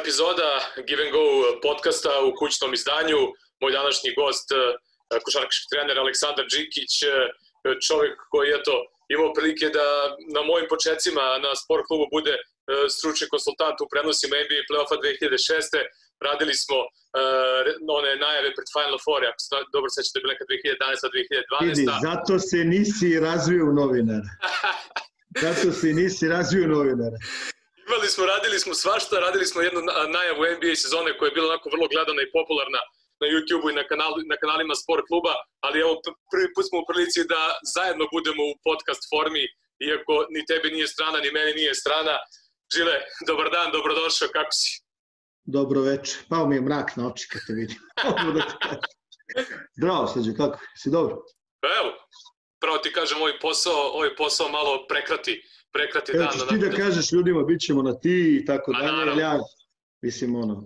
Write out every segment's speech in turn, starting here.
epizoda Give and Go podcasta u kućnom izdanju. Moj današnji gost, e, košarkaški trener Aleksandar Đikić, e, čovjek koji je to imao prilike da na mojim početcima na sport klubu bude e, stručni konsultant u prenosima NBA playoffa 2006. Radili smo uh, one najave pred Final Four, ako se dobro sećate, bilo neka 2011-2012. Vidi, zato se nisi razvio u novinara. zato se nisi razvio novinara. Imali smo, radili smo svašta, radili smo jednu najavu NBA sezone koja je bila onako vrlo gledana i popularna na YouTube-u i na, kanalu, na kanalima Sport kluba, ali evo prvi put smo u prilici da zajedno budemo u podcast formi, iako ni tebi nije strana, ni meni nije strana. Žile, dobar dan, dobrodošao, kako si? Dobro večer. Pao mi je mrak na oči kad te vidim. da Zdravo, Srđe, kako? Si dobro? Pa evo, pravo ti kažem, ovaj posao, ovaj posao malo prekrati prekrati dan. Evo ti da kažeš ljudima, bit ćemo na ti i tako dalje, naravno. ja, mislim, ono...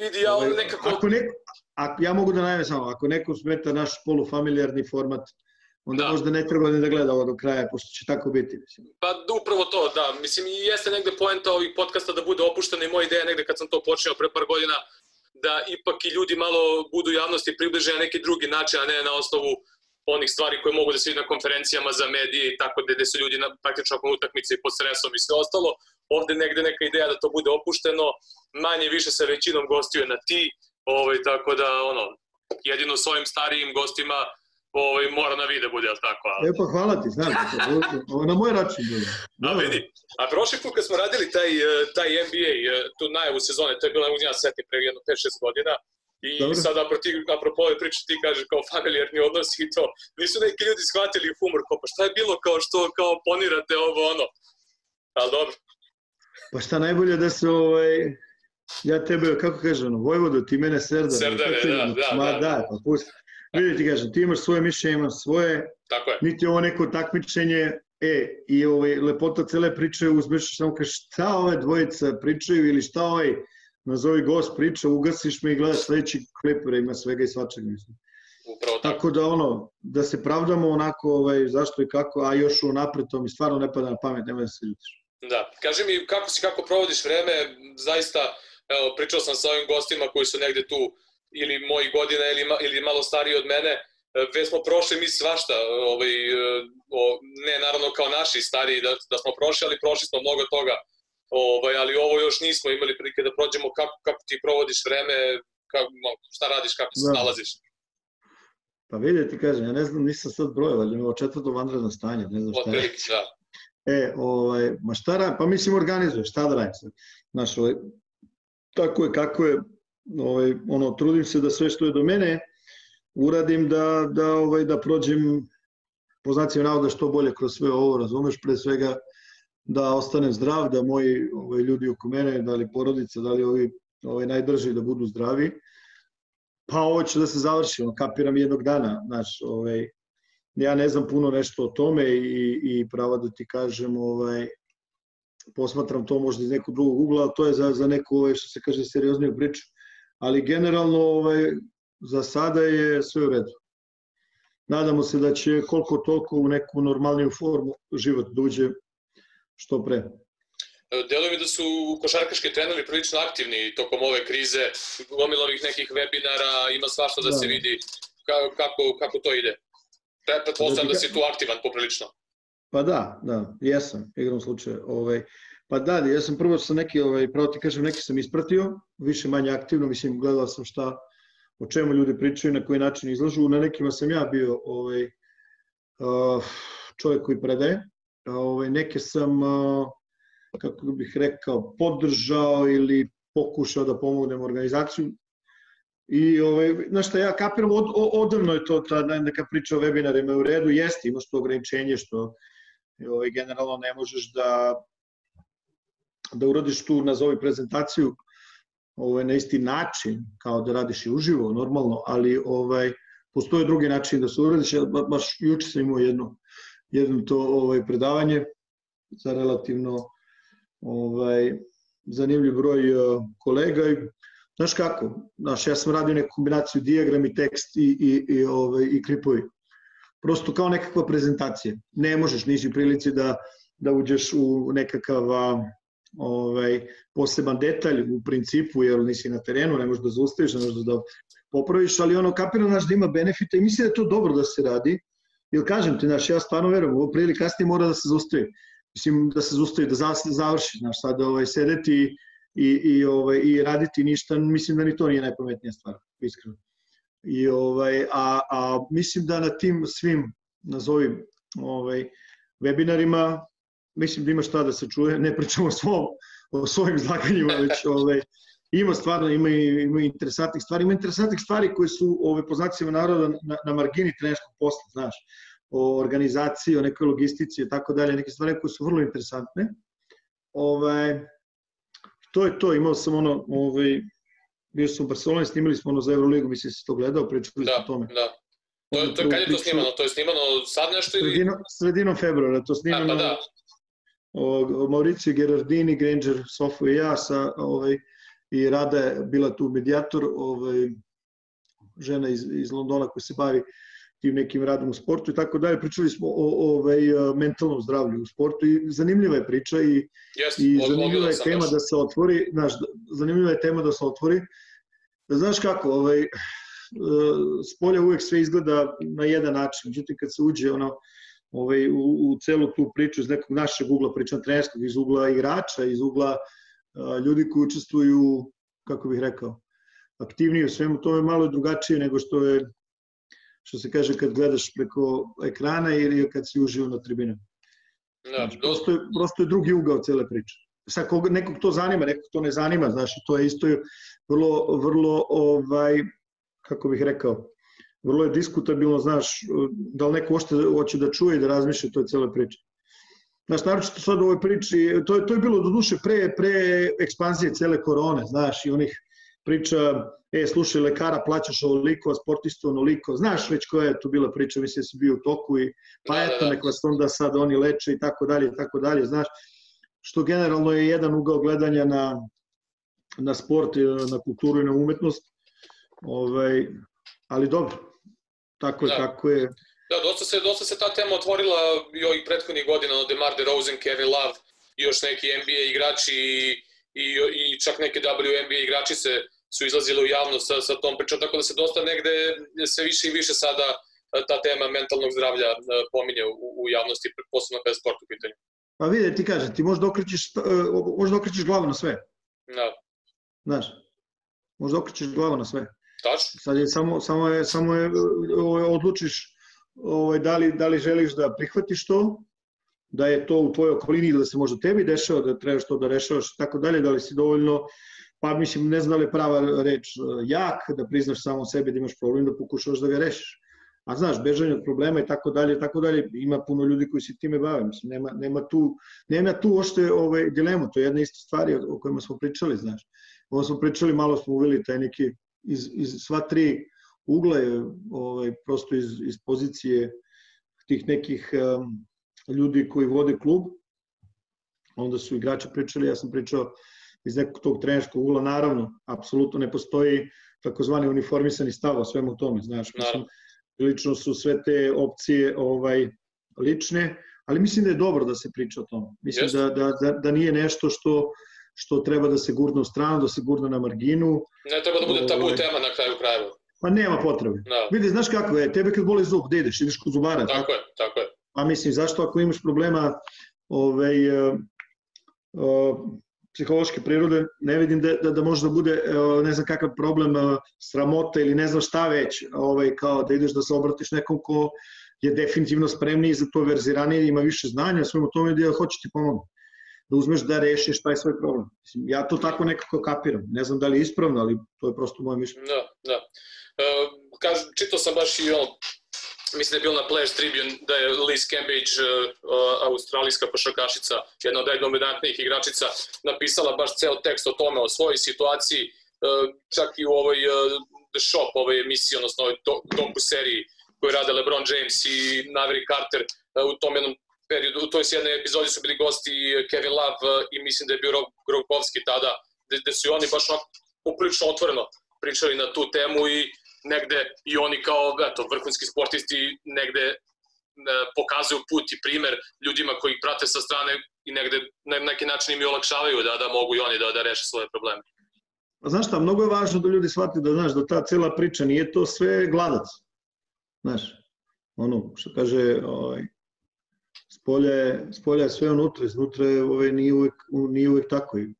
Vidi, ja ovaj, nekako... Ako neko, ako, ja mogu da najme samo, ako neko smeta naš polufamilijarni format, onda da. možda ne treba ni da gleda ovo do kraja, pošto će tako biti. Mislim. Pa upravo to, da. Mislim, i jeste negde poenta ovih podcasta da bude opuštena i moja ideja negde kad sam to počeo pre par godina, da ipak i ljudi malo budu javnosti približe na neki drugi način, a ne na osnovu onih stvari koje mogu da se vidi na konferencijama za medije i tako da, su ljudi na, praktično oko utakmice i pod stresom i sve ostalo. Ovde negde neka ideja da to bude opušteno, manje više sa većinom gostiju na ti, ovaj, tako da ono, jedino s ovim starijim gostima ovaj, mora na vide bude, ali tako? Ali... E pa hvala ti, znam, ovo na moj račun bude. A vidi, a prošli put kad smo radili taj, eh, taj NBA, eh, tu najavu sezone, to je bila, ja setim, pre jedno 5-6 godina, I Dobro. sad, aprotiv, apropo ove priče, ti kaže kao familijarni odnos i to, nisu neki ljudi shvatili humor, kao pa šta je bilo kao što kao ponirate ovo ono, ali dobro. Pa šta najbolje da se ovaj, ja tebe, kako kaže ono, Vojvodo, ti mene serdane. Serdane, da, da, Ma, da, da. pa pusti. Vidi ti kažem, ti imaš svoje mišljenje, imaš svoje, Tako je. niti ovo neko takmičenje, e, i ovaj, lepota cele priče uzmeš samo kaže šta ove dvojica pričaju ili šta ovaj nazovi gost priča, ugasiš me i gledaš sledeći klip, ima svega i svačeg, mislim. Upravo tako. tako da ono, da se pravdamo onako ovaj, zašto i kako, a još u napred to mi stvarno ne pada na pamet, nema da se ljutiš. Da, kaži mi kako si, kako provodiš vreme, zaista, evo, pričao sam sa ovim gostima koji su negde tu ili moji godina ili, ili malo stariji od mene, e, već smo prošli mi svašta, ovaj, e, o, ne naravno kao naši stariji da, da smo prošli, ali prošli smo mnogo toga Ovaj, ali ovo još nismo imali prilike da prođemo kako, kako ti provodiš vreme, kako, šta radiš, kako se da. nalaziš. Pa vidi ti kažem, ja ne znam, nisam sad brojeva, ali imamo četvrto vanredno stanje, ne znam šta je. da. E, ovaj, ma šta radim, pa mislim organizuje, šta da radim sad. Znaš, ovaj, tako je, kako je, ovaj, ono, trudim se da sve što je do mene uradim da, da, ovaj, da prođem po znacima navoda što bolje kroz sve ovo, razumeš, pre svega da ostanem zdrav, da moji ovaj, ljudi oko mene, da li porodica, da li ovi ovaj, najdrži da budu zdravi, pa ovo će da se završi, on kapiram jednog dana, znaš, ovaj, ja ne znam puno nešto o tome i, i pravo da ti kažem, ovaj, posmatram to možda iz nekog drugog ugla, to je za, za neku, ovaj, što se kaže, seriozniju priču. Ali generalno, ovaj, za sada je sve u redu. Nadamo se da će koliko toliko u neku normalniju formu život da što pre. Deluje mi da su košarkaški treneri prilično aktivni tokom ove krize, gomila ovih nekih webinara, ima svašta da, da. se vidi kako, kako to ide. Pretpostavljam da, da si tu aktivan poprilično. Pa da, da, jesam, igram slučaje. Ovaj, pa da, ja sam prvo sa neki, ovaj, pravo ti kažem, neki sam ispratio, više manje aktivno, mislim, gledala sam šta, o čemu ljudi pričaju, na koji način izlažu, na nekima sam ja bio ovaj, uh, čovjek koji predaje, ovaj, neke sam, kako bih rekao, podržao ili pokušao da pomognem organizaciju. I, ovaj, znaš šta, ja kapiram, od, odavno je to ta neka priča o webinarima u redu, jeste, imaš to ograničenje što ovaj, generalno ne možeš da da uradiš tu, nazovi prezentaciju ovaj, na isti način, kao da radiš i uživo, normalno, ali ovaj, postoje drugi način da se uradiš, ja baš juče sam imao jednu jedno to ovaj predavanje za relativno ovaj zanimljiv broj uh, kolega i znaš kako, znaš, ja sam radio neku kombinaciju dijagram i tekst i, i, i, ovaj, i klipovi. Prosto kao nekakva prezentacija. Ne možeš, nisi u prilici da, da uđeš u nekakav, ovaj, poseban detalj u principu, jer nisi na terenu, ne možeš da zaustaviš, ne možeš da popraviš, ali ono kapiram naš da ima benefita i mislim da je to dobro da se radi, jer kažem ti, znaš, ja stvarno verujem, ovo prije ili kasnije mora da se zaustavi. Mislim da se zaustavi, da završi, znaš, sad ovaj, sedeti i, i, ovaj, i raditi ništa, mislim da ni to nije najpametnija stvar, iskreno. I, ovaj, a, a mislim da na tim svim, nazovi, ovaj, webinarima, mislim da ima šta da se čuje, ne pričamo o, svom, o svojim izlaganjima, već ovaj, ima stvarno, ima, ima interesantnih stvari, ima interesantnih stvari koje su ove, po znacima naroda na, na margini trenerskog posla, znaš, o organizaciji, o nekoj logistici i tako dalje, neke stvari koje su vrlo interesantne. Ovaj, to je to, imao sam ono, ovaj, bio sam u Barceloni, snimili smo ono za Euroligu, mislim da si to gledao, pričali da, o tome. Da, To, to, kad je to snimano? To je snimano sad nešto ili? Sredinom, sredinom februara, to snimano. A, pa da. O, Mauricio Gerardini, Granger, Sofo i ja sa, ovaj, i Rada je bila tu medijator, ovaj, žena iz, iz Londona koja se bavi tim nekim radom u sportu i tako dalje. Pričali smo o, o ovaj, mentalnom zdravlju u sportu i zanimljiva je priča i, yes, i zanimljiva je tema da se otvori, znaš, zanimljiva je tema da se otvori. Znaš kako, ovaj, s polja uvek sve izgleda na jedan način, međutim kad se uđe ono, ovaj, u, u celu tu priču iz nekog našeg ugla, pričam trenerskog, iz ugla igrača, iz ugla a, ljudi koji učestvuju, kako bih rekao, aktivniji u svemu tome, malo je drugačije nego što je što se kaže kad gledaš preko ekrana ili kad si uživo na tribinama. Da, znači, prosto, je, prosto je drugi ugao cele priče. Sad, kog, nekog to zanima, nekog to ne zanima, znaš, to je isto vrlo, vrlo ovaj, kako bih rekao, vrlo je diskutabilno, znaš, da li neko ošte hoće da čuje i da razmišlja toj cele priče. Znaš, naročito sad u ovoj priči, to je, to je bilo do duše pre, pre ekspanzije cele korone, znaš, i onih priča, e, slušaj, lekara plaćaš ovoliko, sportistu onoliko, znaš već koja je tu bila priča, mislim da si bio u toku i pa da, eto, da, da. nek vas onda sad oni leče i tako dalje i tako dalje, znaš, što generalno je jedan ugao gledanja na, na sport, na kulturu i na umetnost, Ovaj, ali dobro, tako je, da. tako je. Da, dosta se, dosta se ta tema otvorila i ovih prethodnih godina, no DeMar DeRozan, Kevin Love i još neki NBA igrači i, i, i čak neke WNBA igrači se su izlazili u javnost sa, sa tom pričom, tako da se dosta negde sve više i više sada ta tema mentalnog zdravlja pominje u, u javnosti, posebno kada je sport u pitanju. Pa vidi, ti kažem, ti možda okrećeš, možda okrećeš glavu na sve. Da. Znaš, možda okrećeš glavu na sve. Tačno. Sad je samo, samo je, samo je odlučiš ovaj, da, li, da li želiš da prihvatiš to, da je to u tvojoj okolini ili da se možda tebi dešava, da trebaš to da rešavaš i tako dalje, da li si dovoljno, pa mislim, ne znam da li prava reč e, jak, da priznaš samo sebi da imaš problem, da pokušavaš da ga rešiš. A znaš, bežanje od problema i tako dalje, tako dalje, ima puno ljudi koji se time bave, mislim, nema, nema tu, nema tu ošte ovaj, dilemu, to je jedna ista stvar o kojima smo pričali, znaš. Ovo smo pričali, malo smo uveli taj neki iz, iz sva tri ugla je ovaj, prosto iz, iz pozicije tih nekih um, ljudi koji vode klub. Onda su igrači pričali, ja sam pričao iz nekog tog trenerskog ugla, naravno, apsolutno ne postoji takozvani uniformisani stav o svemu tome, znaš, mislim, lično su sve te opcije ovaj lične, ali mislim da je dobro da se priča o tome. Mislim da, da, da, da nije nešto što što treba da se gurne u stranu, da se gurne na marginu. Ne treba da bude tabu ovaj, tema na kraju krajeva. Pa nema potrebe. Da. Vidi, znaš kako je, tebe kad boli zub, gde ideš? Ideš kod zubara. Tako, tako? je, tako je. Pa mislim, zašto ako imaš problema ovaj, uh, uh, psihološke prirode, ne vidim da, da, da može da bude uh, ne znam kakav problem uh, sramota ili ne znam šta već, ovaj, kao da ideš da se obratiš nekom ko je definitivno spremniji za to verziranije, ima više znanja, svojom tome da hoće ti pomoći da uzmeš da rešiš taj svoj problem. Mislim, ja to tako nekako kapiram. Ne znam da li je ispravno, ali to je prosto moje mišljenje. Da, da. E, kaž, čitao sam baš i ono, mislim da je bilo na Players Tribune da je Liz Cambridge, uh, australijska košarkašica, jedna od najdominantnijih igračica, napisala baš ceo tekst o tome, o svojoj situaciji, uh, čak i u ovoj uh, The Shop, ovoj emisiji, odnosno ovoj doku seriji koju rade LeBron James i Naveri Carter uh, u tom jednom periodu, u toj jednoj epizodi su bili gosti Kevin Love i mislim da je bio Rob tada, gde, gde su i oni baš onako poprilično otvoreno pričali na tu temu i negde i oni kao eto, vrhunski sportisti negde e, pokazuju put i primer ljudima koji ih prate sa strane i negde na neki način im i olakšavaju da, da mogu i oni da, da reše svoje probleme. Pa znaš šta, mnogo je važno da ljudi shvate da, znaš, da ta cela priča nije to sve gladac. Znaš, ono, što kaže, ovaj, spolja je, spolja je sve unutra, iznutra je, ovaj, nije, uvek, nije uvek tako. I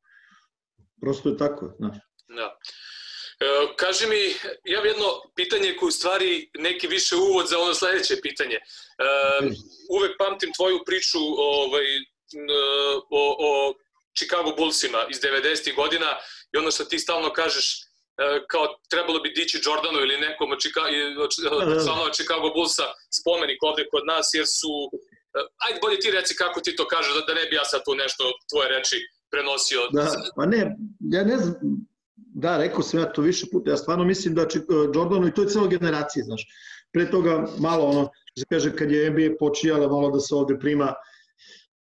prosto je tako, znaš. Da. E, kaži mi, ja jedno pitanje koje u stvari neki više uvod za ono sledeće pitanje. E, uvek pamtim tvoju priču ovaj, o, o Chicago Bullsima iz 90. godina i ono što ti stalno kažeš e, kao trebalo bi dići Jordanu ili nekom od, Chicago, da, da, da. Chicago Bullsa spomenik ovde kod nas jer su ajde bolje ti reci kako ti to kažeš da, da ne bi ja sad tu nešto tvoje reči prenosio. Da, pa ne, ja ne znam, da, rekao sam ja to više puta, ja stvarno mislim da Jordanu i to je celo generacije, znaš. Pre toga malo ono, se kaže kad je NBA počijala malo da se ovde prima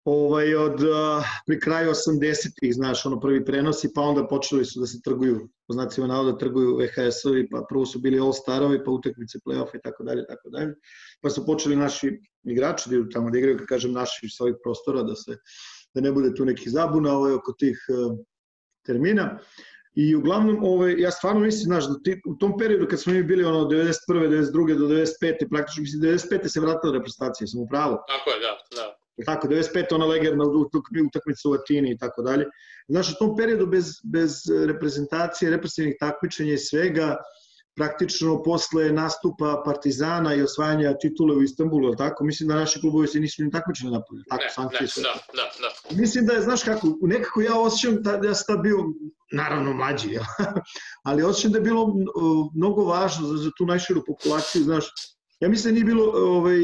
ovaj, od pri kraju 80-ih, znaš, ono prvi prenosi, pa onda počeli su da se trguju, po znacima navoda trguju VHS-ovi, pa prvo su bili All-Starovi, pa utakmice play-off i tako dalje, tako dalje. Pa su počeli naši igrači da idu tamo da igraju, kad kažem naši s ovih prostora, da se da ne bude tu nekih zabuna ovaj, oko tih uh, termina. I uglavnom, ovaj, ja stvarno mislim, znaš, da ti, u tom periodu kad smo mi bili ono 91. 92. do 95. praktično, mislim, 95. se vratila reprezentacija, sam u pravu. Tako je, da, da. Tako, 95. ona legerna utakmica u Atini i tako dalje. Znaš, u tom periodu bez, bez reprezentacije, represivnih takmičenja i svega, praktično posle nastupa Partizana i osvajanja titule u Istanbulu, tako? Mislim da naši klubovi se nisu ni takmičili napolje. Tako, ne, ne, da, da, da. Mislim da je, znaš kako, nekako ja osjećam da ja sam tad bio, naravno mlađi, ja, ali osjećam da je bilo mnogo važno za, za tu najširu populaciju, znaš, ja mislim da nije bilo ovaj,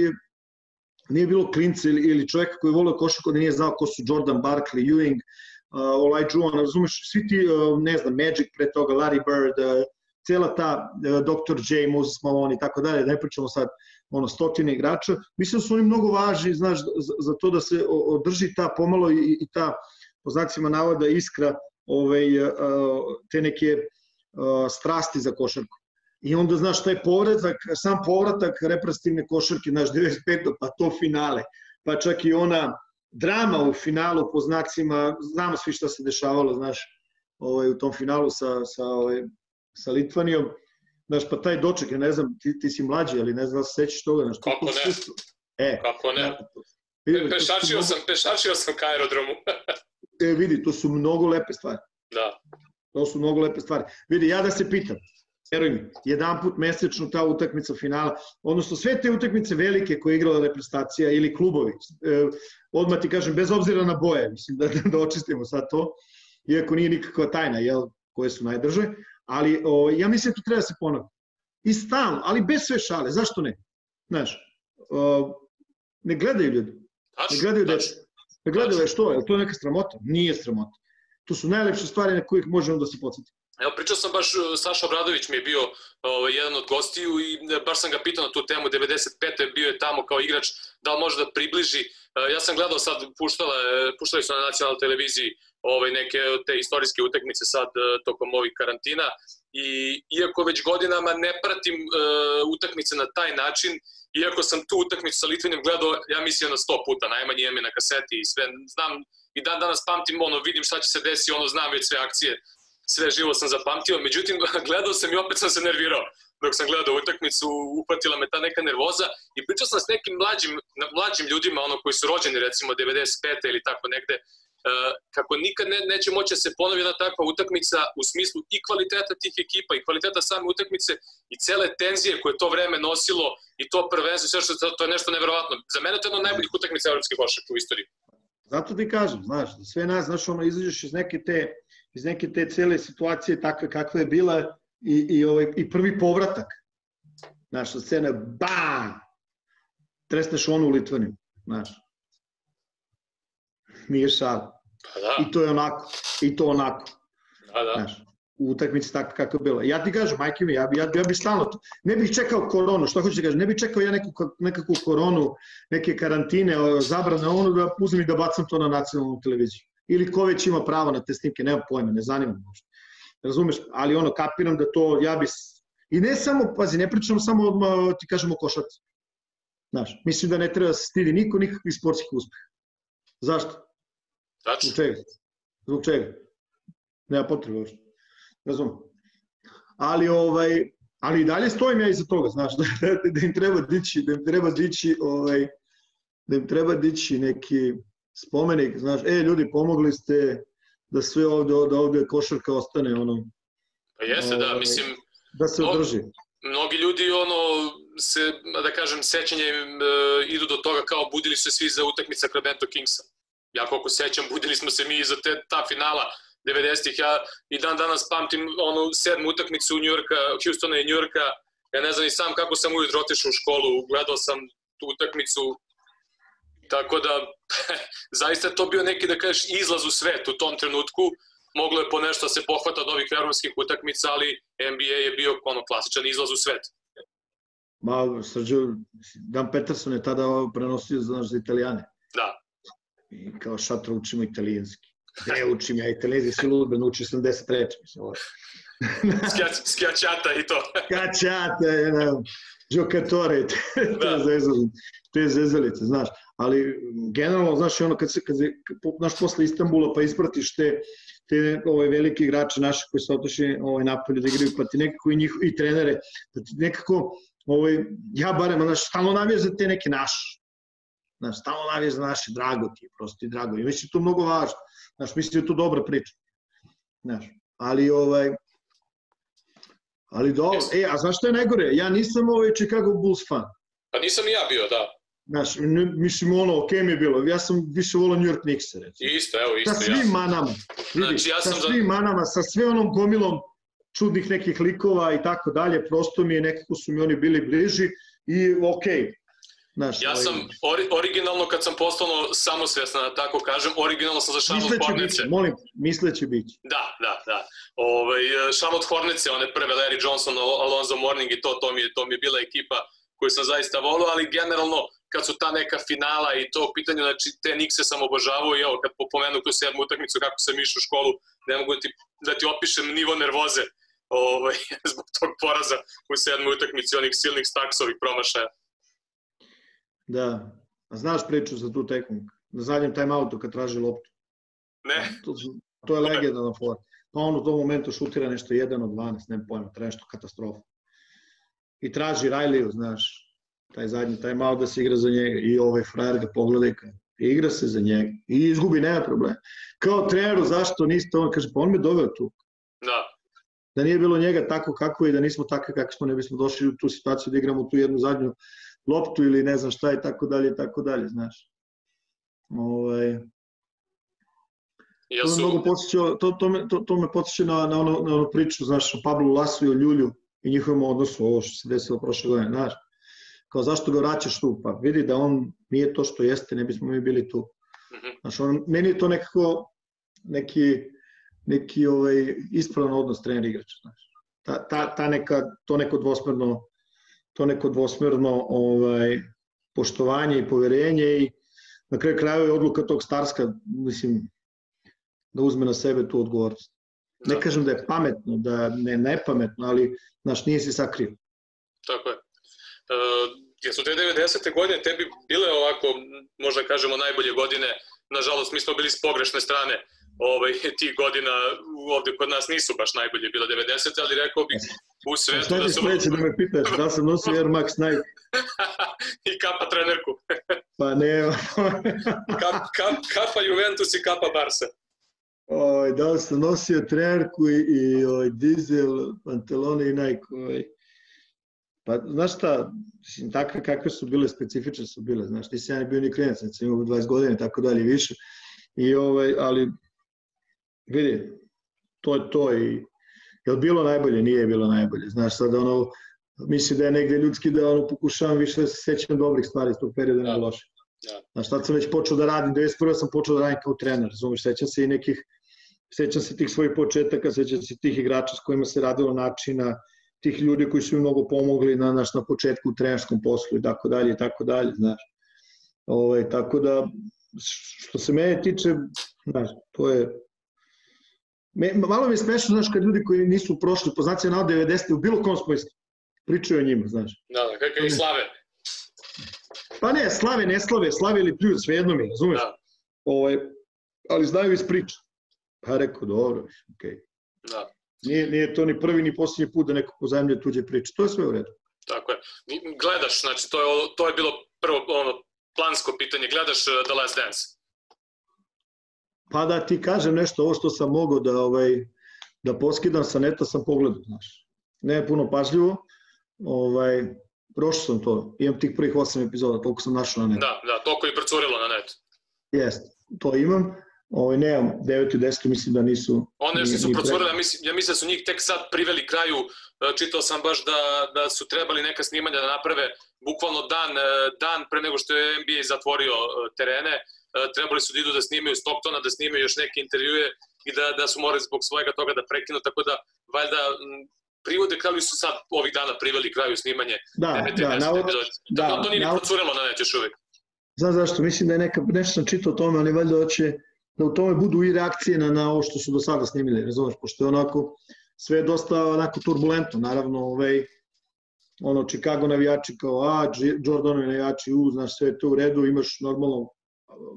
nije bilo klinca ili, ili čoveka koji volio košarku da nije znao ko su Jordan Barkley, Ewing, uh, Olaj Juan, razumeš, svi ti, uh, ne znam, Magic pre toga, Larry Bird, uh, cela ta uh, Dr. J, Moses Malone i tako dalje, ne pričamo sad ono stotine igrača, mislim da su oni mnogo važni, znaš, za, za to da se održi ta pomalo i, i ta, po znacima navoda, iskra ovaj, uh, te neke strasti za košarku. I onda, znaš, taj povratak, sam povratak reprezentativne košarke, znaš, 95. pa to finale, pa čak i ona drama u finalu po znacima, znamo svi šta se dešavalo, znaš, ovaj, u tom finalu sa, sa, ovaj, sa Litvanijom, znaš, pa taj doček, ja ne znam, ti, ti si mlađi, ali ne znam da se sećaš toga, znaš, kako ne, e, kako ne, Pe, pešačio, sam, pešačio sam ka aerodromu. e, vidi, to su mnogo lepe stvari. Da. To su mnogo lepe stvari. Vidi, ja da se pitam, veruj mi, jedan put mesečno ta utakmica finala, odnosno sve te utakmice velike koje je igrala reprezentacija ili klubovi, e, odmah ti kažem, bez obzira na boje, mislim da, da očistimo sad to, iako nije nikakva tajna, jel, koje su najdrže, ali o, ja mislim da to treba da se ponovi. I stalno, ali bez sve šale, zašto ne? Znaš, o, ne gledaju ljudi. Ne gledaju deca. Ne gledaju, što je, to je neka stramota? Nije stramota. To su najlepše stvari na kojih možemo da se podsjetimo. Evo, pričao sam baš, e, Saša Obradović mi je bio ovaj, jedan od gostiju i e, baš sam ga pitao na tu temu, 95. bio je tamo kao igrač, da li može da približi. E, ja sam gledao sad, puštale, puštali su na nacionalnoj televiziji ovaj, neke te istorijske utakmice sad tokom ovih karantina i iako već godinama ne pratim uh, utakmice na taj način, iako sam tu utakmicu sa Litvinom gledao, ja mislim na 100 puta, najmanje je na kaseti i sve, znam, i dan danas pamtim ono, vidim šta će se desiti, ono, znam već sve akcije sve živo sam zapamtio, međutim gledao sam i opet sam se nervirao dok sam gledao utakmicu, upatila me ta neka nervoza i pričao sam s nekim mlađim, mlađim ljudima, ono koji su rođeni recimo 95. ili tako negde, kako nikad ne, neće moći da se ponovi jedna takva utakmica u smislu i kvaliteta tih ekipa i kvaliteta same utakmice i cele tenzije koje to vreme nosilo i to prvenstvo, sve što to, to je nešto neverovatno. Za mene to je jedna od najboljih utakmica evropske košarke u istoriji. Zato ti kažem, znaš, sve nas, znaš, ono, izađeš iz neke te iz neke te cele situacije takve kakve je bila i, i, ovaj, i prvi povratak. Naša scena, bam! Tresneš onu u Litvaniju, znaš. Nije šal. Pa da. I to je onako, i to onako. Da, da. Znaš, u utakmici tako kako je bilo. Ja ti kažem, majke mi, ja bi, ja, ja bi stalno, ne bih čekao koronu, što hoćeš da kažem, ne bih čekao ja neku, nekakvu koronu, neke karantine, zabrane, ono da uzmem i da bacam to na nacionalnu televiziju ili ko već ima pravo na te snimke, nema pojma, ne zanima me možda. Razumeš, ali ono, kapiram da to, ja bi... I ne samo, pazi, ne pričam samo, ti kažemo o košarci. Znaš, mislim da ne treba da se stidi niko nikakvih sportskih uspeha. Zašto? Tačno. Zbog čega? Zbog čega? Nema potrebe uopšte. Razumem. Ali, ovaj, ali i dalje stojim ja iza toga, znaš, da, da im treba dići, da im treba dići, ovaj, da im treba dići neki spomenik, znaš, e, ljudi, pomogli ste da sve ovde, da ovde košarka ostane, ono, Pa jeste, da, Ovaj, mislim, da se održi. mnogi ljudi ono se da kažem sećanje e, idu do toga kao budili su se svi za utakmicu Sacramento Kingsa. Ja koliko sećam budili smo se mi za te, ta finala 90-ih. Ja i dan danas pamtim onu sedmu utakmicu u Njujorka, Houstona i Njujorka. Ja ne znam ni sam kako sam ujutro otišao u školu, gledao sam tu utakmicu. Tako da, zaista to bio neki, da kažeš, izlaz u svet u tom trenutku moglo je po nešto da se pohvata od ovih vrhunskih utakmica, ali NBA je bio ono klasičan izlaz u svet. Ma, Srđo, Dan Peterson je tada prenosio, znaš, za italijane. Da. I kao šatra učimo italijanski. Gde učim ja italijanski, svi lud, nauči 70 reči. Mislim, ovo. Skja- Skjačata i to. Kačate, ne, Giocatore, te, te, Da. zezalice, te zezalice, znaš. Ali generalno, znaš, ono kad se, kad se, znaš, posle Istanbula pa ispratiš te, te ove velike igrače naše koji su otišli ovaj, napolje da igraju, pa ti nekako i, njih, i trenere, da ti nekako, ovaj, ja barem, znaš, stalno navija za te neke naše. Znaš, stalno navija za naše, drago ti je, prosto ti drago. I mislim da je to mnogo važno. Znaš, mislim da je to dobra priča. Znaš, ali ovaj, Ali dobro, Jeste. e, a znaš šta je najgore? Ja nisam ovaj Chicago Bulls fan. Pa nisam ni ja bio, da. Znaš, ne, mislim, ono, okej mi je bilo. Ja sam više volao New York Knicks, recimo. Isto, evo, Sa isto ja. svim manama. Vidi, Znači, ja sa sam za- svim manama, sa sve onom gomilom čudnih nekih likova i tako dalje, prosto mi je nekako su mi oni bili bliži i okej. Znaš, Ja ovaj, sam ori, originalno kad sam postao samosvesna, da tako kažem, originalno sam za Charlotte Hornets. biće, molim, misleći biće. Da, da, da. Ovaj Charlotte Hornets, one prve Larry Johnson, Al- Alonzo Mourning i to, to mi je, to mi je bila ekipa koju sam zaista volio, ali generalno kad su ta neka finala i to u pitanju, znači te Nixe sam obožavao i evo kad popomenu tu sedmu utakmicu kako sam išao u školu, ne mogu da ti, da ti opišem nivo nervoze ovaj, zbog tog poraza u sedmoj utakmici onih silnih staksovih promašaja. Da. A znaš priču za tu tekmu? Na zadnjem time-outu kad traži loptu. Ne, To, to je legendarna fora. Pa on u tom momentu šutira nešto 1 od 12, nema pojma, treba nešto katastrofa. I traži Rajliju, znaš, taj zadnji, malo da se igra za njega i ovaj frajer ga pogleda i igra se za njega i izgubi, nema problema. Kao treneru, zašto niste on, kaže, pa on me doveo tu. da. Da nije bilo njega tako kako je, da nismo takvi kako smo, ne bismo došli u tu situaciju da igramo tu jednu zadnju loptu ili ne znam šta i tako dalje i tako dalje, znaš. Ovaj, Jel To mnogo podsjeća, to, to, me, to, to me podsjeća na, na, ono, na ono priču, znaš, o Pablu Lasu i o Ljulju i njihovom odnosu, ovo što se desilo prošle godine, znaš. Kao zašto ga vraćaš tu? Pa vidi da on nije to što jeste, ne bismo mi bili tu. Mhm. Znaš, on, meni je to nekako neki, neki ovaj, ispravan odnos trener igrač, znaš. Ta, ta, ta neka, to neko dvosmerno, to neko dvosmerno ovaj, poštovanje i poverenje i na kraju krajeva je odluka tog Starska, mislim, da uzme na sebe tu odgovornost. Ne da, kažem da je pametno, da ne nepametno, ali znaš, nije se sakrio. tako je. Uh, jesu te 90. godine tebi bile ovako, možda kažemo, najbolje godine? Nažalost, mi smo bili s pogrešne strane ovaj, tih godina ovde kod nas nisu baš najbolje bile 90. ali rekao bih u svetu Šta da ti su... sledeće da me pitaš, da sam nosio Air Max Nike? I kapa trenerku. Pa ne, Kap, kap, kapa Juventus i kapa Barca. ovaj, da li sam nosio trenerku i, i ovaj, dizel, pantalone i Nike. Ovaj. Pa znaš šta, mislim, takve kakve su bile, specifične su bile, znaš, nisam ja ni bio ni klinac, sam imao 20 godina i tako dalje više, i ovaj, ali vidi, to je to i je li bilo najbolje, nije bilo najbolje, znaš, sad ono, mislim da je negde ljudski da ono pokušavam više da se sećam dobrih stvari iz tog perioda, Da. ne loše. Da. Znaš, tad sam već počeo da radim, 91. sam počeo da radim kao trener, razumiješ, sećam se i nekih, sećam se tih svojih početaka, sećam se tih igrača s kojima se radilo načina, tih ljudi koji su mi mnogo pomogli na, naš, na početku u trenerskom poslu i tako dalje i tako dalje, znaš. Ovaj, tako da, što se mene tiče, znaš, to je, Me, malo mi je smešno, znaš, kad ljudi koji nisu prošli po znacima na 90. u bilo kom smislu, pričaju o njima, znaš. Da, da, kakve i slave. Pa ne, slave, ne slave, slave ili pljuju, svejedno mi, razumeš? Da. Ovaj, ali znaju iz priče. Pa rekao, dobro, okej. Okay. Da. Nije, nije to ni prvi ni posljednji put da neko pozajemlje tuđe priče. To je sve u redu. Tako je. Gledaš, znači to je, to je bilo prvo ono, plansko pitanje, gledaš uh, The Last Dance? Pa da ti kažem nešto, ovo što sam mogao da, ovaj, da poskidam sa neta sam pogledao, znaš. Ne puno pažljivo, ovaj, prošao sam to, imam tih prvih osam epizoda, toliko sam našao na netu. Da, da, toliko je procurilo na netu. Jeste, to imam. Ovaj, nemam 9 i 10, mislim da nisu... One još su procurile, ja mislim, ja mislim da su njih tek sad priveli kraju, e, čitao sam baš da, da su trebali neka snimanja da naprave bukvalno dan, e, dan pre nego što je NBA zatvorio e, terene, trebali su da idu da snimaju Stocktona, da snimaju još neke intervjue i da, da su morali zbog svega toga da prekinu, tako da valjda privode kraju su sad ovih dana priveli kraju snimanje. Da, da, navod, da, da, to nije navod, procurelo na net još uvek. Znam zašto, mislim da je neka, nešto sam čitao o tome, ali valjda hoće da u tome budu i reakcije na, na ovo što su do sada snimili, razumeš, pošto je onako sve je dosta onako turbulentno, naravno, ovaj, ono, Chicago navijači kao, a, Jordanovi navijači, u, znaš, sve je to u redu, imaš normalno,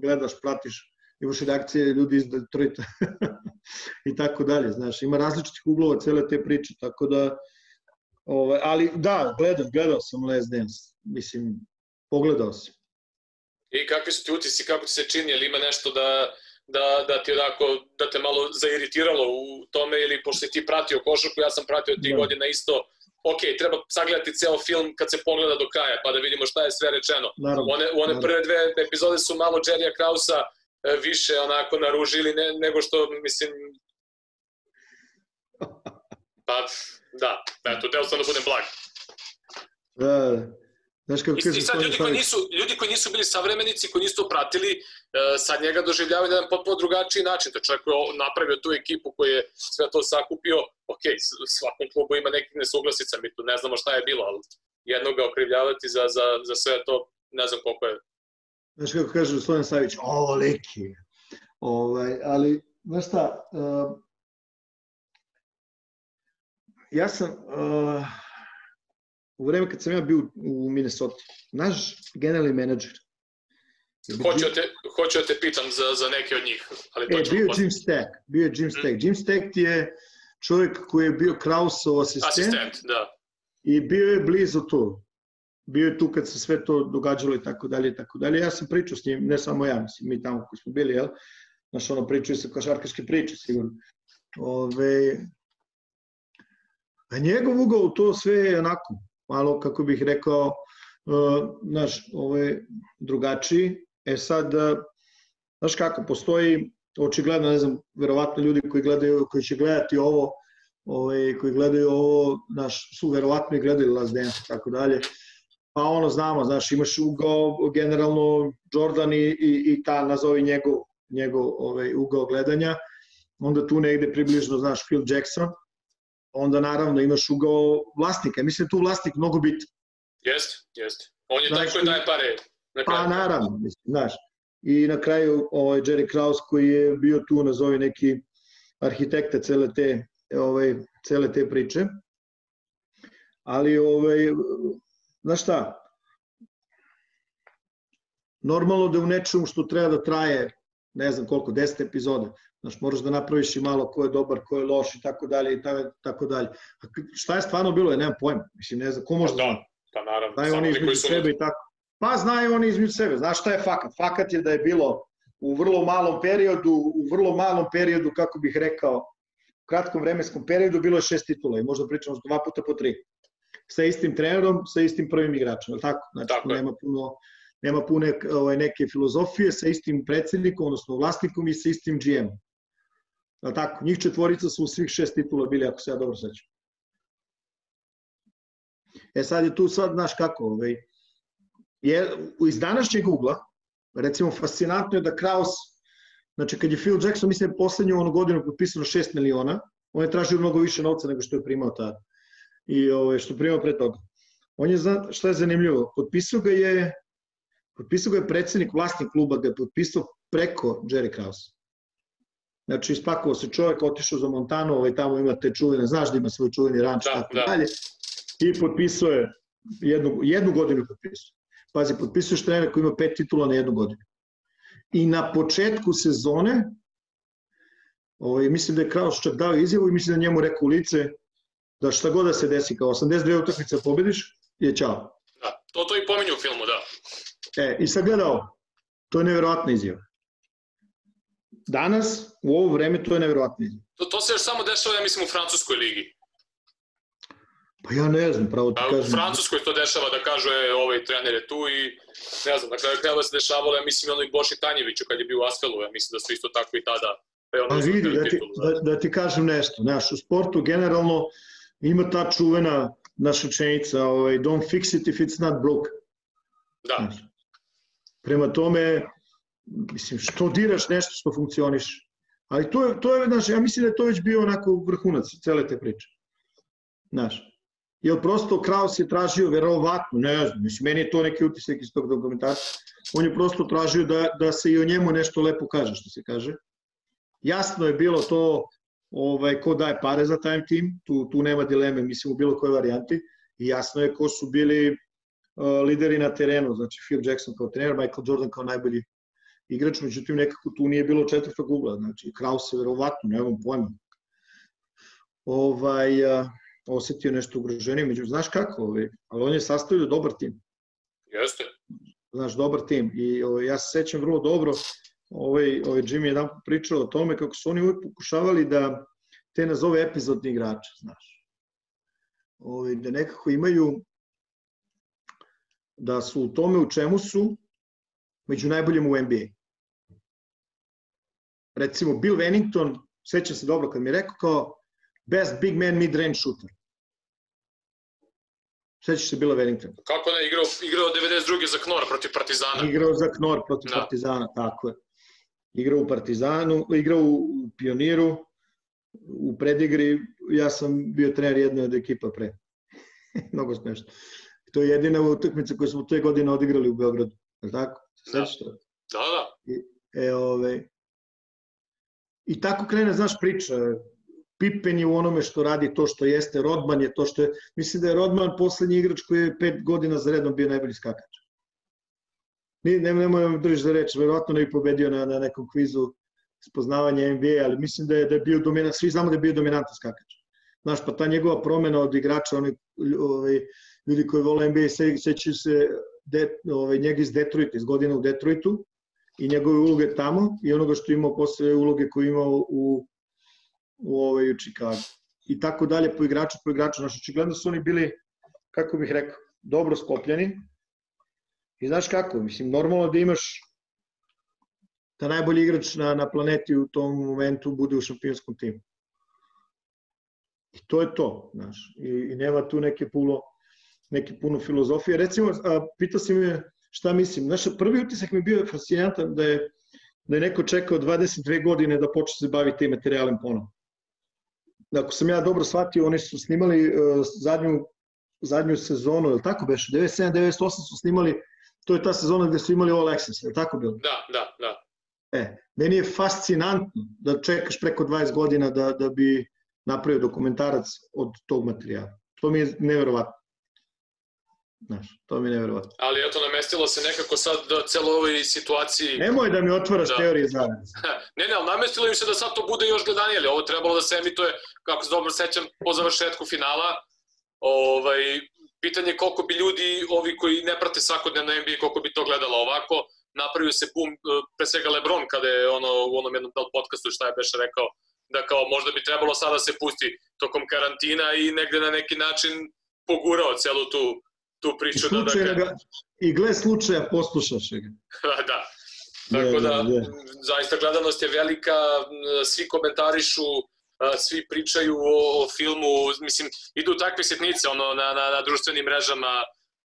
gledaš, pratiš, imaš reakcije ljudi iz Detroita i tako dalje, znaš, ima različitih uglova cele te priče, tako da, ovaj, ali da, gledam, gledao sam Last Dance, mislim, pogledao sam. I kakvi su ti utisci, kako ti se čini, ili ima nešto da, da, da ti onako, da te malo zairitiralo u tome ili pošto ti pratio košarku, ja sam pratio tih da. godina isto, ok, treba sagledati ceo film kad se pogleda do kraja, pa da vidimo šta je sve rečeno. Naravno, one, one naravno. prve dve epizode su malo Jerrya Krausa e, više onako naružili ne, nego što, mislim, pa, da, eto, teo sam da budem blag. Da, da. Znaš kako I, I sad ljudi koji, nisu, ljudi koji nisu bili savremenici, koji nisu to pratili, e, sad njega doživljavaju na jedan potpuno drugačiji način. To čovjek koji je napravio tu ekipu koji je sve to sakupio, ok, svakom klubu ima nekih nesuglasica, mi tu ne znamo šta je bilo, ali jednog ga okrivljavati za, za, za sve to, ne znam koliko je. Znaš kako kaže Sloven Savić, o, leki. Ovaj, ali, znaš šta, uh, ja sam... Uh, u vreme kad sam ja bio u Minnesota, naš generalni menadžer Hoću te, hoću da te pitam za, za neke od njih. Ali to e, bio je Jim Stack. Bio je Jim Stack. Mm. Jim Stack je čovjek koji je bio Krausov asistent. Asistent, da. I bio je blizu tu. Bio je tu kad se sve to događalo i tako dalje i tako dalje. Ja sam pričao s njim, ne samo ja, mislim, mi tamo koji smo bili, jel? Znaš, ono, pričaju se košarkaške priče, sigurno. Ove, a njegov ugao to sve je onako, malo, kako bih rekao, znaš, ovo je drugačiji. E sad, uh, znaš kako, postoji, očigledno, ne znam, verovatno ljudi koji gledaju, koji će gledati ovo, ovaj, koji gledaju ovo, znaš, su verovatno i gledali Last Dance tako dalje, pa ono znamo, znaš, imaš ugao, generalno Jordan i, i, i ta, nazovi njegov, njegov ovaj, ugao gledanja, onda tu negde približno, znaš, Phil Jackson, onda naravno imaš ugao vlasnika. Mislim da tu vlasnik mnogo bitan. Jeste, jeste. On je taj koji daje pare. Na pa naravno, mislim, znaš. I na kraju ovaj, Jerry Kraus koji je bio tu, nazovi neki arhitekta cele te, ovaj, cele te priče. Ali, ovaj, znaš šta, normalno da u nečemu što treba da traje, ne znam koliko, 10 epizoda, Znaš, moraš da napraviš i malo ko je dobar, ko je loš i tako dalje i tako dalje. A šta je stvarno bilo, ja nemam pojma. Mislim, ne znam, ko može da? Pa naravno. Znaju oni između su... sebe i tako. Pa znaju oni između sebe. Znaš šta je fakat? Fakat je da je bilo u vrlo malom periodu, u vrlo malom periodu, kako bih rekao, u kratkom vremenskom periodu bilo je šest titula i možda pričamo dva puta po tri. Sa istim trenerom, sa istim prvim igračem, ali tako? Znači, tako nema puno, nema pune ovaj, neke filozofije sa istim predsednikom, odnosno vlasnikom i sa istim GM-om. Da tako, njih četvorica su u svih šest titula bili, ako se ja dobro sećam. E sad je tu sad, znaš kako, ovaj, je, iz današnjeg ugla, recimo, fascinantno je da Kraus, znači kad je Phil Jackson, mislim, poslednju onu godinu potpisano 6 miliona, on je tražio mnogo više novca nego što je primao tada. I ovaj, što je primao pre toga. On je, zna, šta je zanimljivo, potpisao ga je, potpisao ga je predsednik, vlasnik kluba, ga je potpisao preko Jerry Krausa. Znači, ispakovao se čovjek, otišao za Montanu, ovaj, tamo ima te čuvene, znaš da ima svoj čuveni ranč, da, tako da. dalje, i potpisao je, jednu, jednu godinu potpisao. Pazi, potpisuješ trener koji ima pet titula na jednu godinu. i na početku sezone, ovaj, mislim da je Kraus čak dao izjavu i mislim da njemu rekao u lice da šta god da se desi, kao 82 utakmice pobediš, je čao. Da, to to i pominju u filmu, da. E, i sad gleda ovo, to je nevjerojatna izjava. Danas, u ovo vreme, to je nevjerojatna izjava. To, to se još samo dešava, ja mislim, u Francuskoj ligi. Pa ja ne znam, pravo ti kažem. U Francuskoj to dešava da kažu, e, ovaj trener je tu i ne znam, na kraju krajeva se dešavalo, ja mislim, ono i Boši Tanjeviću kad je bio u Asfelu, ja mislim da su isto tako i tada. Pa, pa vidi, da ti, titulu, da, da ti kažem nešto, znaš, u sportu generalno ima ta čuvena naša rečenica, ovaj, don't fix it if it's not broke. Da. Prema tome, mislim, što diraš nešto što funkcioniš. Ali to je, to je, znaš, ja mislim da je to već bio onako vrhunac cele te priče. Znaš, jer prosto Kraus je tražio verovatno, ne znam, mislim, meni je to neki utisak iz tog dokumentarca, on je prosto tražio da, da se i o njemu nešto lepo kaže, što se kaže. Jasno je bilo to ovaj, ko daje pare za time team, tu, tu nema dileme, mislim, u bilo kojoj varijanti, i jasno je ko su bili uh, lideri na terenu, znači Phil Jackson kao trener, Michael Jordan kao najbolji igrač, međutim nekako tu nije bilo četvrtog ugla, znači Kraus je verovatno, nemam pojma. Ovaj, uh, osetio nešto ugroženije, međutim, znaš kako, ovaj, ali on je sastavio dobar tim. Jeste. Znaš, dobar tim i ovaj, ja se sećam vrlo dobro, ovaj, ovaj Jimmy je jedan pričao o tome kako su oni uvek pokušavali da te nazove epizodni igrače, znaš. Ovaj, da nekako imaju da su u tome u čemu su među najboljim u NBA. Recimo, Bill Wennington, sećam se dobro kad mi je rekao kao best big man mid-range shooter. Sećaš se Bila Wellington? Kako ne, igrao, igrao 92. za Knor protiv Partizana. Igrao za Knor protiv da. Partizana, tako je. Igrao u Partizanu, igrao u Pioniru, u predigri, ja sam bio trener jedne od ekipa pre. Mnogo smešno. To je jedina utakmica koju smo te godine odigrali u Beogradu. Je tako? Sećaš da. to? Da, da. I, e, ove, I tako krene, znaš, priča. Pippen je u onome što radi to što jeste, Rodman je to što je, mislim da je Rodman poslednji igrač koji je pet godina za redom bio najbolji skakač. Ne, ne, nemoj vam držiš za reč, verovatno ne bi pobedio na, na nekom kvizu spoznavanja NBA, ali mislim da je, da je bio dominant, svi znamo da je bio dominantan skakač. Znaš, pa ta njegova promena od igrača, oni, ovaj, ljudi koji vole NBA, se, sećaju se de, ovaj, njega iz Detroita, iz godina u Detroitu i njegove uloge tamo i onoga što imao posle uloge koje imao u u, ovaj, u Chicago. I tako dalje po igraču, po igraču. Znaš, očigledno su oni bili, kako bih rekao, dobro skopljeni. I znaš kako, mislim, normalno da imaš da najbolji igrač na, na planeti u tom momentu bude u šampionskom timu. I to je to, znaš. I, i nema tu neke puno, neke puno filozofije. Recimo, a, pitao si me šta mislim. Znaš, prvi utisak mi je bio fascinantan da je, da je neko čekao 22 godine da počne se baviti tim materijalem ponovno ako sam ja dobro shvatio, oni su snimali uh, zadnju, zadnju sezonu, je li tako beš? 97, 98 su snimali, to je ta sezona gde su imali All Access, je li tako bilo? Da, da, da. E, meni je fascinantno da čekaš preko 20 godina da, da bi napravio dokumentarac od tog materijala. To mi je neverovatno. Znaš, to mi je nevjerovatno. Ali eto, namestilo se nekako sad da celo ovoj situaciji... Nemoj da mi otvaraš da. teorije zavere. ne, ne, ali namestilo im se da sad to bude još gledanije, ali ovo trebalo da se emituje, kako se dobro sećam, po završetku finala. Ovaj, pitanje koliko bi ljudi, ovi koji ne prate svakodnevno NBA, koliko bi to gledalo ovako, napravio se boom, e, pre svega Lebron, kada je ono, u onom jednom podcastu šta je Beše rekao, da kao možda bi trebalo sada da se pusti tokom karantina i negde na neki način pogurao celu tu tu priču I da, da ga, I gle slučaja poslušaš ga. da. Tako da, je, je. zaista gledanost je velika, svi komentarišu, svi pričaju o, o filmu, mislim, idu takve sitnice ono, na, na, na društvenim mrežama,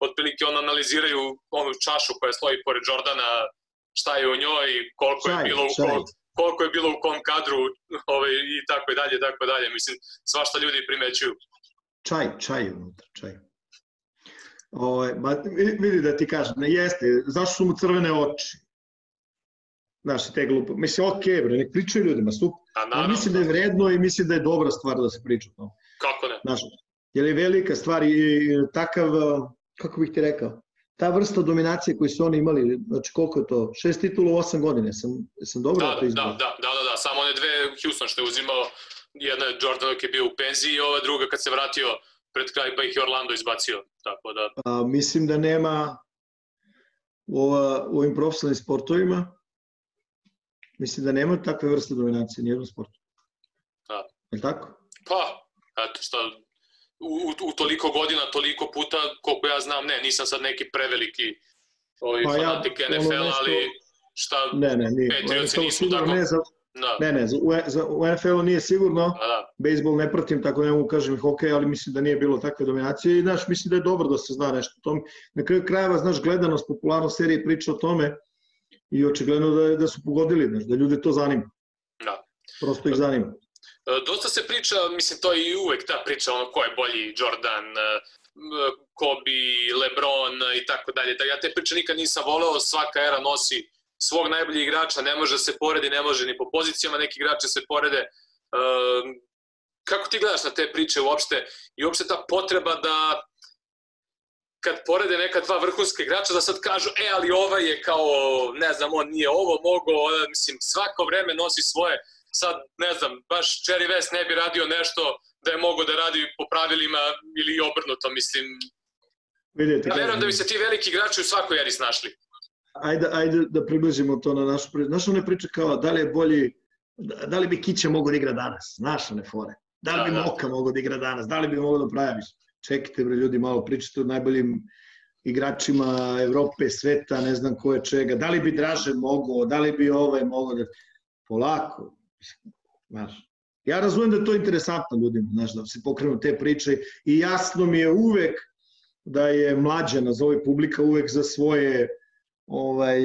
otprilike ono analiziraju onu čašu koja stoji pored Jordana, šta je u njoj, koliko čaj, je bilo u kom, koliko je bilo u kom kadru ovaj, i tako i dalje, tako dalje. Mislim, svašta ljudi primećuju. Čaj, čaj unutra, čaj. Ovaj, ma, vidi da ti kažem, ne jeste, zašto su mu crvene oči? Znaš, te glupo. Mislim, ok, bre, nek pričaju ljudima, super. Ali mislim da je vredno i mislim da je dobra stvar da se priča o tome. Kako ne? Znaš, jer je velika stvar i takav, kako bih ti rekao, ta vrsta dominacije koju su oni imali, znači koliko je to, šest titula u osam godine, sam, sam dobro da, to da, izgleda. da, da, da, da, samo one dve Houston što je uzimao, jedna je Jordan dok je bio u penziji, ova druga kad se vratio pred kraj pa ih je Orlando izbacio, tako da... A, mislim da nema u, ova, u ovim profesionalnim sportovima, mislim da nema takve vrste dominacije u nijednom sportu. Da. Je li tako? Pa, eto šta, u, u toliko godina, toliko puta, koliko ja znam, ne, nisam sad neki preveliki ovaj, Pa ja, fanatik ono NFL, nešto- ali šta, Ne, ne, nije. Patriotsi nisu tako- Ne, za, da, ne, ne, za, u, za, u NFL-u nije sigurno, da, da, bejsbol ne pratim, tako ne mogu kažem hokej, ali mislim da nije bilo takve dominacije i znaš, mislim da je dobro da se zna nešto o tome. Na kraju krajeva, znaš, gledanost, popularnost serije priča o tome i očigledno da, da su pogodili, znaš, da ljude to zanima. da. Prosto ih zanima. E, Dosta se priča, mislim, to je i uvek ta priča, ono, ko je bolji, Jordan, e, Kobe, Lebron e, i tako dalje. Da ja te priče nikad nisam voleo, svaka era nosi svog najboljeg igrača, ne može se poredi, ne može ni po pozicijama, neki igrači se porede. Kako ti gledaš na te priče uopšte i uopšte ta potreba da kad porede neka dva vrhunska igrača da sad kažu, e, ali ovaj je kao, ne znam, on nije ovo mogao, mislim, svako vreme nosi svoje, sad, ne znam, baš Jerry West ne bi radio nešto da je mogo da radi po pravilima ili obrnuto, mislim, Vidite, ja verujem da bi se ti veliki igrači u svakoj eri snašli. Ajde, ajde da približimo to na našu priču. Znaš one priče kao da li je bolji, da, da li bi Kića mogao da igra danas? Znaš one fore. Da li bi Da, da. Moka mogao da igra danas? Da li bi mogao da praviš? Čekajte bre ljudi, malo pričate o najboljim igračima Evrope, sveta, ne znam ko je čega. Da li bi Draže mogao? Da li bi ovaj mogao da... Polako. Znaš. Ja razumem da je to interesantno ljudima, znaš, da se pokrenu te priče i jasno mi je uvek da je mlađa, nazovi publika, uvek za svoje ovaj,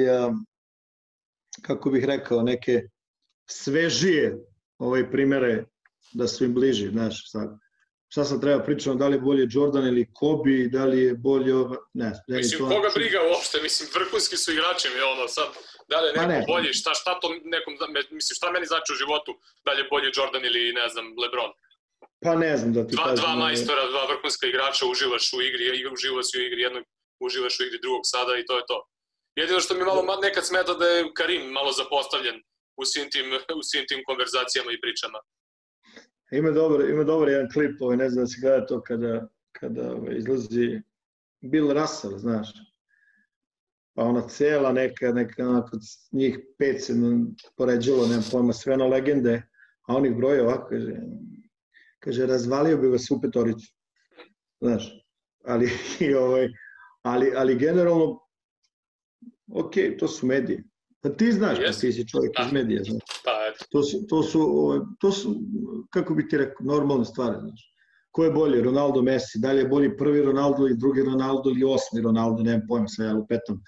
kako bih rekao, neke svežije ovaj primere da su im bliži, znaš, sad. Šta sam treba pričati, da li je bolje Jordan ili Kobe, da li je bolje, ova- ne, ne Mislim, koga briga uopšte, mislim, vrhunski su igrači, mi ono sad, da li je Pa neko ne. bolji, šta, šta to nekom, me- mislim, šta meni znači u životu, da li je bolji Jordan ili, ne znam, Lebron. Pa ne znam da ti Dva, kažem. dva majstora, dva vrhunska igrača, uživaš u igri, si u igri jednog, uživaš u igri drugog sada i to je to. Jedino što mi malo ma- nekad smeta da je Karim malo zapostavljen u svim tim, u svim tim konverzacijama i pričama. Ima dobar, ima dobar jedan klip, ovaj, ne znam da se gleda to kada, kada ovaj, izlazi Bill Russell, znaš. Pa ona cela neka, neka onako, njih pet se poređalo, nemam pojma, sve na legende, a on ih broje ovako, kaže, kaže, razvalio bi vas u petoricu. Znaš, ali, i, ovaj, ali, ali generalno, ok, to su mediji. Pa ti znaš, pa Jeste. ti si čovjek iz Da. medija, znaš. Pa eto, To su, to su, ovaj, to su, kako bi ti rekao, normalne stvari, znaš. Ko je bolji, Ronaldo, Messi, da li je bolji prvi Ronaldo ili drugi Ronaldo ili osmi Ronaldo, nemam pojma, sve ja lupetam.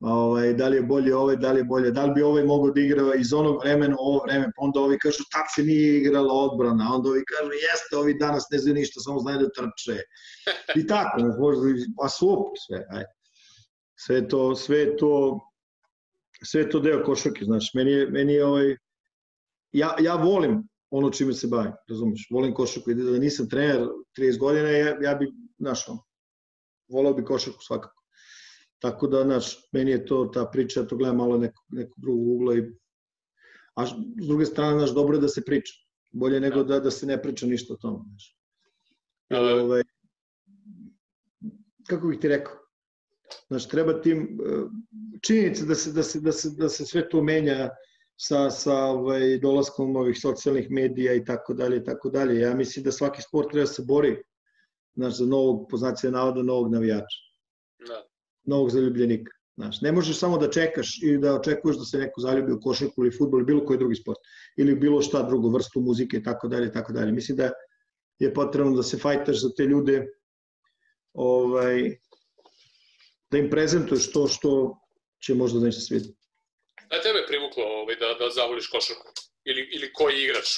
Ovaj, da li je bolje ovaj, da li je bolje, da li bi ovaj mogao da igra iz onog vremena ovo vreme, pa onda ovi kažu tad se nije igrala odbrana, onda ovi kažu jeste, ovi danas ne znaju ništa, samo znaju da trče. I tako, možda, pa super sve, ajde. Sve to, sve to, sve to deo košarke, znaš, meni je, meni je ovaj, ja, ja volim ono čime se bavim, razumeš, volim košarku, da nisam trener 30 godina, ja, ja bi, znaš, ono, voleo bi košarku svakako. Tako da, znaš, meni je to ta priča, ja to gledam malo neko, nekog drugog ugla i a s druge strane, znaš, dobro je da se priča. Bolje nego da, da se ne priča ništa o tome, znaš. Jer, Ali- ovaj, kako bih ti rekao? Znaš, treba tim, e, činjenica da se, da se, da se, da se sve to menja sa, sa ovaj, dolaskom ovih socijalnih medija i tako dalje tako dalje. Ja mislim da svaki sport treba da se bori znaš, za novog, po znacima navoda, novog navijača, da. novog zaljubljenika. Znaš, ne možeš samo da čekaš i da očekuješ da se neko zaljubi u košarku ili futbol ili bilo koji drugi sport ili bilo šta drugo, vrstu muzike i tako dalje tako dalje. Mislim da je potrebno da se fajtaš za te ljude ovaj, da im prezentuješ to što će možda da im se svidi. Da je tebe privuklo ovaj, da, da zavoliš košarku? Ili, ili koji igrač?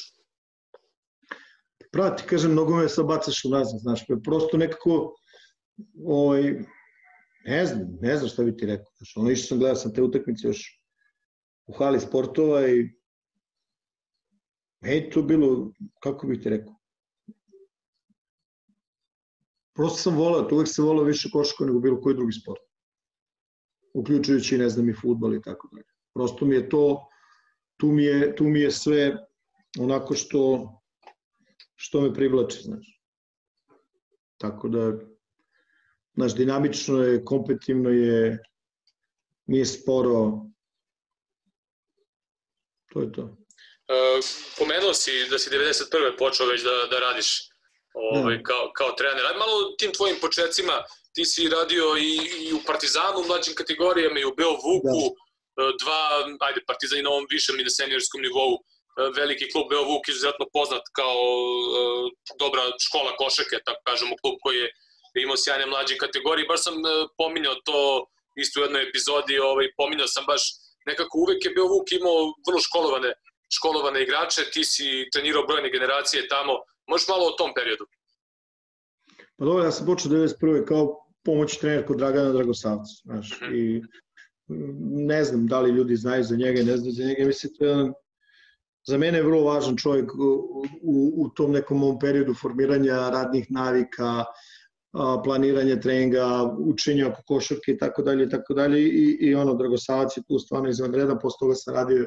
Prati, kažem, mnogo me sad bacaš u nazad, znaš, prosto nekako, ovaj, ne znam, ne znam šta bi ti rekao, znaš, ono išao sam, gledao sam te utakmice još u hali sportova i meni to bilo, kako bih ti rekao, prosto sam volao, to uvek sam volao više košarku nego bilo koji drugi sport. Uključujući, ne znam, i futbol i tako dalje. Prosto mi je to, tu mi je, tu mi je sve onako što, što me privlači, znaš. Tako da, znaš, dinamično je, kompetitivno je, nije sporo, to je to. Uh, pomenuo si da si 91. počeo već da, da radiš ovaj, da. kao, kao trener. Ajde malo tim tvojim početcima, ti si radio i, i u Partizanu u mlađim kategorijama i u Beovuku, da. E, dva, ajde, Partizan i na ovom višem i na seniorskom nivou, e, veliki klub Beovuk izuzetno poznat kao uh, dobra škola košake, tako kažemo, klub koji je imao sjajne mlađe kategorije. Baš sam pominjao to isto u jednoj epizodi, ovaj, pominjao sam baš nekako uvek je Beovuk imao vrlo školovane, školovane igrače, ti si trenirao brojne generacije tamo, možeš malo o tom periodu? Pa dobro, ja sam počeo 91. kao pomoć trener kod Dragana Dragosavca, znaš, mm -hmm. i ne znam da li ljudi znaju za njega, ne znaju za njega, mislim, to je za mene je vrlo važan čovjek u, u, u tom nekom mom periodu formiranja radnih navika, planiranja treninga, učenja oko košarke i tako dalje i tako dalje i, i ono Dragosavac je tu stvarno izvanredan, posle toga sam radio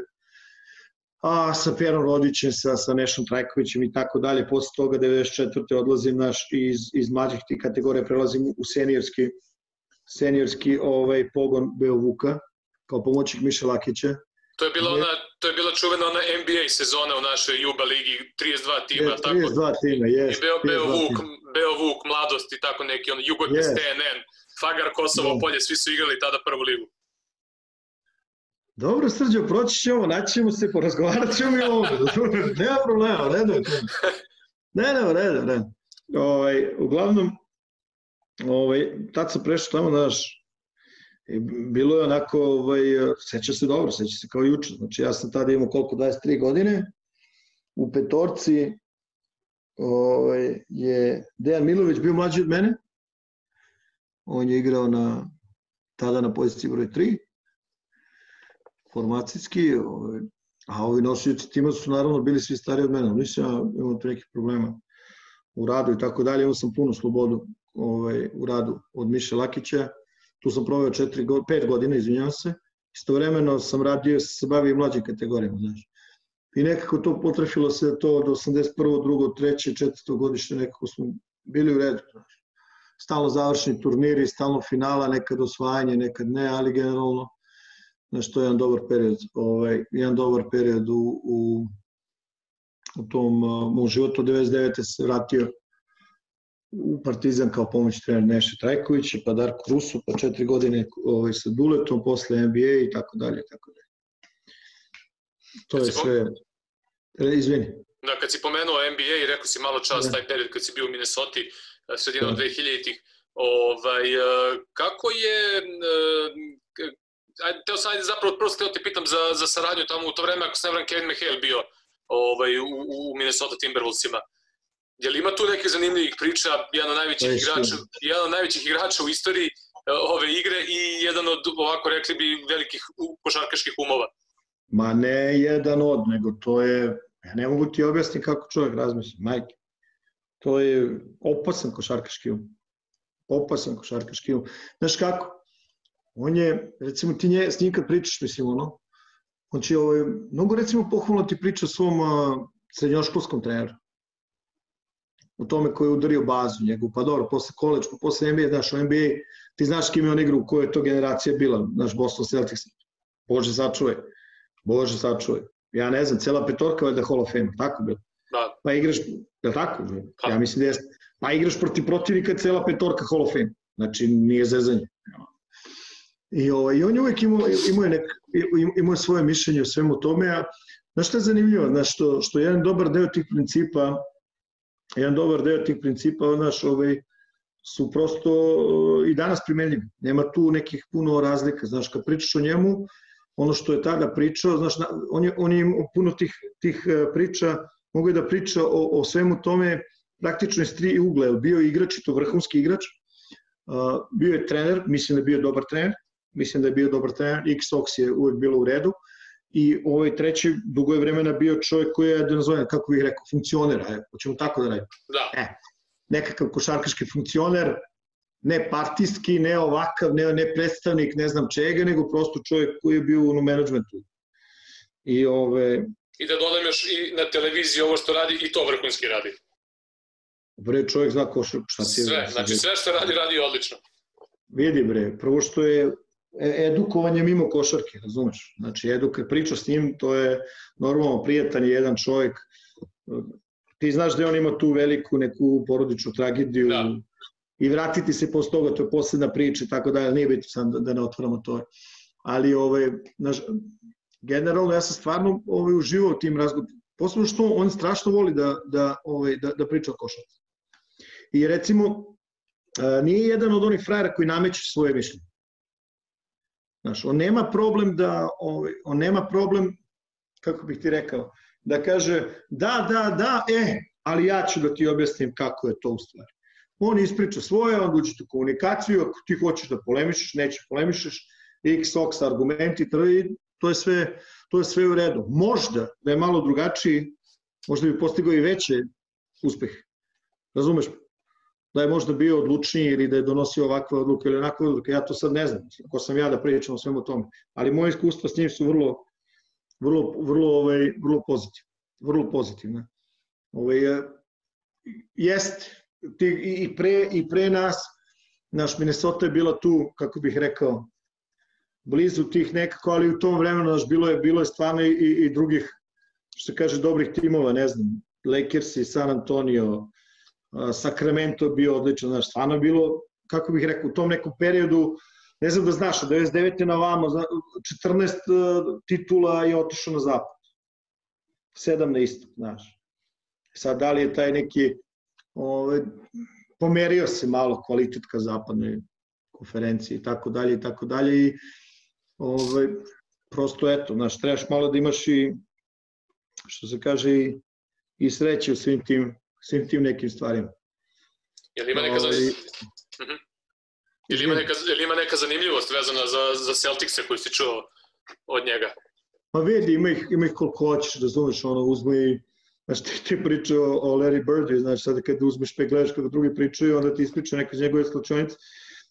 a, sa Perom Rodićem, sa, sa Nešom Trajkovićem i tako dalje. Posle toga 94. odlazim naš iz, iz mlađih tih kategorija, prelazim u seniorski, seniorski ovaj, pogon Beovuka kao pomoćnik Miša Lakića. To je bila ona to je bila čuvena ona NBA sezona u našoj Juba ligi 32 tima, je, 32 tako. 32 tima, jes. I Beo, Beo Vuk, Beo Vuk, mladost i tako neki on Jugotnes yes. TNN, Fagar Kosovo, yes. Polje, svi su igrali tada prvu ligu. Dobro, Srđo, proći ćemo, naći ćemo se, porazgovarat ćemo i ovo. Nema problema, redu je to. Ne, ne, redu, redu. Ovaj, uglavnom, ovaj, tad sam prešao tamo, znaš, bilo je onako, ovaj, seća se dobro, seća se kao juče. Znači, ja sam tada imao koliko, 23 godine, u petorci ovaj, je Dejan Milović bio mlađi od mene, on je igrao na, tada na poziciji broj 3, formacijski, ovaj, a ovi nosioci tima su naravno bili svi stari od mene, nisam ja imao tu nekih problema u radu i tako dalje, imao sam puno slobodu ovaj, u radu od Miše Lakića, tu sam proveo 4, 5 godina, izvinjavam se, istovremeno sam radio, se bavio mlađim kategorijama, znaš. I nekako to potrefilo se to od 81. 2. 3. 4. godište, nekako smo bili u redu, znaš. Stalno završni turniri, stalno finala, nekad osvajanje, nekad ne, ali generalno Znaš, to je jedan dobar period, ovaj, jedan dobar period u, u, u tom uh, mom životu. 99. se vratio u Partizan kao pomoć trener Neše Trajkovića, pa Darko Rusu, pa četiri godine ovaj, sa Duletom, posle NBA i tako dalje, tako dalje. To kad je sve... E, izvini. Da, kad si pomenuo NBA i rekao si malo čas da. taj period kad si bio u Minnesota, sredinom da. 2000-ih, ovaj, kako je ajde, teo sam ajde zapravo prvo teo te pitam za, za saradnju tamo u to vreme, ako se ne vrem, Kevin McHale bio ovaj, u, u Minnesota Timberwolvesima. Je li ima tu neke zanimljivih priča, jedan od najvećih igrača, jedan od najvećih igrača u istoriji e, ove igre i jedan od, ovako rekli bi, velikih košarkaških umova? Ma ne jedan od, nego to je, ja ne mogu ti objasniti kako čovjek razmišlja, majke. To je opasan košarkaški um. Opasan košarkaški um. Znaš kako? On je, recimo ti nje, s njim kad pričaš, mislim, ono, on će, ovaj, mnogo recimo pohvalno ti priča o svom uh, srednjoškolskom treneru. O tome ko je udario bazu njegu, pa dobro, posle college, pa posle NBA, znaš, o NBA, ti znaš kim je on igra, u kojoj je to generacija bila, znaš, Boston Celtics. Bože sačuvaj, Bože sačuvaj. Ja ne znam, cela petorka je da Hall of Fame, tako bilo. Da. Pa igraš, je tako? Pa. Ja mislim da jeste. Pa igraš protiv protivnika cela petorka Hall of Fame. Znači, nije zezanje. I, ovaj, I on je uvek imao, imao, nek, imao svoje mišljenje o svemu tome, a znaš što je zanimljivo, znaš, što, što jedan dobar deo tih principa, jedan dobar deo tih principa, znaš, ovaj, su prosto i danas primenljivi. Nema tu nekih puno razlika, znaš, kad pričaš o njemu, ono što je tada pričao, znaš, on je, on je imao puno tih, tih e, priča, mogu je da priča o, o svemu tome praktično iz tri ugla, bio je igrač i to vrhunski igrač, bio je trener, mislim da je bio dobar trener, mislim da je bio dobar trener, X-Ox je uvek bilo u redu, i ovaj treći dugo je vremena bio čovjek koji je, da nazovem, kako bih rekao, funkcioner, ajde, hoćemo tako da radimo. Da. E, nekakav košarkaški funkcioner, ne partijski, ne ovakav, ne, ne predstavnik ne znam čega, nego prosto čovjek koji je bio u menadžmentu. I, ove, I da dodam još i na televiziji ovo što radi, i to vrhunski radi. Bre, čovjek zna košarku, šta ti je. Sve, znači sve što radi, radi odlično. Vidi bre, prvo što je edukovanje mimo košarke, razumeš? Znači, eduk, priča s njim, to je normalno prijatan je jedan čovjek, ti znaš da on ima tu veliku neku porodičnu tragediju da. i vratiti se posle toga, to je posledna priča, tako da nije biti sam da, da ne otvoramo to. Ali, ovaj, naš, generalno, ja sam stvarno ovaj, uživao u tim razgovorima. Posledno što on strašno voli da, da, ovaj, da, da priča o košarci. I recimo, nije jedan od onih frajera koji nameće svoje mišljenje. Znaš, on nema problem da, ovaj, on nema problem, kako bih ti rekao, da kaže da, da, da, e, ali ja ću da ti objasnim kako je to u stvari. On ispriča svoje, on uđe u komunikaciju, ako ti hoćeš da polemišeš, neće polemišeš, x, ox, argumenti, to je sve, to je sve u redu. Možda da je malo drugačiji, možda bi postigao i veće uspehe. Razumeš? Da je možda bio odlučniji ili da je donosio ovakve odluke ili onakve odluke, ja to sad ne znam, ko sam ja da pričam o svemu tome. Ali moje iskustva s njim su vrlo, vrlo, vrlo, ovaj, vrlo pozitivne. Vrlo pozitivne. Ovaj, jest, ti, i, pre, i pre nas, naš Minnesota je bila tu, kako bih rekao, blizu tih nekako, ali u tom vremenu naš bilo je, bilo je stvarno i, i drugih, što se kaže, dobrih timova, ne znam, Lakers i San Antonio, Sacramento bio odličan, znaš, stvarno bilo, kako bih rekao, u tom nekom periodu, ne znam da znaš, 99. na vamo, 14 titula je otišao na zapad. 7 na istok, znaš. Sad, da li je taj neki, ove, pomerio se malo kvalitet ka zapadnoj konferenciji i tako dalje i tako dalje i ove, prosto eto, znaš, trebaš malo da imaš i, što se kaže, i, i sreće u svim tim, svim tim nekim stvarima. Jel ima neka, Ovi... Mhm. Ili ima neka, ili ima neka zanimljivost vezana za, za Celticse koju si čuo od njega? Pa vidi, ima ih, ima ih koliko hoćeš, razumeš, ono, uzme i, znaš, ti, ti priča o, o Larry Birdu, znaš, sad kad uzmeš pa gledaš kada drugi pričaju, onda ti ispriča neka iz njegove slučajnice,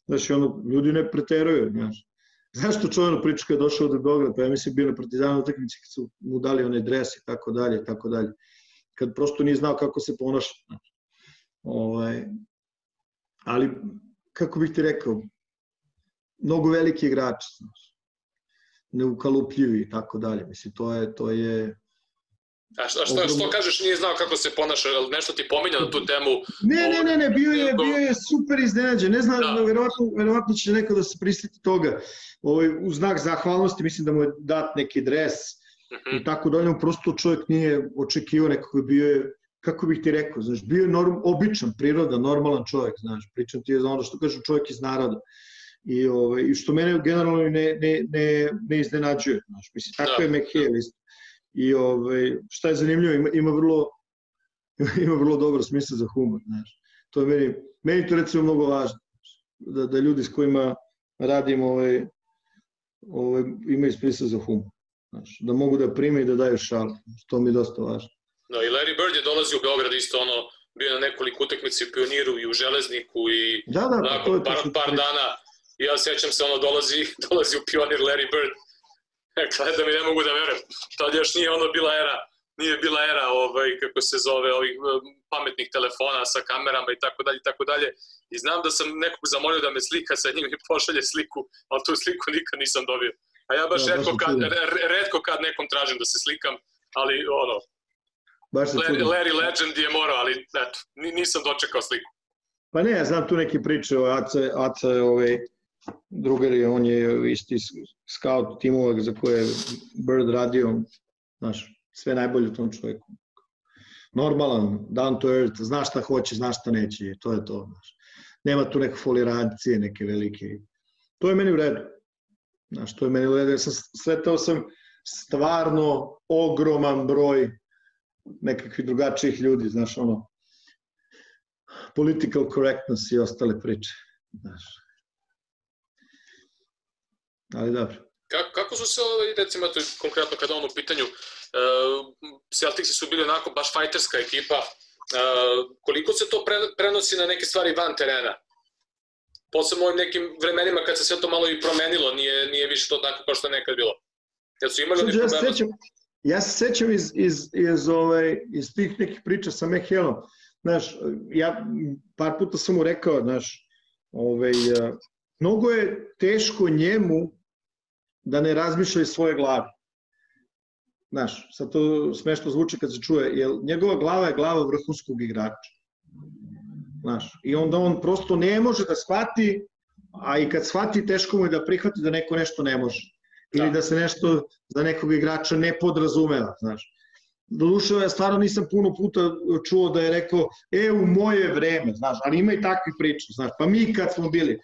znaš, ono, ljudi ne preteruju, znaš. Znaš što čovjeno priča kada je došao do Beograda, pa ja mislim bio na Partizanu utakmici kad su mu dali onaj dres i tako dalje, i tako dalje. Kad prosto nije znao kako se ponaša. Ovaj, ali, kako bih ti rekao, mnogo veliki igrači, znaš neukalupljivi i tako dalje. Mislim, to je, to je A što, što, što kažeš nije znao kako se ponaša, nešto ti pominja na tu temu? Ne, ne, ne, ne, bio je, bio je super iznenađen, ne znam, da. verovatno, verovatno će neko da se pristiti toga, ovaj, u znak zahvalnosti, mislim da mu je dat neki dres -huh. i mhm. tako dalje, prosto čovjek nije očekivao nekako bio je, kako bih ti rekao, znaš, bio je norm, običan, priroda, normalan čovjek, znaš, pričam ti je za ono što kaže čovjek iz naroda. I, ovaj, I što mene generalno ne, ne, ne, ne iznenađuje, znaš, mislim, tako da. je McHale isto I ovaj, šta je zanimljivo, ima, ima vrlo ima vrlo dobro smisla za humor, znaš. To je meni, meni to recimo mnogo važno, da, da ljudi s kojima radim ovaj, ovaj, imaju smisla za humor. Znaš, da mogu da prime i da daju šal. To mi je dosta važno. No, i Larry Bird je dolazio u Beograd isto ono, bio na nekoliko utakmici u Pioniru i u Železniku i da, da, nakon par, par dana ja sećam se ono dolazi, dolazi u Pionir Larry Bird gleda mi ne mogu da verujem. Tad još nije ono bila era, nije bila era ovaj, kako se zove, ovih pametnih telefona sa kamerama i tako dalje i tako dalje. I znam da sam nekog zamolio da me slika sa njim i pošalje sliku, ali tu sliku nikad nisam dobio. A ja baš, ja, redko, kad, redko kad nekom tražim da se slikam, ali ono, baš Larry, Larry Legend je morao, ali eto, nisam dočekao sliku. Pa ne, ja znam tu neke priče o Ace, Ace ovaj, drugar je, on je isti scout timova za koje je Bird radio, znaš, sve najbolje u tom čovjeku. Normalan, down to earth, znaš šta hoće, znaš šta neće, to je to, znaš. Nema tu neke folirancije, neke velike. To je meni u redu. Znaš, to je meni. Ja sam, sretao sam stvarno ogroman broj nekakvih drugačijih ljudi, znaš, ono, political correctness i ostale priče. Znaš, ali dobro. Kako, kako su se, recimo, to konkretno kada on u pitanju, uh, Celticsi su bili onako baš fajterska ekipa, uh, koliko se to pre, prenosi na neke stvari van terena? Posebno ovim nekim vremenima kad se sve to malo i promenilo, nije, nije više to tako kao što je nekad bilo. Jel su imali oni problema? Ja, sećam, ja se sećam iz, iz, iz, ovaj, iz tih nekih priča sa Mehelom. Znaš, ja par puta sam mu rekao, znaš, ovaj, mnogo je teško njemu da ne razmišlja iz svoje glave. Znaš, sad to smešno zvuči kad se čuje, jer njegova glava je glava vrhunskog igrača. Znaš, i onda on prosto ne može da shvati, a i kad shvati teško mu je da prihvati da neko nešto ne može. Ili da, da se nešto za nekog igrača ne podrazumeva, znaš. Doduše, ja stvarno nisam puno puta čuo da je rekao, e, u moje vreme, znaš, ali ima i takvih priča, znaš, pa mi kad smo bili,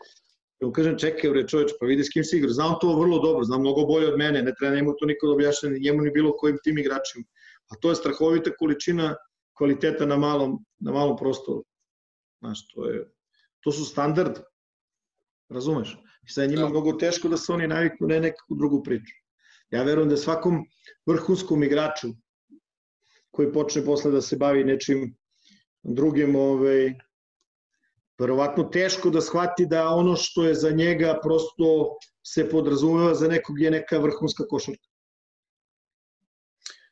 Ja kažem, čekaj, bre, čoveč, pa vidi s kim si igra. Znam to vrlo dobro, znam mnogo bolje od mene, ne treba njemu to niko da objašnja, njemu ni bilo kojim tim igračima. A to je strahovita količina kvaliteta na malom, na malom prostoru. Znaš, to, je, to su standard. Razumeš? I sad je njima da. mnogo teško da se oni naviknu na nekakvu drugu priču. Ja verujem da svakom vrhunskom igraču koji počne posle da se bavi nečim drugim, ovaj, verovatno teško da shvati da ono što je za njega prosto se podrazumeva za nekog je neka vrhunska košarka.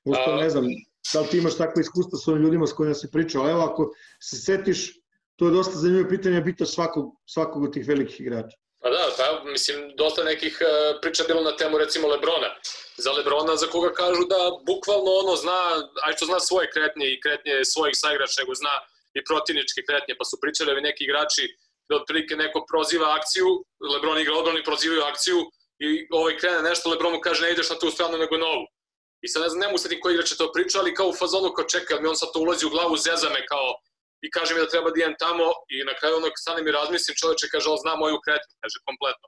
Prosto ne znam, da li ti imaš takve iskustva s ovim ljudima s kojima se pričao, evo ako se setiš, to je dosta zanimljivo pitanje, pitaš svakog, svakog od tih velikih igrača. Pa da, pa mislim, dosta nekih uh, priča bilo na temu recimo Lebrona. Za Lebrona, za koga kažu da bukvalno ono zna, aj što zna svoje kretnje i kretnje svojih saigrača, nego zna i protivničke kretnje, pa su pričali ovi neki igrači da otprilike neko proziva akciju, Lebron igra odbranu prozivaju akciju i ovaj krene nešto, Lebron mu kaže ne ideš na tu stranu nego novu. I sad ne znam, ne mogu sad koji igrač je to pričao, ali kao u fazonu kao čekaj, mi on sad to ulazi u glavu, zeza me kao i kaže mi da treba da idem tamo i na kraju ono stane mi razmislim čoveče kaže on zna moju kretnju, kaže kompletno.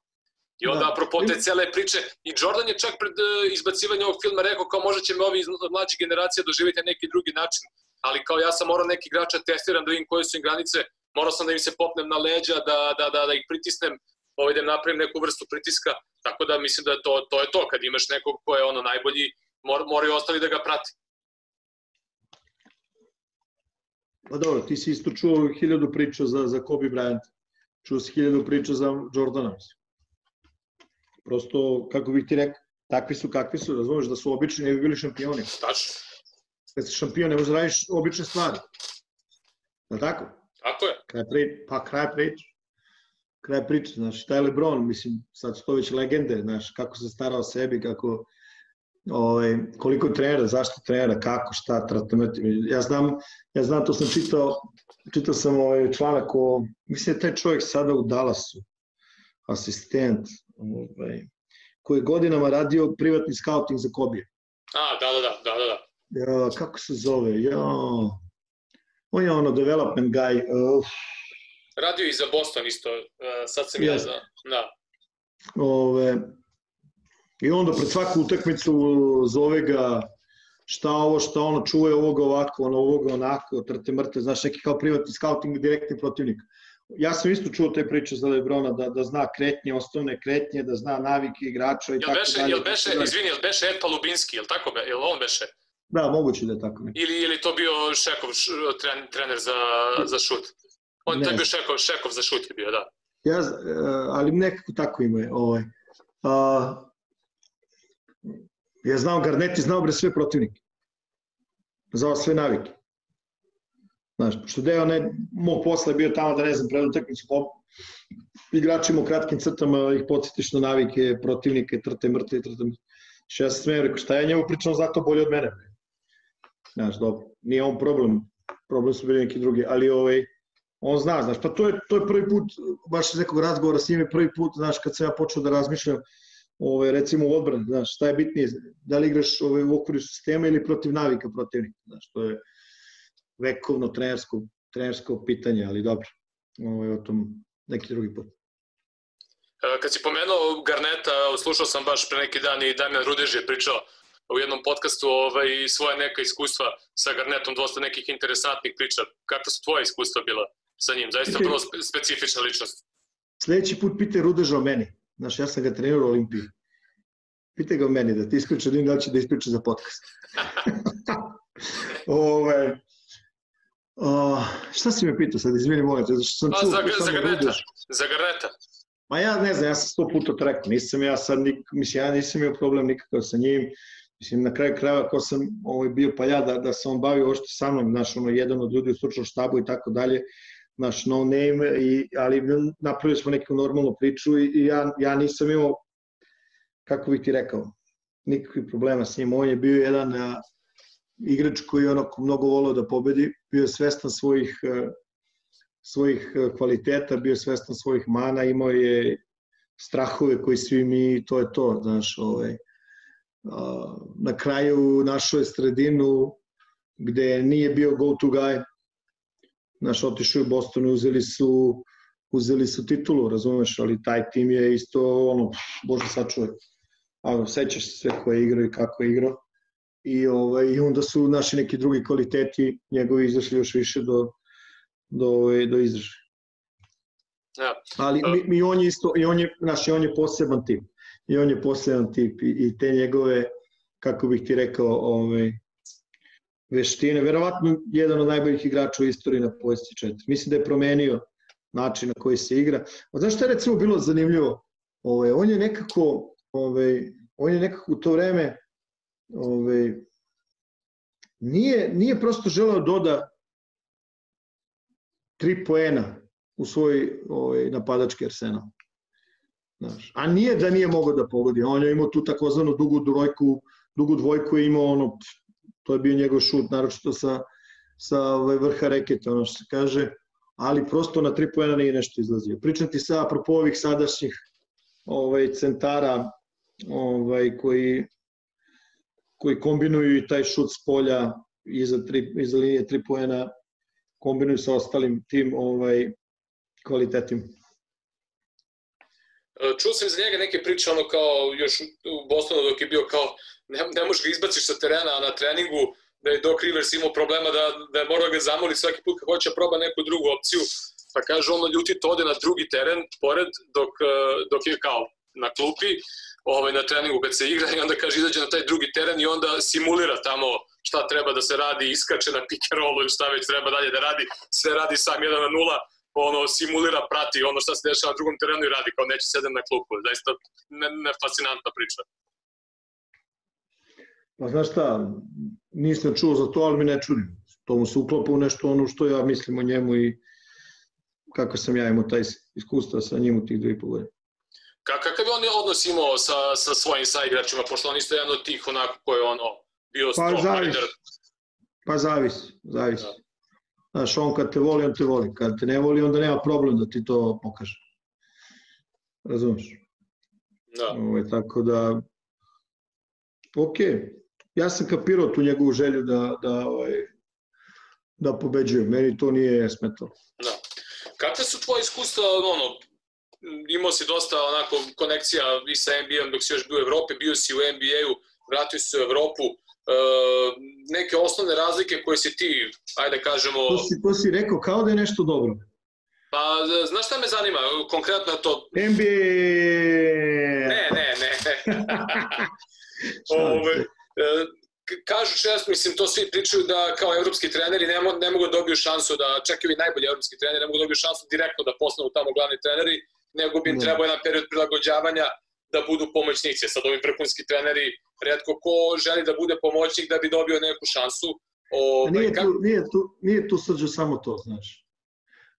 I onda da. apropo te cele priče i Jordan je čak pred uh, izbacivanje ovog filma rekao kao možda će me ovi mlađi generacija doživjeti na neki drugi način ali kao ja sam morao neki igrača testiram da vidim koje su im granice, morao sam da im se popnem na leđa, da, da, da, da ih pritisnem, ovaj, da im napravim neku vrstu pritiska, tako da mislim da to, to je to, kad imaš nekog ko je ono najbolji, mor, moraju ostali da ga prati. Pa dobro, ti si isto čuo hiljadu priča za, za Kobe Bryant, čuo si hiljadu priča za Jordana, mislim. Prosto, kako bih ti rekao, takvi su kakvi su, razumeš, da su obični, ne bi bili šampioni. Tačno kad si šampion, ne možeš da radiš obične stvari. Je tako? Tako je. Kraj pri, pa kraj priče. Kraj priče, znaš, šta je Lebron, mislim, sad su to već legende, znaš, kako se starao o sebi, kako, ovaj, koliko trenera, zašto trenera, kako, šta, tratament. Ja znam, ja znam, to sam čitao, čitao sam ovaj članak o, mislim da taj čovjek sada u Dallasu, asistent, ovaj, koji je godinama radio privatni scouting za Kobije. A, da, da, da, da, da ja, kako se zove, ja, on je ono development guy. Uh, Radio i za Boston isto, uh, sad sam yes. ja za, da. Ove, I onda pred svaku utakmicu zove ga šta ovo, šta ono, čuje ovoga ovako, ono, ovoga onako, trte mrte, znaš, neki kao privatni scouting direktni protivnik. Ja sam isto čuo te priče za Lebrona, da, da zna kretnje, osnovne kretnje, da zna navike igrača i jel tako beše, dalje. Jel beše, izvini, jel beše Ed Palubinski, jel tako, be, jel on beše? Da, moguće da je tako. Ili, ili to bio Šekov tren, trener za, za šut? On ne. to je bio Šekov, Šekov za šut je bio, da. Ja, e, ali nekako tako ima je. Ovaj. A, ja znao Garneti, znao bre sve protivnike. Znao sve navike. Znaš, što deo ne, mog posla je bio tamo da ne znam, predu teknicu po igračima u kratkim crtama ih podsjetiš na navike, protivnike, trte, mrte, trte, mrte. Što ja sam smijem, rekao, šta je njemu pričano zato bolje od mene? Znaš, dobro, nije on problem, problem su bili neki drugi, ali ovaj, on zna, znaš, pa to je, to je prvi put, baš iz nekog razgovora s njim je prvi put, znaš, kad sam ja počeo da razmišljam, ovaj, recimo u odbrani, znaš, šta je bitnije, da li igraš ovaj, u okviru sistema ili protiv navika protivnika, znaš, to je vekovno trenersko, trenersko pitanje, ali dobro, ovaj, o tom neki drugi put. E, kad si pomenuo Garneta, slušao sam baš pre neki dan i Damjan Rudež je pričao u jednom podcastu ovaj, svoje neka iskustva sa Garnetom, dosta nekih interesantnih priča. Kako su tvoje iskustva bila sa njim? Zaista vrlo spe, specifična ličnost. Sledeći put pite Rudeža o meni. Znaš, ja sam ga trenirao u Olimpiji. Pite ga o meni, da ti ispriča, da će da ispriča za podcast. Ove, Uh, šta si me pitao sad, izvini molim te, zašto sam Pa, čuo... za, samo za Garneta, za Garneta. Ma ja ne znam, ja sam sto puta to rekao, nisam ja sad, nik, mislim, ja nisam imao problem nikakav sa njim, mislim, na kraju krajeva ko sam ovaj, bio pa ja da, da se on bavio ošto sa mnom, znaš, ono, jedan od ljudi u stručnom štabu i tako dalje, naš no name, i, ali napravili smo neku normalnu priču i, i ja, ja nisam imao, kako bih ti rekao, nikakvih problema s njim, on je bio jedan a, igrač koji je onako mnogo volao da pobedi, bio je svestan svojih a, svojih kvaliteta, bio svestan svojih mana, imao je strahove koji svi mi, to je to, znaš, ovaj, na kraju našo je sredinu gde nije bio go to guy, znaš, otišao u Boston i uzeli su, uzeli su titulu, razumeš, ali taj tim je isto, ono, bože sačuvaj, a sećaš se sve ko je igrao i kako je igrao, i, ovaj, i onda su naši neki drugi kvaliteti njegovi izašli još više do, do, ovaj, do izražaja. Ja. Ali mi, mi on je isto, i on je, znaš, i on je poseban tip. I on je poseban tip i, i te njegove, kako bih ti rekao, ovaj, veštine, verovatno jedan od najboljih igrača u istoriji na pojesti 4. Mislim da je promenio način na koji se igra. A znaš šta je recimo bilo zanimljivo? Ovaj, on je nekako, ovaj, on je nekako u to vreme ovaj, nije, nije prosto želeo doda tri poena u svoj ovaj, napadački arsenal. Znaš, a nije da nije mogao da pogodi, on je imao tu takozvanu dugu dvojku, dugu dvojku je imao ono, to je bio njegov šut, naročito sa, sa ovaj, vrha reketa, ono što se kaže, ali prosto na tri poena nije nešto izlazio. Pričam ti sa apropo ovih sadašnjih ovaj, centara ovaj, koji, koji kombinuju i taj šut s polja iza, tri, iza linije tri poena, kombinuju sa ostalim tim ovaj, kvalitetima. Čuo sam za njega neke priče, ono kao još u Bostonu dok je bio kao ne, ne možeš ga izbaciš sa terena, a na treningu da je Doc Rivers imao problema da, da je morao ga zamoli svaki put kad hoće proba neku drugu opciju, pa kaže ono ljuti to ode na drugi teren pored dok, dok je kao na klupi ovaj, na treningu kad se igra i onda kaže izađe na taj drugi teren i onda simulira tamo šta treba da se radi, iskače na rollu ili šta već treba dalje da radi, sve radi sam 1 na 0, ono, simulira, prati ono šta se dešava na drugom terenu i radi kao neće sedem na klupu. Zaista ne, ne fascinantna priča. Pa znaš šta, nisam čuo za to, ali mi ne čudim. To mu se uklopa u nešto ono što ja mislim o njemu i kako sam ja imao taj iskustva sa njim u tih dve i pol godine. Kakav je on odnos imao sa, sa svojim saigračima, pošto on isto je jedan od tih onako koji je ono bio pa, strong zavisi. Pa zavisi, zavisi. Da. Znaš, on kad te voli, on te voli. Kad te ne voli, onda nema problem da ti to pokaže. Razumeš? Da. Ove, ovaj, tako da, ok, ja sam kapirao tu njegovu želju da, da, ovaj, da pobeđuje. Meni to nije smetalo. Da. Kakve su tvoje iskustva, ono, imao si dosta onako konekcija i sa NBA-om dok si još bio u Evropi, bio si u NBA-u, vratio si se u Evropu, neke osnovne razlike koje si ti, ajde kažemo... To si, to si rekao kao da je nešto dobro. Pa, znaš šta me zanima, konkretno to... NBA! Ne, ne, ne. Ove, kažu često, mislim, to svi pričaju da kao evropski treneri ne, ne mogu da dobiju šansu da, čak i najbolji evropski treneri ne mogu da dobiju šansu direktno da postanu tamo glavni treneri, nego bi im trebao jedan period prilagođavanja da budu pomoćnici. Sad ovi vrhunski treneri, redko ko želi da bude pomoćnik da bi dobio neku šansu. O, nije, tu, nije, tu, nije tu srđe samo to, znaš.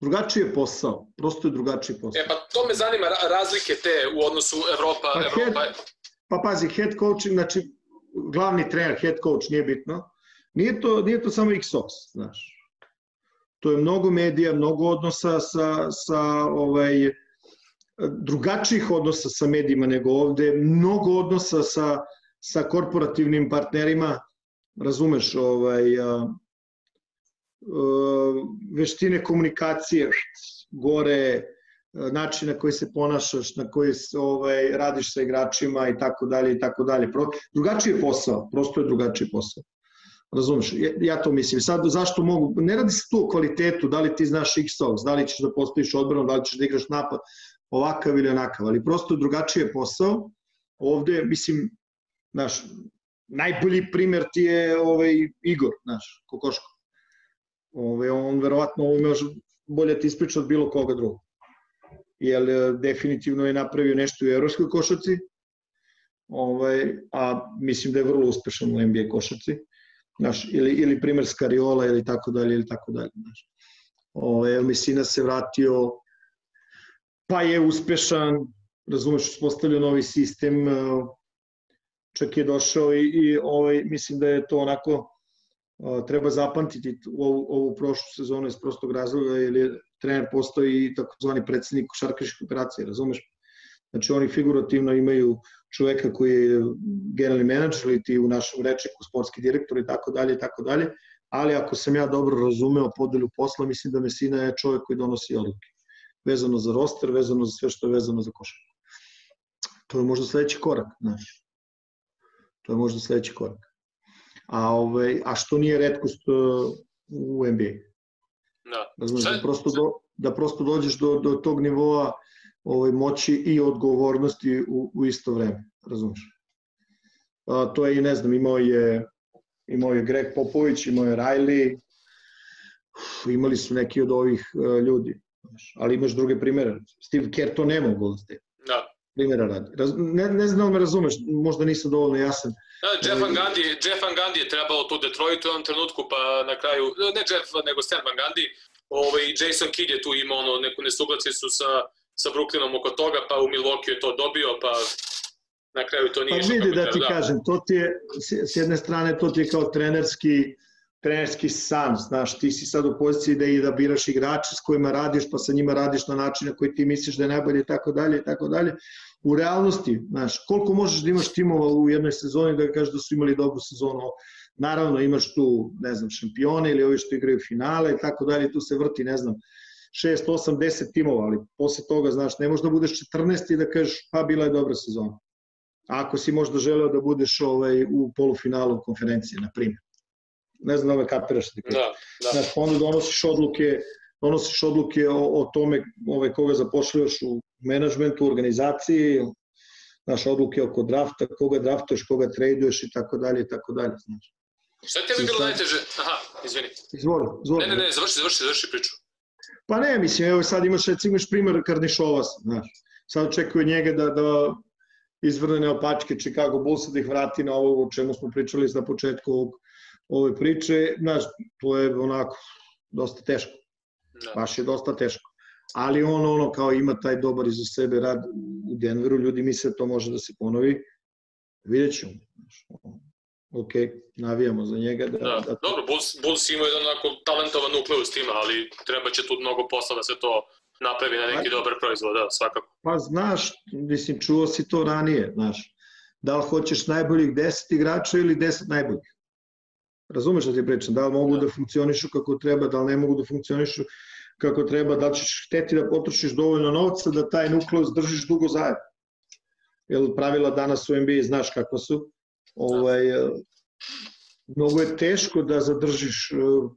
Drugačiji je posao, prosto je drugačiji posao. E pa to me zanima, razlike te u odnosu Evropa, pa Evropa... Head, pa pazi, head coaching, znači glavni trener, head coach, nije bitno. Nije to, nije to samo X-Ox, znaš. To je mnogo medija, mnogo odnosa sa, sa ovaj, drugačijih odnosa sa medijima nego ovde, mnogo odnosa sa, sa korporativnim partnerima, razumeš, ovaj, a, a, veštine komunikacije, gore, način na koji se ponašaš, na koji ovaj, radiš sa igračima i tako dalje i tako dalje. Drugačiji je posao, prosto je drugačiji posao. Razumeš, ja, to mislim. Sad, zašto mogu, ne radi se tu o kvalitetu, da li ti znaš X-Ox, da li ćeš da postaviš odbranu, da li ćeš da igraš napad, ovakav ili onakav, ali prosto drugačije posao. Ovde, mislim, naš, najbolji primer ti je ovaj Igor, naš, Kokoško. Ove, on verovatno ovo može bolje ti ispriča od bilo koga drugog. Jer e, definitivno je napravio nešto u evropskoj košarci, ovaj, a mislim da je vrlo uspešan u NBA košarci. Znaš, ili, ili primer Skariola ili tako dalje ili tako dalje. Znaš. Ovaj, El Messina se vratio, pa je uspešan, razumeš, uspostavljao novi sistem, e, čak je došao i, i ovaj, mislim da je to onako treba zapamtiti ovu, ovu prošlu sezonu iz prostog razloga, jer je trener postoji i takozvani predsednik košarkaških operacija, razumeš? Znači oni figurativno imaju čoveka koji je generalni menadžer ili ti u našem rečeku sportski direktor i tako dalje i tako dalje, ali ako sam ja dobro razumeo podelu posla, mislim da Mesina je čovek koji donosi odluke. Vezano za roster, vezano za sve što je vezano za košarku. To je možda sledeći korak, znaš. To je možda sledeći korak a, ovaj, a što nije redkost uh, u NBA. Da. Razumeš, da, prosto do, da prosto dođeš do, do tog nivoa ovaj, moći i odgovornosti u, u isto vreme, razumeš? A, to je i, ne znam, imao je, imao je Greg Popović, imao je Riley, imali su neki od ovih uh, ljudi, ali imaš druge primere. Steve Kerr to nema u Golden State. Primera radi. Raz, ne, ne znam da me razumeš, možda nisam dovoljno jasan. Da, Jeff Van Gundy, Jeff Van Gundy je trebalo tu Detroitu u jednom trenutku, pa na kraju, ne Jeff, nego Stan Van Gundy, ovaj, Jason Kidd je tu imao ono, neku su sa, sa Brooklynom oko toga, pa u Milwaukee je to dobio, pa na kraju to nije pa vidi da ti da. kažem, to ti je, s jedne strane, to ti je kao trenerski, trenerski san, znaš, ti si sad u poziciji da i da biraš igrače s kojima radiš, pa sa njima radiš na način na koji ti misliš da je najbolje i tako dalje i tako dalje, u realnosti, znaš, koliko možeš da imaš timova u jednoj sezoni da kažeš da su imali dobru sezonu, naravno imaš tu, ne znam, šampione ili ovi što igraju finale i tako dalje, tu se vrti, ne znam, 6, 8, 10 timova, ali posle toga, znaš, ne možeš da budeš 14 i da kažeš, pa bila je dobra sezona. Ako si možda želeo da budeš ovaj, u polufinalu konferencije, na primjer. Ne znam da me kapiraš. Da, da. Znaš, pa onda donosiš odluke, donosiš odluke o, o tome ovaj, koga zapošljaš u menadžmentu, organizaciji, naše odluke oko drafta, koga draftuješ, koga traduješ i tako dalje i tako dalje. Znači. Šta ti je bilo najteže? Aha, izvini. Izvoli, izvoli. Ne, ne, ne, završi, završi, završi priču. Pa ne, mislim, evo sad imaš, recimo, imaš primer Karnišova, znaš. Sad očekuje njega da, da izvrne neopačke Chicago Bulls da ih vrati na ovo o čemu smo pričali na početku ovog, ove priče. Znaš, to je onako dosta teško. Da. Baš je dosta teško. Ali on ono kao ima taj dobar iza sebe rad u Denveru, ljudi misle to može da se ponovi. Vidjet ćemo. Ok, navijamo za njega. Da, da, da dobro, Bulls, Bulls ima jedan onako talentovan nukleus tima, ali treba će tu mnogo posla da se to napravi na neki dobar proizvod, da, svakako. Pa znaš, mislim, čuo si to ranije, znaš, da li hoćeš najboljih 10 igrača ili 10 najboljih? Razumeš da ti pričam, da li mogu da. da funkcionišu kako treba, da li ne mogu da funkcionišu kako treba, da ćeš hteti da potrošiš dovoljno novca da taj nukleus držiš dugo zajedno. Jer pravila danas u NBA znaš kakva su. Ovaj, mnogo je teško da zadržiš uh,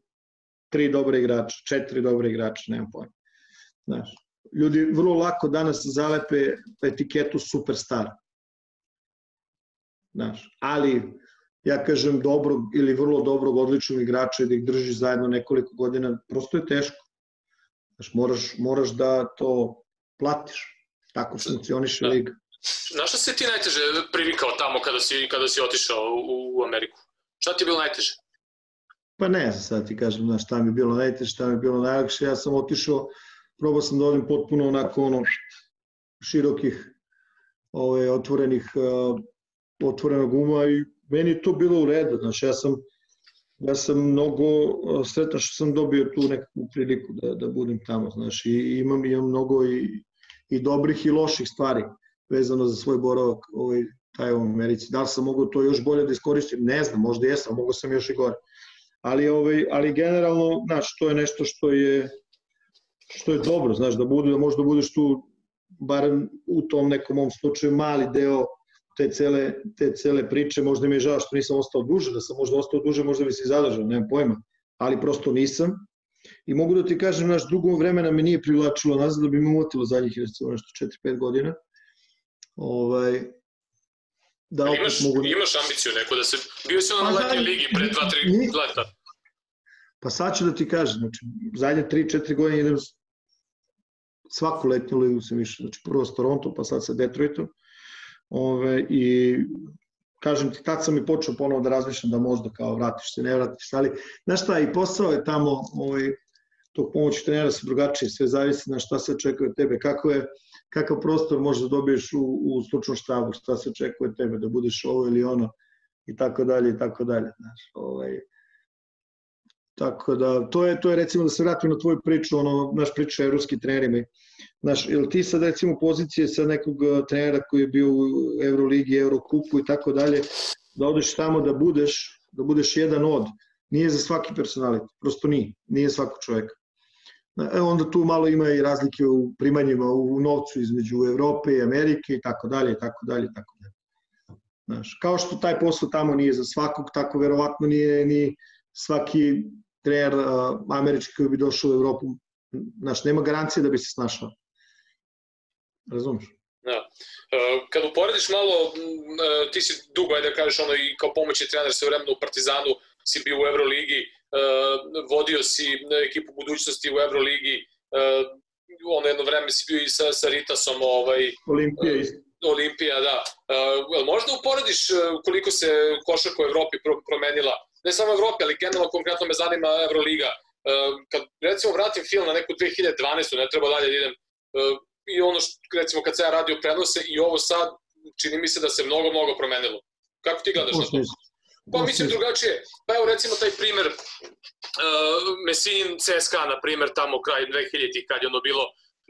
tri dobre igrača, četiri dobre igrača, nemam pojma. Znaš, ljudi vrlo lako danas zalepe etiketu superstar. Znaš, ali ja kažem dobrog ili vrlo dobrog, odličnog igrača i da ih držiš zajedno nekoliko godina, prosto je teško. Znaš, moraš, moraš da to platiš. Tako funkcioniše da. liga. Na šta se ti najteže privikao tamo kada si, kada si otišao u, u Ameriku? Šta ti je bilo najteže? Pa ne znam sad ti kažem znaš, šta mi je bilo najteže, šta mi je bilo najlakše. Ja sam otišao, probao sam da odim potpuno onako ono, širokih, ove, otvorenih, otvorenog uma i meni je to bilo u redu. Znaš, ja sam ja sam mnogo sretan što sam dobio tu nekakvu priliku da, da budem tamo, znaš, i imam, imam mnogo i, i dobrih i loših stvari vezano za svoj boravak ovaj, taj u Americi. Da li sam mogu to još bolje da iskoristim? Ne znam, možda jesam, mogu sam još i gore. Ali, ovaj, ali generalno, znaš, to je nešto što je što je dobro, znaš, da, budu, da možda budeš tu, barem u tom nekom mom slučaju, mali deo te cele, te cele priče, možda mi je žao što nisam ostao duže, da sam možda ostao duže, možda bi se zadržao, nemam pojma, ali prosto nisam. I mogu da ti kažem, naš dugo vremena me nije privlačilo nazad, da bi me umotilo zadnjih recimo nešto 4-5 godina. Ovaj, da opet imaš, mogu... imaš ambiciju neko da se... Bio si ono na pa letnjoj ligi pre 2-3 leta. Pa sad ću da ti kažem, znači, zadnje 3-4 godine idem svaku letnju ligu sam više, znači prvo s Toronto, pa sad sa Detroitom. Ove, I kažem ti, tad sam i počeo ponovo da razmišljam da možda kao vratiš se, ne vratiš se, ali znaš šta, i posao je tamo, ovaj, tog pomoći trenera su drugačije, sve zavisi na šta se očekuje od tebe, kako je, kakav prostor možeš da dobiješ u, u stručnom štabu, šta se očekuje od tebe, da budeš ovo ili ono, i tako dalje, i tako dalje, znaš, ovaj, Tako da, to je, to je recimo da se vratim na tvoju priču, ono, naš priča sa evropskim trenerima. Znaš, ili ti sad recimo pozicije sa nekog eh, trenera koji je bio u Euroligi, Eurokupu i tako dalje, da odeš tamo da budeš, da budeš jedan od, nije za svaki personalit, prosto nije, nije svako čovjek. E, onda tu malo ima i razlike u primanjima, u novcu između Evrope i Amerike i tako dalje, tako dalje, tako dalje. Znaš, kao što taj posao tamo nije za svakog, tako verovatno nije ni svaki trener američki koji bi došao u Evropu, znaš, nema garancije da bi se snašao. Razumeš? Da. Uh, kad uporediš malo, uh, ti si dugo, ajde da kažeš, ono, i kao pomoćni trener sve vremena u Partizanu, si bio u Euroligi, uh, vodio si ekipu budućnosti u Euroligi, ono jedno vreme si bio i sa, sa Ritasom, ovaj, Olimpija. Olimpija, da. Uh, možda uporediš koliko se košarka u Evropi promenila ne samo Evrope, ali generalno konkretno me zanima Euroliga. E, kad recimo vratim film na neku 2012. ne treba dalje da idem, e, i ono što, recimo kad se ja radio prenose i ovo sad, čini mi se da se mnogo, mnogo promenilo. Kako ti gledaš na to? Pa mislim drugačije. Pa evo recimo taj primer uh, Mesin CSKA, na primer, tamo kraj 2000-ih kad je ono bilo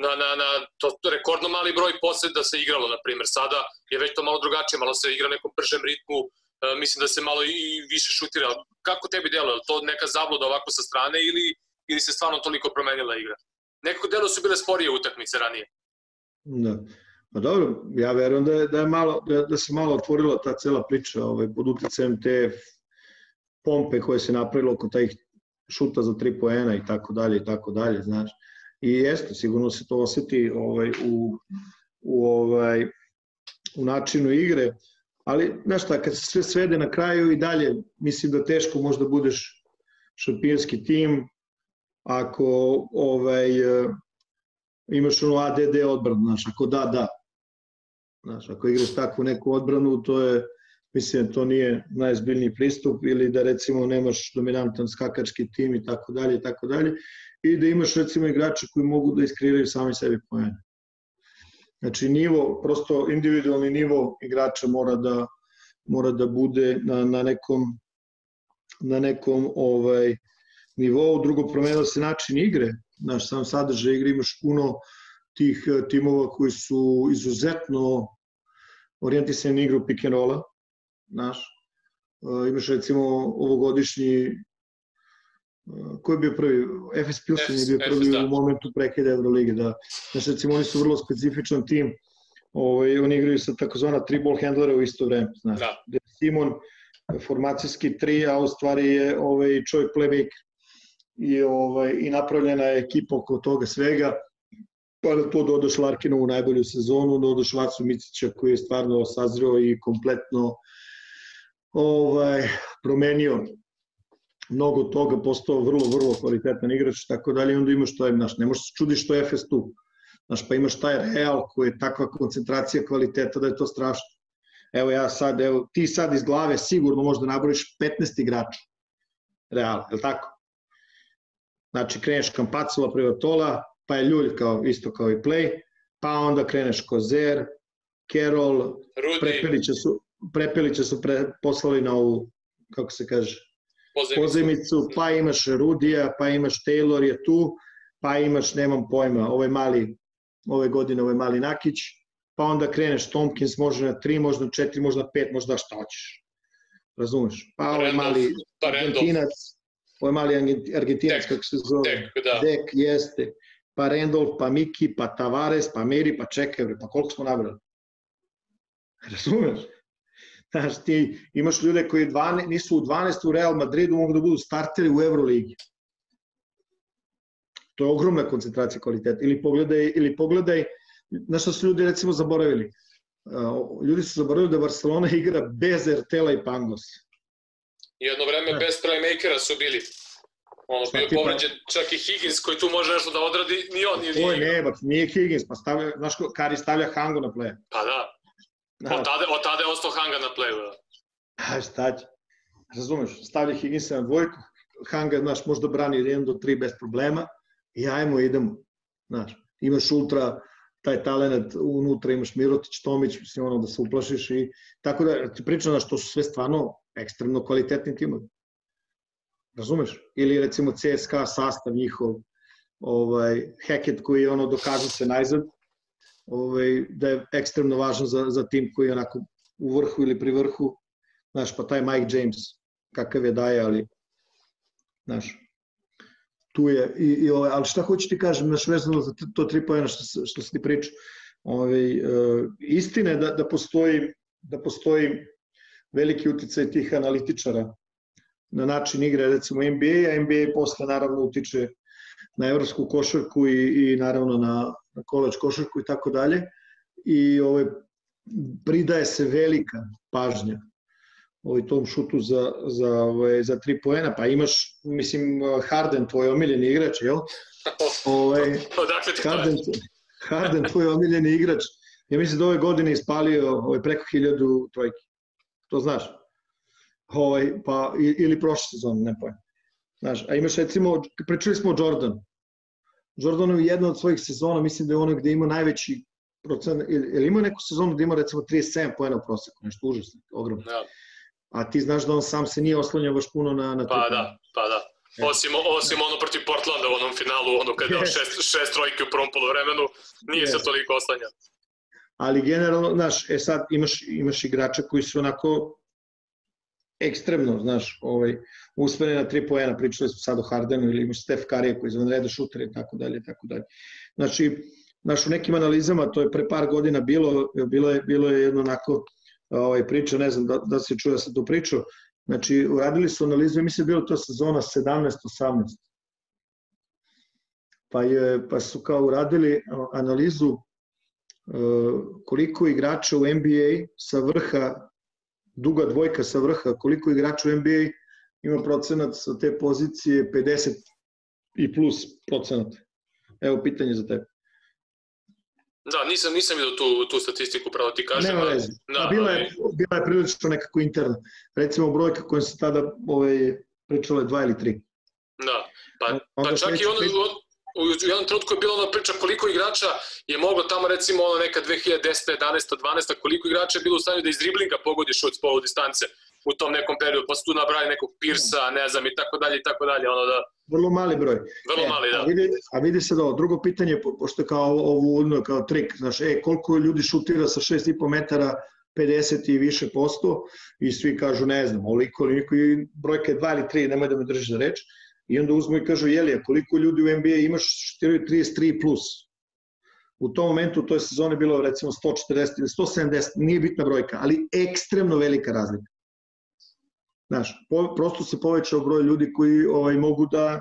na, na, na to, to rekordno mali broj posljed da se igralo, na primer. Sada je već to malo drugačije, malo se igra nekom bržem ritmu, E, mislim da se malo i više šutira. Kako tebi deluje? Je to neka zabluda ovako sa strane ili, ili se stvarno toliko promenila igra? Nekako delo su bile sporije utakmice ranije. Da. Pa dobro, ja verujem da je, da je malo, da, da se malo otvorila ta cela priča ovaj, pod uticajem te pompe koje se napravilo oko tajih šuta za tri poena i tako dalje i tako dalje, znaš. I jeste, sigurno se to oseti ovaj, u, u, ovaj, u načinu igre. Ali, znaš šta, kad se sve svede na kraju i dalje, mislim da teško možda budeš šampionski tim ako ovaj, e, imaš ono ADD odbranu, znaš, ako da, da. Znaš, ako igraš takvu neku odbranu, to je, mislim, to nije najzbiljniji pristup ili da recimo nemaš dominantan skakački tim i tako dalje i tako dalje i da imaš recimo igrače koji mogu da iskreiraju sami sebi pojene. Znači nivo, prosto individualni nivo igrača mora da mora da bude na, na nekom na nekom ovaj nivou, drugo promenilo se način igre, naš sam sadržaj igre, imaš puno tih eh, timova koji su izuzetno orijentisani na igru pick and rolla, naš. Eh, imaš recimo ovogodišnji ko je bio prvi? FS Pilsen je bio prvi da. u momentu prekida Eurolige, da. Znači, recimo, oni su vrlo specifičan tim, ovaj, oni igraju sa takozvana tri ball handlera u isto vreme, znači. Da. Simon, formacijski tri, a u stvari je ovaj, čovjek playmaker. I, ovaj, I napravljena je ekipa oko toga svega, pa da to dodaš Larkinovu najbolju sezonu, dodaš Vacu Micića koji je stvarno sazrio i kompletno ovaj, promenio mnogo toga, postao vrlo, vrlo kvalitetan igrač, tako dalje, onda imaš to, znaš, ne možeš se čudiš što je FS tu. Znaš, pa imaš taj Real koji je takva koncentracija kvaliteta da je to strašno. Evo ja sad, evo, ti sad iz glave sigurno možda nabrojiš 15 igrača Real, je li tako? Znači, kreneš Kampacova, Privatola, pa je Ljulj kao, isto kao i Play, pa onda kreneš Kozer, Kerol, Prepelića su, Prepelića su pre, poslali na ovu, kako se kaže, pozemicu. pozemicu, pa imaš Rudija, pa imaš Taylor je tu, pa imaš, nemam pojma, ovaj mali, ove godine ovaj mali Nakić, pa onda kreneš Tompkins može na 3, možda na 4, možda na 5, možda šta hoćeš. Razumeš? Pa ovaj mali pa Argentinac, ovaj mali Argentinac, kako se zove, Dek, da. Dek jeste, pa Randolph, pa Miki, pa Tavares, pa Meri, pa čekaj, pa koliko smo nabrali? Razumeš? Znaš, ti imaš ljude koji 12, nisu u 12 u Real Madridu, mogu da budu starteri u Euroligi. To je ogromna koncentracija kvaliteta. Ili pogledaj, ili pogledaj na što su ljudi recimo zaboravili. Ljudi su zaboravili da Barcelona igra bez Ertela i Pangos. I jedno vreme ne. bez playmakera su bili. Ono bio tipa... povređen čak i Higgins koji tu može nešto da odradi, ni on nije. To je ne, nije Higgins, pa stavlja, znaš ko, Kari stavlja Hangu na play. Pa da. Da. Od, tada, od tada je ostao Hanga na play, da. A šta će? Razumeš, stavlja Higginsa na dvojku, Hanga, znaš, možda brani 1 do 3 bez problema i ajmo, idemo. Znaš, imaš ultra, taj talent unutra, imaš Mirotić, Tomić, mislim, ono da se uplašiš i tako da ti pričam da što su sve stvarno ekstremno kvalitetni timovi. Razumeš? Ili recimo CSKA sastav njihov, ovaj, Hackett koji je ono dokaže se najzad, ovaj, da je ekstremno važan za, za tim koji je onako u vrhu ili pri vrhu, znaš, pa taj Mike James, kakav je daje, ali, znaš, tu je, i, i ovaj, ali šta hoću ti kažem, znaš, vezano za to tri pojena što, što se ti priča, ovaj, uh, istina je da, da postoji, da postoji veliki uticaj tih analitičara na način igre, recimo NBA, a NBA posle naravno utiče na evropsku košarku i, i naravno na, na koleč košarku i tako dalje. I ovaj, pridaje se velika pažnja ovaj tom šutu za, za, ovaj, za tri poena, pa imaš, mislim, Harden, tvoj omiljeni igrač, jel? Ovaj, Harden, Harden, tvoj omiljeni igrač, ja mislim da ove godine ispalio ovaj, preko hiljadu trojki. To znaš? Ovaj, pa, ili prošle sezone, ne pojem. Znaš, a imaš recimo, pričali smo o Jordanu. Jordanu je jedna od svojih sezona, mislim da je ono gde ima najveći procent, ili ima neku sezonu gde ima recimo 37 poena u proseku, nešto užasno, ogromno. Ja a ti znaš da on sam se nije oslanjao baš puno na, na Pa da, pa da. E. Osim, osim ono protiv Portlanda u onom finalu, ono kada je yes. šest, šest trojke u prvom polovremenu, nije yes. se toliko oslanjao. Ali generalno, znaš, e sad imaš, imaš igrača koji su onako ekstremno, znaš, ovaj, usmene na tri poena, pričali smo sad o Hardenu ili imaš Steph Curry koji je reda šuter i tako dalje, tako dalje. Znači, znaš, u nekim analizama, to je pre par godina bilo, bilo je, bilo je jedno onako ovaj, priča, ne znam da, da se čuje sa tu priču, znači uradili su analizu, mislim bilo to sezona 17-18, pa, je, pa su kao uradili analizu koliko igrača u NBA sa vrha, duga dvojka sa vrha, koliko igrača u NBA ima procenat sa te pozicije 50 i plus procenat. Evo pitanje za tebe. Da, nisam, nisam vidio tu, tu statistiku, pravo ti kažem. Nema veze. Da, bila, je, bila je prilično nekako interna. Recimo brojka koja se tada ovaj, pričala je dva ili tri. Da, pa, pa čak i ono, u jednom trenutku je bilo ona priča koliko igrača je moglo tamo recimo ono neka 2010. 11. 12. koliko igrača je bilo u stanju da iz driblinga pogodi šut s polu distance u tom nekom periodu, pa su tu nabrali nekog Pirsa, ne znam, i tako dalje, i tako dalje, ono da... Vrlo mali broj. Vrlo e, mali, da. A vidi, a vidi se da ovo, drugo pitanje, pošto kao ovo kao trik, znaš, e, koliko ljudi šutira sa 6,5 metara 50 i više posto i svi kažu ne znam, oliko ili niko i brojka je 2 ili 3, nemoj da me držiš za reč i onda uzmu i kažu jeli, koliko ljudi u NBA imaš šutiraju 33 plus u tom momentu u toj sezoni bilo recimo 140 ili 170, nije bitna brojka, ali ekstremno velika razlika. Znaš, po, prosto se povećao broj ljudi koji ovaj, mogu da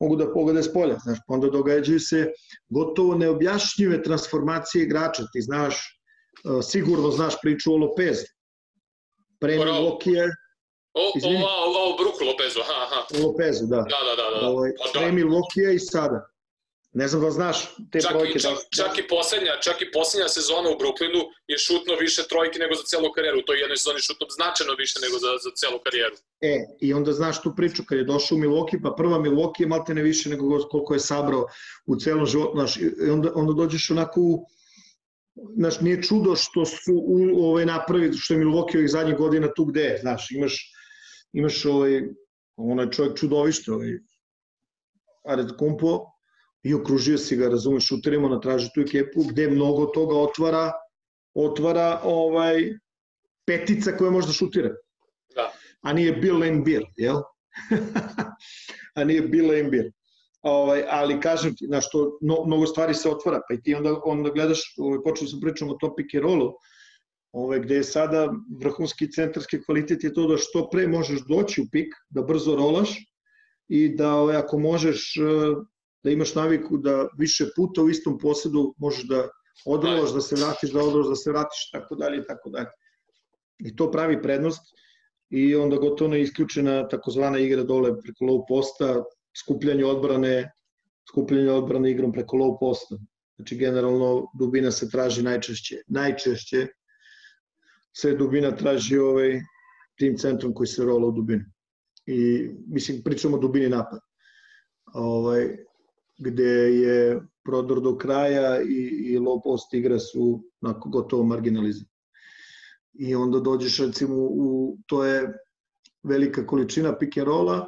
mogu da pogode s polja, znaš, pa onda događaju se gotovo neobjašnjive transformacije igrača, ti znaš, uh, sigurno znaš priču o Lopezu. Pre Milokije, O, o, o, o, Bruku Lopezu, aha, aha. O Lopezu, da. Da, da, da. da. Ovaj, pa, da. Pre Milokija i sada. Ne znam da znaš te čak brojke. I, čak, da... čak, i poslednja, čak i poslednja sezona u Brooklynu je šutno više trojke nego za celu karijeru. U toj jednoj sezoni šutno značajno više nego za, za celu karijeru. E, i onda znaš tu priču, kad je došao u Milwaukee, pa prva Milwaukee je malte ne više nego koliko je sabrao u celom životu. Znaš, I onda, onda dođeš onako u, znaš, nije čudo što su u, ovaj, napravi, što je Milwaukee ovih zadnjih godina tu gde je, znaš, imaš, imaš ovaj, onaj čovjek čudovište, ovaj, Ared Kumpo, i okružio si ga, razumeš, šuterima na traži tu ekipu, gde mnogo toga otvara, otvara ovaj, petica koja može da šutira. Da. A nije Bill Embiid, jel? a nije Bill Embiid. Ovaj, ali kažem ti, znaš, to, no, mnogo stvari se otvara, pa i ti onda, onda gledaš, ovaj, počeli sam pričam o tom pick ovaj, gde je sada vrhunski centarski kvalitet je to da što pre možeš doći u pik, da brzo rolaš i da ovaj, ako možeš da imaš naviku da više puta u istom posedu možeš da odrolaš, da se vratiš, da odrolaš, da se vratiš, tako dalje i tako dalje. I to pravi prednost i onda gotovo je isključena takozvana igra dole preko low posta, skupljanje odbrane, skupljanje odbrane igrom preko low posta. Znači, generalno, dubina se traži najčešće. Najčešće se dubina traži ovaj, tim centrom koji se rola u dubinu. I, mislim, pričamo o dubini napada. Ovaj, gde je prodor do kraja i, i low post igra su onako gotovo marginalizirane. I onda dođeš recimo u, to je velika količina pick and rolla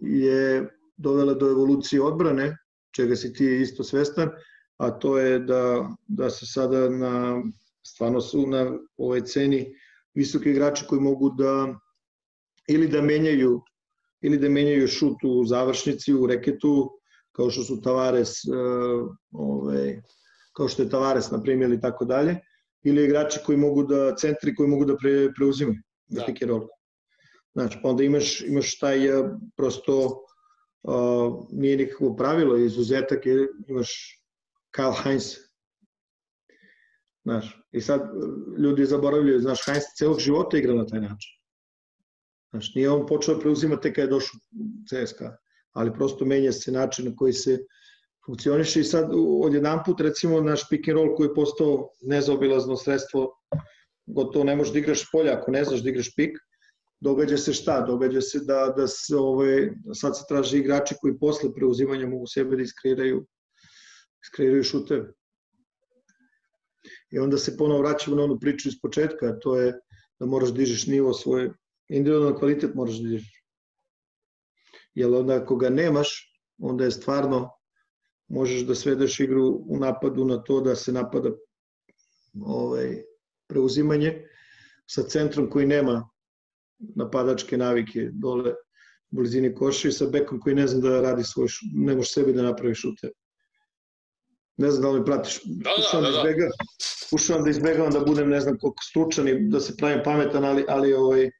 je dovela do evolucije odbrane, čega si ti isto svestan, a to je da, da se sada na, stvarno su na ovoj ceni visoki igrači koji mogu da ili da menjaju ili da menjaju šut u završnici, u reketu, kao što su Tavares, uh, ovaj, kao što je Tavares, na primjer, ili tako dalje, ili igrači koji mogu da, centri koji mogu da pre, preuzimaju, da, pick and roll. Znači, pa onda imaš, imaš taj uh, prosto, uh, nije nikakvo pravilo, izuzetak je, imaš Kyle Heinz. Znaš, i sad ljudi zaboravljaju, znaš, Heinz celog života igra na taj način. Znaš, nije on počeo da preuzima tek kada je došao CSKA ali prosto menja se način na koji se funkcioniše i sad odjedan put recimo naš pick and roll koji je postao nezaobilazno sredstvo gotovo ne možeš da igraš polja ako ne znaš da igraš pik događa se šta? Događa se da, da se, ove, sad se traže igrači koji posle preuzimanja mogu sebe da iskreiraju, iskreiraju šuteve. I onda se ponovo vraćamo na onu priču iz početka, to je da moraš da dižeš nivo svoje, individualni kvalitet moraš da dižeš jer onda ako ga nemaš, onda je stvarno, možeš da svedeš igru u napadu na to da se napada ovaj, preuzimanje sa centrom koji nema napadačke navike dole u blizini koša i sa bekom koji ne zna da radi svoj ne može sebi da napravi šute. Ne znam da li pratiš. Da, da, da, da. Izbega, pušavam da izbegavam da budem ne znam koliko stručan i da se pravim pametan, ali, ali ovaj,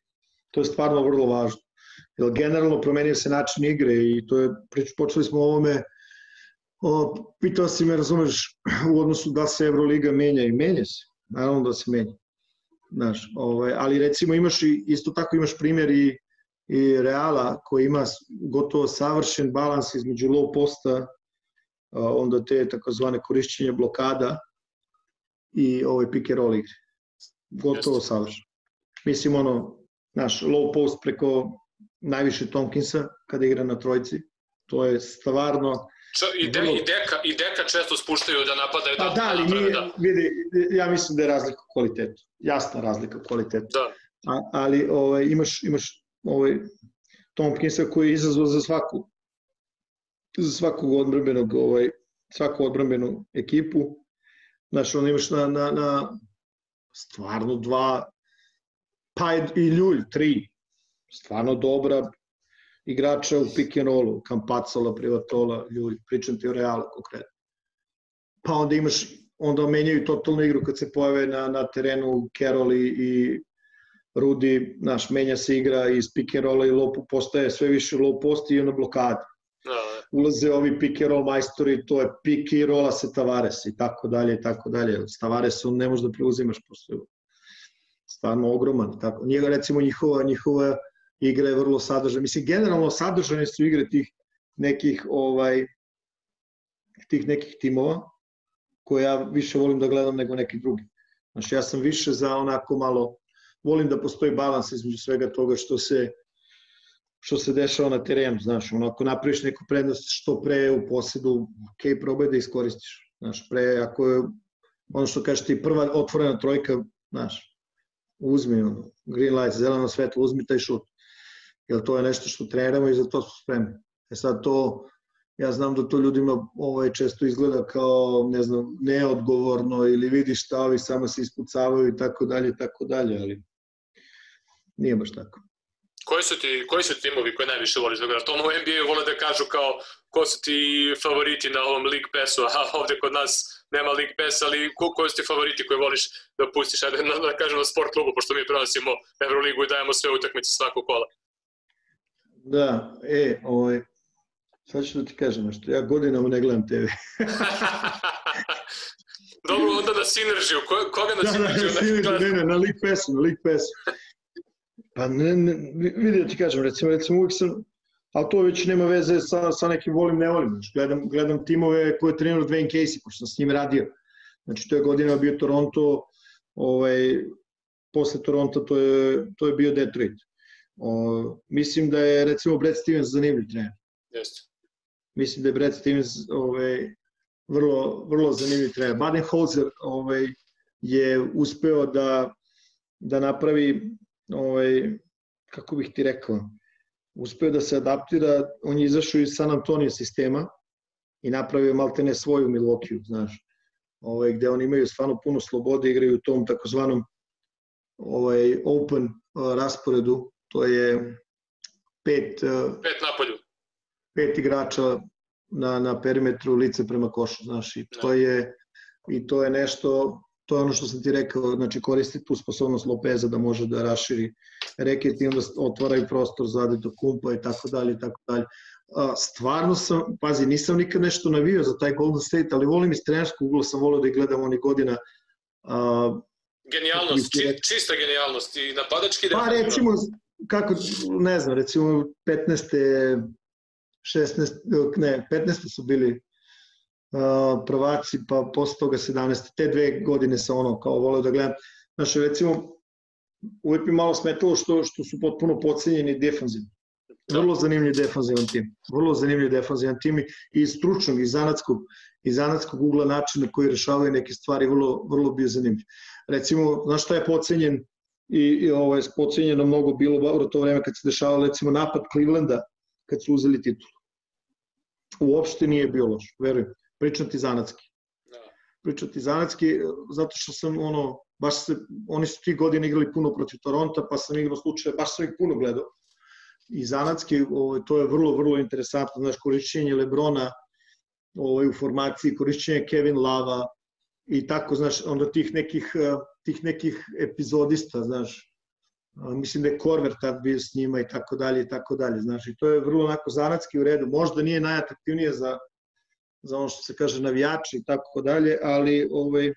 to je stvarno vrlo važno. Jer generalno promenio se način igre i to je, počeli smo o ovome, o, pitao si me, razumeš, u odnosu da se Euroliga menja i menja se, naravno da se menja. Znaš, ovaj, ali recimo imaš i, isto tako imaš primjer i, i Reala koji ima gotovo savršen balans između low posta, onda te takozvane korišćenje blokada i ovaj pick and roll igre. Gotovo savršen. Mislim ono, naš low post preko najviše Tomkinsa kada igra na trojci. To je stvarno... Ča, i, de, i, deka, I Deka često spuštaju da napadaju. Pa da, da ali nije, da. vidi, ja mislim da je razlika u kvalitetu. Jasna razlika u kvalitetu. Da. A, ali ovaj, imaš, imaš ovaj, Tomkinsa koji je izazov za svaku za svakog odbranbenog ovaj, svaku odbrambenu ekipu. Znaš, on imaš na, na, na stvarno dva, pa i ljulj, tri, stvarno dobra igrača u pick and rollu, Kampacala, Privatola, ljudi, pričam ti o Realu konkretno. Pa onda imaš, onda menjaju totalnu igru kad se pojave na, na terenu Carroll i, i Rudi, naš, menja se igra iz pick and rolla i lopu postaje sve više low post i ono blokade. Da, da. Ulaze ovi pick and roll majstori, to je pick and rolla se Tavares i tako dalje i tako dalje. S Tavaresom ne možeš da preuzimaš posle stvarno ogroman. Tako. Njega, recimo, njihova, njihova igra je vrlo sadržana. Mislim, generalno sadržane su igre tih nekih, ovaj, tih nekih timova, koje ja više volim da gledam nego neki drugi. Znači, ja sam više za onako malo, volim da postoji balans između svega toga što se što se dešava na terenu, znaš, ono, ako napraviš neku prednost što pre u posedu, ok, probaj da iskoristiš, znaš, pre, ako je, ono što kažeš ti, prva otvorena trojka, znaš, uzmi, ono, green light, zeleno svetlo, uzmi taj šut, jer to je nešto što treniramo i za to smo spremni. E sad to, ja znam da to ljudima ovaj, često izgleda kao, ne znam, neodgovorno ili vidi šta ovi samo se ispucavaju i tako dalje, tako dalje, ali nije baš tako. Koji su ti, koji su timovi koje najviše voliš da gledaš? To u NBA vole da kažu kao ko su ti favoriti na ovom League Passu, a ovde kod nas nema League Pass, ali ko, koji su ti favoriti koje voliš da pustiš, ajde da, da kažemo na sport klubu, pošto mi prenosimo Euroligu i dajemo sve utakmice svakog kola. Da, e, ovaj, sad ću da ti kažem nešto, ja godinama ne gledam TV. Dobro, onda na Synergiju, Ko, koga na da? Da, na Synergiju, ne, ne, na League Passu, na League Passu. Pa ne, ne, vidi ti kažem, recimo, recimo uvijek sam, ali to već nema veze sa, sa nekim volim, ne volim. Znači, gledam, gledam timove koje trenira Dwayne Casey, pošto sam s njim radio. Znači, to je godina bio Toronto, ovaj, posle Toronto to je, to je bio Detroit. O, mislim da je, recimo, Brad Stevens zanimljiv trener. Jeste. Mislim da je Brad Stevens ovaj, vrlo, vrlo zanimljiv trener. Baden-Holzer ovaj, je uspeo da, da napravi, ovaj, kako bih ti rekao, uspeo da se adaptira, on je izašao iz San Antonio sistema i napravio maltene svoju Milwaukee, znaš, ovaj, gde oni imaju stvarno puno slobode, igraju u tom takozvanom ovaj, open uh, rasporedu, to je pet, uh, Pet napolju. pet igrača na, na perimetru lice prema košu, znaš, i to je, i to je nešto, to je ono što sam ti rekao, znači koristi tu sposobnost Lopeza da može da raširi reket i onda otvaraju prostor za Adeto Kumpa i tako dalje i tako dalje. A, stvarno sam, pazi, nisam nikad nešto navio za taj Golden State, ali volim iz trenerskog ugla, sam volio da ih gledam onih godina. A, Genijalnost, či, čista genijalnost i napadački. pa recimo, kako, ne znam, recimo 15. 16, ne, 15. su bili prvaci, pa posle toga 17. Te dve godine sam ono, kao voleo da gledam. Znaš, recimo, uvijek mi malo smetalo što, što su potpuno pocenjeni defanzivno. Vrlo zanimljiv defanzivan tim. Vrlo zanimljiv defanzivan tim i iz stručnog, iz zanatskog, iz zanatskog ugla načina koji rešavaju neke stvari vrlo, vrlo bio zanimljiv. Recimo, znaš šta je pocenjen i, i ovo je pocenjeno mnogo bilo u to vreme kad se dešavalo recimo napad Clevelanda kad su uzeli titul. Uopšte nije bio loš, verujem. Pričam ti zanatski. Pričam ti zanatski, zato što sam ono, baš se, oni su ti godine igrali puno protiv Toronta, pa sam igrao slučaje, baš sam ih puno gledao. I zanatski, ovo, to je vrlo, vrlo interesantno, znaš, korišćenje Lebrona ovaj, u formaciji, korišćenje Kevin Lava i tako, znaš, onda tih nekih, tih nekih epizodista, znaš, mislim da je Korver tad bio s njima i tako dalje i tako dalje, znaš, i to je vrlo onako zanatski u redu, možda nije najatraktivnije za, za ono što se kaže navijači i tako dalje, ali ovaj,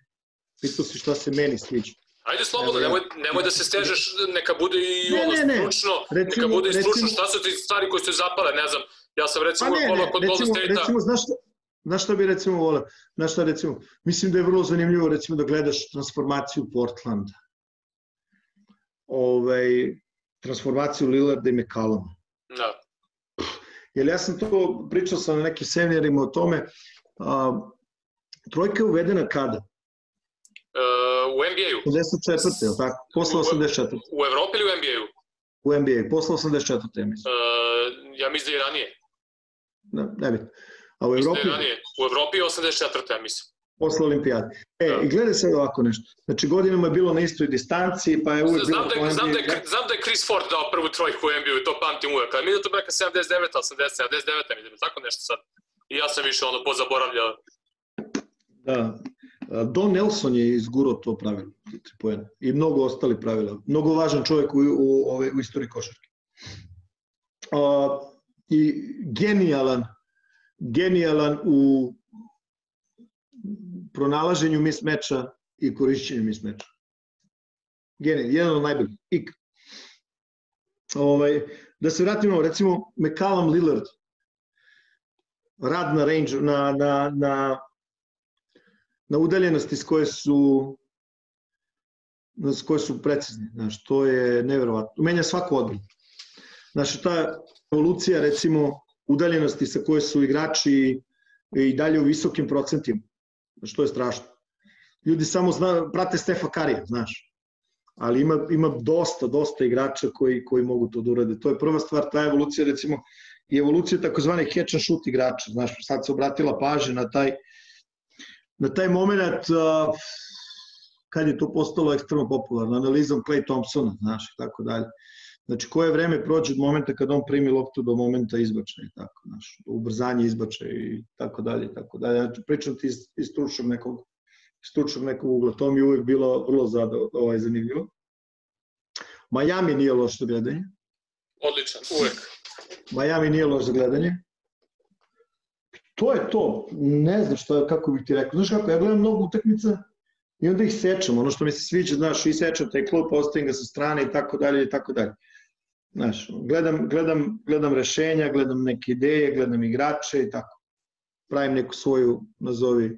pitao si šta se meni sviđa. Ajde slobodno, nemoj, nemoj da se stežeš, neka bude i ne, ono ne, ne. stručno, recimo, neka bude i stručno, recimo, šta su ti stvari koje su zapale, ne znam, ja sam recimo pa ne, ne, kod Golden State-a. Recimo, znaš šta, znaš šta bi recimo volio, znaš šta recimo, mislim da je vrlo zanimljivo recimo da gledaš transformaciju Portlanda, ovaj, transformaciju Lillarda i McCalluma. Da. Jer ja sam to, pričao na nekim seminarima o tome, a, trojka je uvedena kada? Uh, u NBA-u. 84. je li tako? Posle 84. U Evropi ili u NBA-u? U NBA, posle 84. ja mislim. Uh, ja mislim da je ranije. Ne, ne bih. A u Evropi? Mislim da je ranije. U Evropi je 84. ja mislim posle olimpijade. E, da. i gledaj sad ovako nešto. Znači, godinama je bilo na istoj distanci, pa je uvek znam bilo... Da, znam, da je, znam da je Chris Ford dao prvu trojku u NBA, to pamtim uvek. Ali mi da to neka 79, 80, 79, mislim, tako nešto sad. I ja sam više ono pozaboravljao. Da. Don Nelson je izgurao to pravilo, poena. I mnogo ostali pravila. Mnogo važan čovjek u, u, u, u istoriji košarke. Uh, I genijalan, genijalan u pronalaženju mismeča i korišćenju mismeča. Genij, jedan od najboljih. Ik. Ovaj, da se vratimo, recimo, McCallum Lillard, rad na range, na, na, na, na udaljenosti s koje su s koje su precizni, znaš, to je neverovatno. Menja svaku odbranu. Znaš, ta evolucija, recimo, udaljenosti sa koje su igrači i dalje u visokim procentima što je strašno. Ljudi samo zna, prate Stefa Karija, znaš. Ali ima, ima dosta, dosta igrača koji, koji mogu to da urade. To je prva stvar, ta evolucija, recimo, i evolucija takozvane catch and shoot igrača. Znaš, sad se obratila pažnja na taj, na taj moment uh, kad je to postalo ekstremno popularno, analizom Clay Thompsona, znaš, i tako dalje. Znači, koje vreme prođe od momenta kad on primi loptu do momenta izbačaja i tako, znaš, ubrzanje izbačaja i tako dalje i tako dalje. Znači, pričam ti iz, iz stručnog nekog, stručnog nekog ugla, to mi je uvek bilo vrlo zada, ovaj, zanimljivo. Miami nije loš za gledanje. Odličan, uvek. Miami nije loš za gledanje. To je to, ne znam šta, kako bih ti rekao. Znaš kako, ja gledam mnogo utakmica i onda ih sečem, ono što mi se sviđa, znaš, i sečem taj klub, ostavim ga sa strane i tako dalje i tako dalje Znaš, gledam, gledam, gledam rešenja, gledam neke ideje, gledam igrače i tako. Pravim neku svoju, nazovi,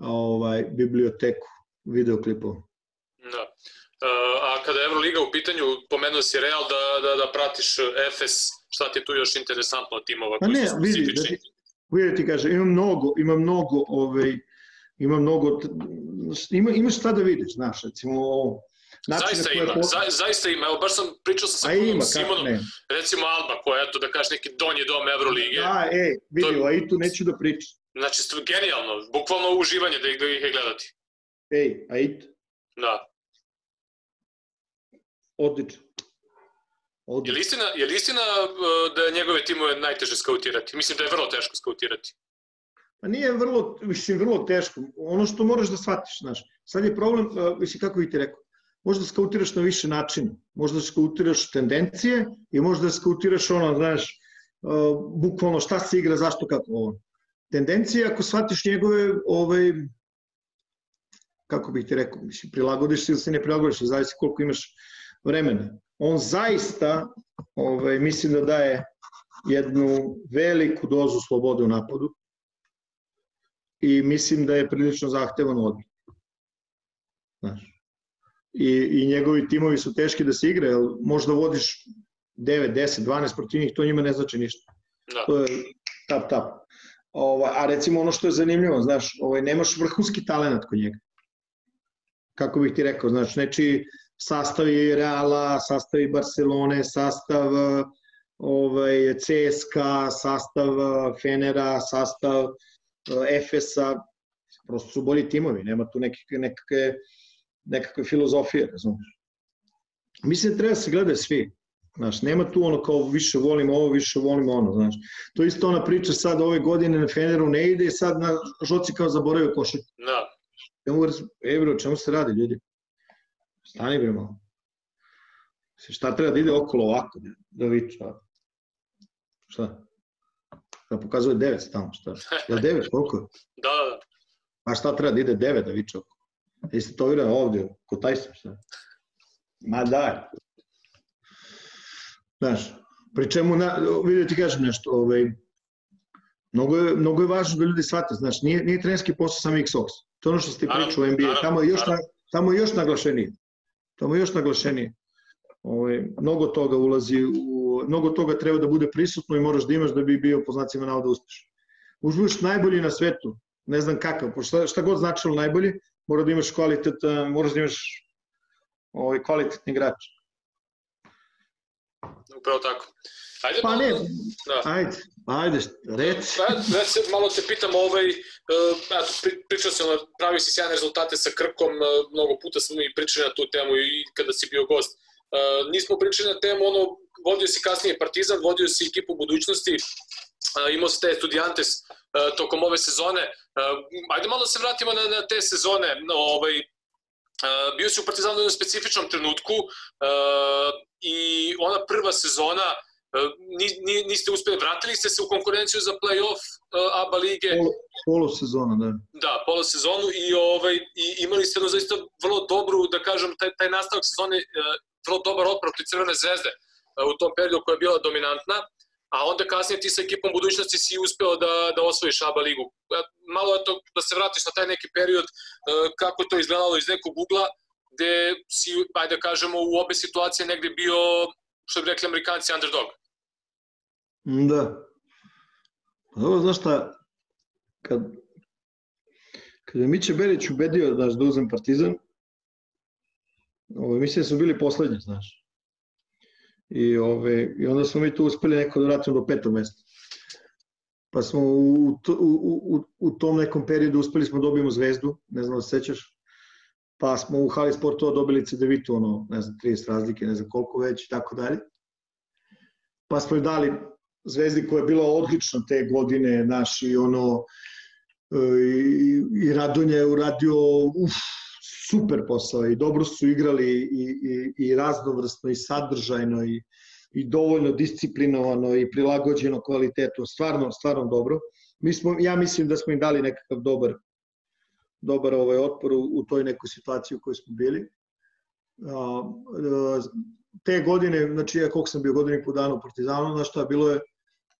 ovaj, biblioteku videoklipova. Da. A kada je Euroliga u pitanju, pomenuo si Real da, da, da pratiš Efes, šta ti je tu još interesantno od timova koji ne, su specifični? Vidi, da vidi ti kaže, ima mnogo, ima mnogo, ovaj, ima mnogo, ima, imaš šta da vidiš, znaš, recimo zaista ima, po... za, zaista ima. Evo, baš sam pričao sa Simonom, Simonom recimo Alba, koja, eto, da kažeš, neki donji dom Evrolige. Da, e, vidi, to... a i tu neću da pričam. Znači, genijalno, bukvalno uživanje da ih, da ih je gledati. Ej, a it? Da. Odlično. Je li, istina, je li istina uh, da je njegove timove najteže skautirati? Mislim da je vrlo teško skautirati. Pa nije vrlo, mislim, vrlo teško. Ono što moraš da shvatiš, znaš. Sad je problem, uh, mislim, kako bih ti rekao, možda skautiraš na više načina. Možda skautiraš tendencije i možda skautiraš ono, znaš, bukvalno šta se igra, zašto, kako ovo. Tendencije, ako shvatiš njegove, ovaj, kako bih ti rekao, mislim, prilagodiš se ili se ne prilagodiš, zavisi koliko imaš vremena. On zaista, ovaj, mislim da daje jednu veliku dozu slobode u napadu i mislim da je prilično zahtevan odbor. Znaš. I, I njegovi timovi su teški da se igre, jer možda vodiš 9, 10, 12 protiv njih, to njima ne znači ništa. Da. To je tap, tap. Ova, a recimo ono što je zanimljivo, znaš, ovaj, nemaš vrhunski talent kod njega. Kako bih ti rekao, znaš, neči sastavi Reala, sastavi Barcelone, sastav ovaj, CSKA, sastav Fenera, sastav Efesa, prosto su bolji timovi, nema tu nekakve, nekakve, nekakve filozofije, razumiješ. Mislim da treba se gleda svi, Znaš, nema tu ono kao više volim ovo, više volim ono, znaš. To isto ona priča sad ove godine na Feneru ne ide i sad na žoci kao zaboravio košarku. Da. Ja mogu e bro, čemu se radi ljudi? Stani bre malo. Šta treba da ide okolo ovako, da viča? Šta? Da pokazuje 9 tamo, šta? Je li 9, koliko je? Da, da, da. A šta treba da ide 9 da viče oko? Jeste to vira ovde, kod Tyson, šta? Ma daj. Znaš, pri čemu, na, vidio ti kažem nešto, ovaj, mnogo je, mnogo je važno da ljudi shvate, znaš, nije, nije trenerski posao sam X-Ox. To je ono što ste pričao u NBA, tamo je još, na, tamo je još naglašenije. Tamo je još naglašenije. Ovaj, mnogo toga ulazi, u, mnogo toga treba da bude prisutno i moraš da imaš da bi bio po znacima navoda uspešan. Užbuš najbolji na svetu, ne znam kakav, šta, šta god značilo najbolji, mora da imaš kvalitet, moraš da imaš ovaj, kvalitetni igrač. Upravo tako. Ajde, pa ne, da. ajde, ajde, reci. Pa, ja se malo te pitam, ovaj, uh, eto, pri, pričao sam, pravi si sjajne rezultate sa Krkom, uh, mnogo puta smo i pričali na tu temu i kada si bio gost. Uh, nismo pričali na temu, ono, vodio si kasnije Partizan, vodio si ekipu budućnosti, uh, imao si te studijantes uh, tokom ove sezone. Uh, ajde malo se vratimo na, na te sezone, ovaj, Uh, bio si u Partizanu u jednom specifičnom trenutku i ona prva sezona ni, ni, niste uspeli, vratili ste se u konkurenciju za play-off ABA lige. Polo, polo sezona, da. Da, polo sezonu i, ovaj, i imali ste jednu zaista vrlo dobru, da kažem, taj, taj nastavak sezone, vrlo dobar otpor protiv Crvene zvezde u tom periodu koja je bila dominantna a onda kasnije ti sa ekipom budućnosti si uspeo da, da osvojiš ABA ligu. Malo to, da se vratiš na taj neki period, e, kako to izgledalo iz nekog ugla, gde si, ajde da kažemo, u obe situacije negde bio, što bi rekli amerikanci, underdog. Da. Pa dobro, znaš šta, kad, kad je Miće Berić ubedio da, da uzem Partizan, ovo, mislim da su bili poslednji, znaš. I, ove, I onda smo mi tu uspeli neko da vratimo do petog mesta. Pa smo u, u, u, u tom nekom periodu uspeli smo da dobijemo zvezdu, ne znam da se sećaš, pa smo u Hali Sportova dobili CDV-tu, ono, ne znam, 30 razlike, ne znam koliko već i tako dalje. Pa smo i dali zvezdi koja je bila odlična te godine, naši, ono, i, i Radonja je uradio, uf, super posao i dobro su igrali i, i, i raznovrsno i sadržajno i, i dovoljno disciplinovano i prilagođeno kvalitetu, stvarno, stvarno dobro. Mi smo, ja mislim da smo im dali nekakav dobar, dobar ovaj otpor u, u toj nekoj situaciji u kojoj smo bili. A, te godine, znači ja koliko sam bio godinu i po dana u Partizanu, znaš šta, bilo je,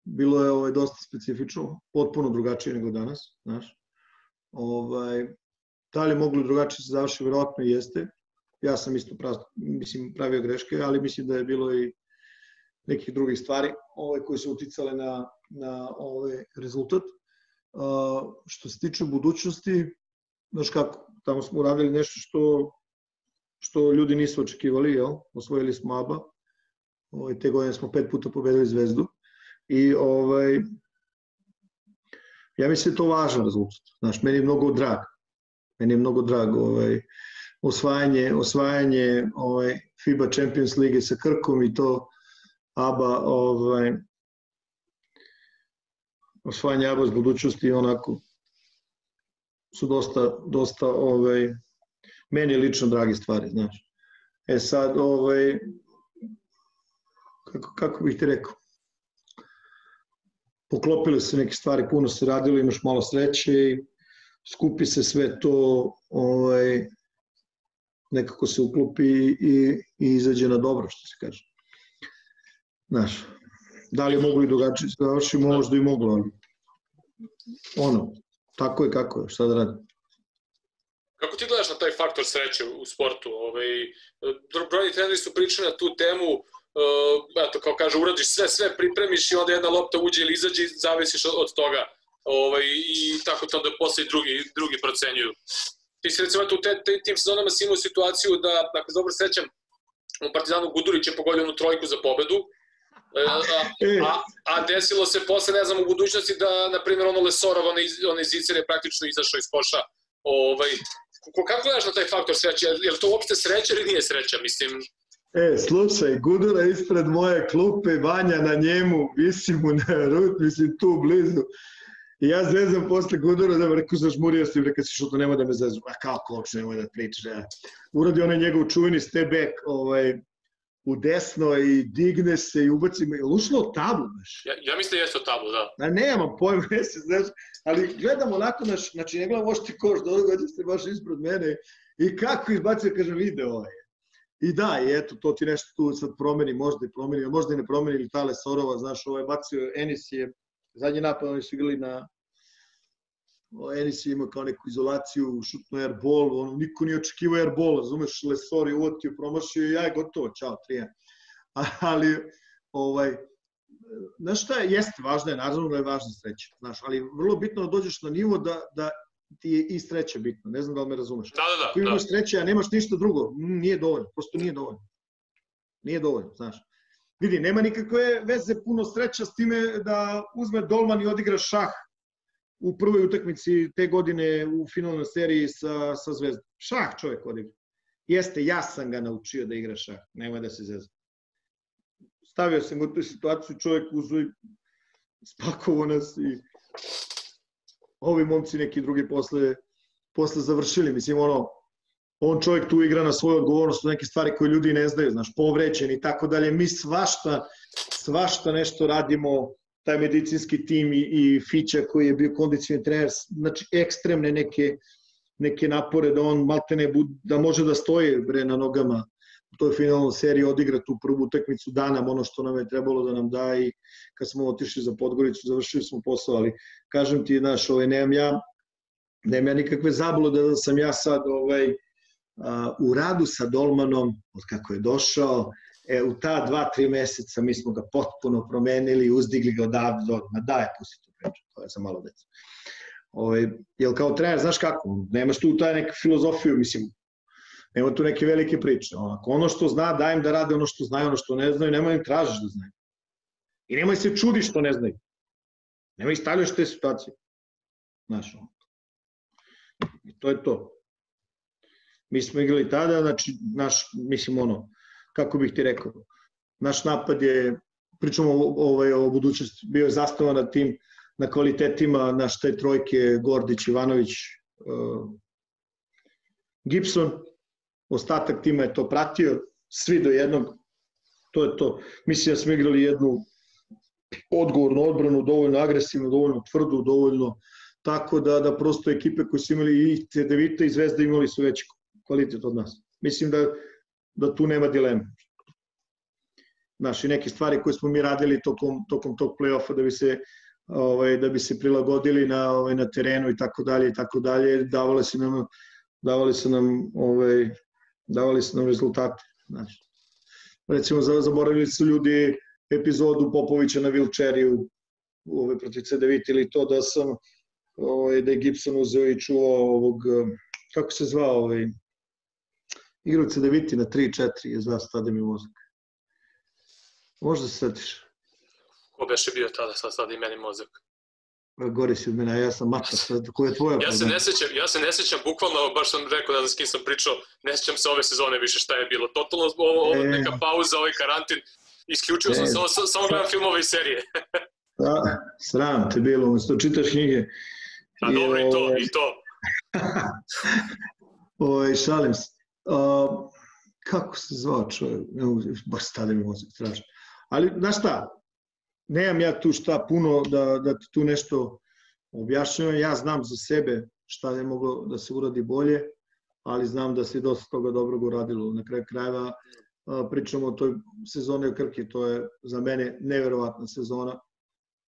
bilo je ovaj, dosta specifično, potpuno drugačije nego danas, znaš. Ovaj, da li moglo drugačije se završi, verovatno jeste. Ja sam isto prav, mislim, pravio greške, ali mislim da je bilo i nekih drugih stvari ovaj, koje su uticale na, na ovaj rezultat. Uh, što se tiče budućnosti, znaš kako, tamo smo uradili nešto što, što ljudi nisu očekivali, jel? Osvojili smo ABA, ovaj, te godine smo pet puta pobedili Zvezdu i ovaj, ja mislim da je to važan rezultat. Znaš, meni je mnogo drag. Meni je mnogo drag ovaj, osvajanje, osvajanje ovaj, FIBA Champions Lige sa Krkom i to ABA ovaj, osvajanje ABA s budućnosti onako su dosta, dosta ovaj, meni lično dragi stvari, znaš. E sad, ovaj, kako, kako bih ti rekao, poklopile se neke stvari, puno se radilo, imaš malo sreće i skupi se sve to, ovaj, nekako se uklopi i, i izađe na dobro, što se kaže. Znaš, da li je moglo i drugačije završi, možda i moglo, ali ono, tako je kako je, šta da radim. Kako ti gledaš na taj faktor sreće u sportu? Ovaj, brojni treneri su pričali na tu temu, uh, eto, kao kaže, uradiš sve, sve pripremiš i onda jedna lopta uđe ili izađe i zavisiš od toga. Ovaj, I tako to onda posle drugi, drugi procenjuju. Ti si recimo u te, te, tim sezonama si imao situaciju da, dakle, dobro sećam, u Partizanu Gudurić je pogodio onu trojku za pobedu, E, a, a, a desilo se posle, ne znam, u budućnosti da, na primjer, ono Lesorov, onaj, onaj zicer je praktično izašao iz koša. Ovaj, kako gledaš na taj faktor sreće? Je li to uopšte sreća ili nije sreća? Mislim, E, slušaj, Gudura ispred moje klupe, Vanja na njemu, visi mu na rut, mislim tu blizu. I ja zezam posle Gudura, da rekao sam žmurio sam, rekao si što to nema da me zezam. A kao koč, nemoj da pričaš. Ja. Uradi onaj njegov čuveni step back, ovaj, u desno i digne se i ubaci me. Je ušlo u tablu, znaš? Ja, ja mislim da jeste u tablu, da. A nema pojma, jesi, znaš, ali gledam onako, naš, znači ne gledam ošti koš, događa se baš ispred mene i kako izbacio, kažem, video ovaj. I da, i eto, to ti nešto tu sad promeni, možda i promeni, možda i ne promeni, ili Tale Sorova, znaš, ovaj bacio, Enis je, zadnji napad, oni su igrali na, Enis je imao kao neku izolaciju, šutno airball, ono, niko nije očekivao airball, razumeš, Lesor je uvatio, promašio i ja je gotovo, čao, 3 Ali, ovaj, znaš šta je, jeste, važno je, naravno da je važna sreća, znaš, ali vrlo bitno da dođeš na nivo da, da ti je i sreća bitno, ne znam da li me razumeš. Da, da, da. Ako imaš da. sreće, a nemaš ništa drugo, nije dovoljno, prosto nije dovoljno. Nije dovoljno, znaš. Vidi, nema nikakve veze puno sreća s time da uzme Dolman i odigra šah u prvoj utakmici te godine u finalnoj seriji sa, sa Zvezdom. Šah čovjek odigra. Jeste, ja sam ga naučio da igra šah, nema da se zezna. Stavio sam ga u tu situaciju, čovjek uzuje, spakovo nas i ovi momci neki drugi posle, posle završili. Mislim, ono, on čovjek tu igra na svoju odgovornost, neke stvari koje ljudi ne znaju, znaš, povrećeni i tako dalje. Mi svašta, svašta nešto radimo, taj medicinski tim i, i Fića koji je bio kondicioni trener, znači ekstremne neke, neke napore da on malte ne bud, da može da stoji bre na nogama u toj finalnoj seriji odigra tu prvu utakmicu da nam ono što nam je trebalo da nam da i kad smo otišli za Podgoricu završili smo posao, ali kažem ti, znaš, ovaj, nemam ja nemam ja nikakve zablude da sam ja sad ovaj, u radu sa Dolmanom, od kako je došao, e, u ta dva, tri meseca mi smo ga potpuno promenili, uzdigli ga odavde do odmah, daj, pusti tu priču, to je za malo deca. Ovaj, jel kao trener, znaš kako, nemaš tu taj neku filozofiju, mislim, nema tu neke velike priče. Onako, ono što zna, daj im da rade ono što znaju, ono što ne znaju, nemoj im tražiš da znaju. I nemoj se čudi što ne znaju. Nemoj stavljaš te situacije. Znaš, ono. I to je to. Mi smo igrali tada, znači, naš, mislim, ono, kako bih ti rekao, naš napad je, pričamo o, ovaj, o budućnosti, bio je zastavan na tim, na kvalitetima naš te trojke, Gordić, Ivanović, uh, Gibson, ostatak tima je to pratio, svi do jednog, to je to. Mislim da smo igrali jednu odgovornu odbranu, dovoljno agresivnu, dovoljno tvrdu, dovoljno tako da, da prosto ekipe koje su imali i Cedevita i Zvezda imali su veći kvalitet od nas. Mislim da, da tu nema dileme. Znaš, i neke stvari koje smo mi radili tokom, tokom tog play-offa da bi se ovaj, da bi se prilagodili na, ovaj, na terenu i tako dalje i tako dalje, davale su nam, davali su nam, ovaj, davali su nam rezultate. Znači, recimo, zaboravili su ljudi epizodu Popovića na Vilčeriju ovaj, protiv CDVT ili to da sam ovaj, da je Gibson uzeo i čuo ovog, kako se zvao ovaj, igrao CDVT na 3-4 je zvao stade mi mozak. Možda se setiš. Ko beše bio tada, sad sad i meni mozak. Gori si od mene, ja sam mača, ko je tvoja ja se ne sećam, ja se ne sećam, bukvalno, baš sam rekao, da s kim sam pričao, ne sećam se ove sezone više šta je bilo. Totalno ovo, ovo e. neka pauza, ovaj karantin, isključio e. sam, samo, samo gledam filmove i serije. da, sram te bilo, umesto čitaš knjige. A I, dobro, i to, i to. Oj, šalim se. Uh, kako se zvao čovjek? Baš stade mi mozak, strašno. Ali, znaš šta, nemam ja tu šta puno da, da ti tu nešto objašnjam. Ja znam za sebe šta je moglo da se uradi bolje, ali znam da se dosta toga dobrog uradilo. Na kraju krajeva pričamo o toj sezoni u Krki, to je za mene neverovatna sezona.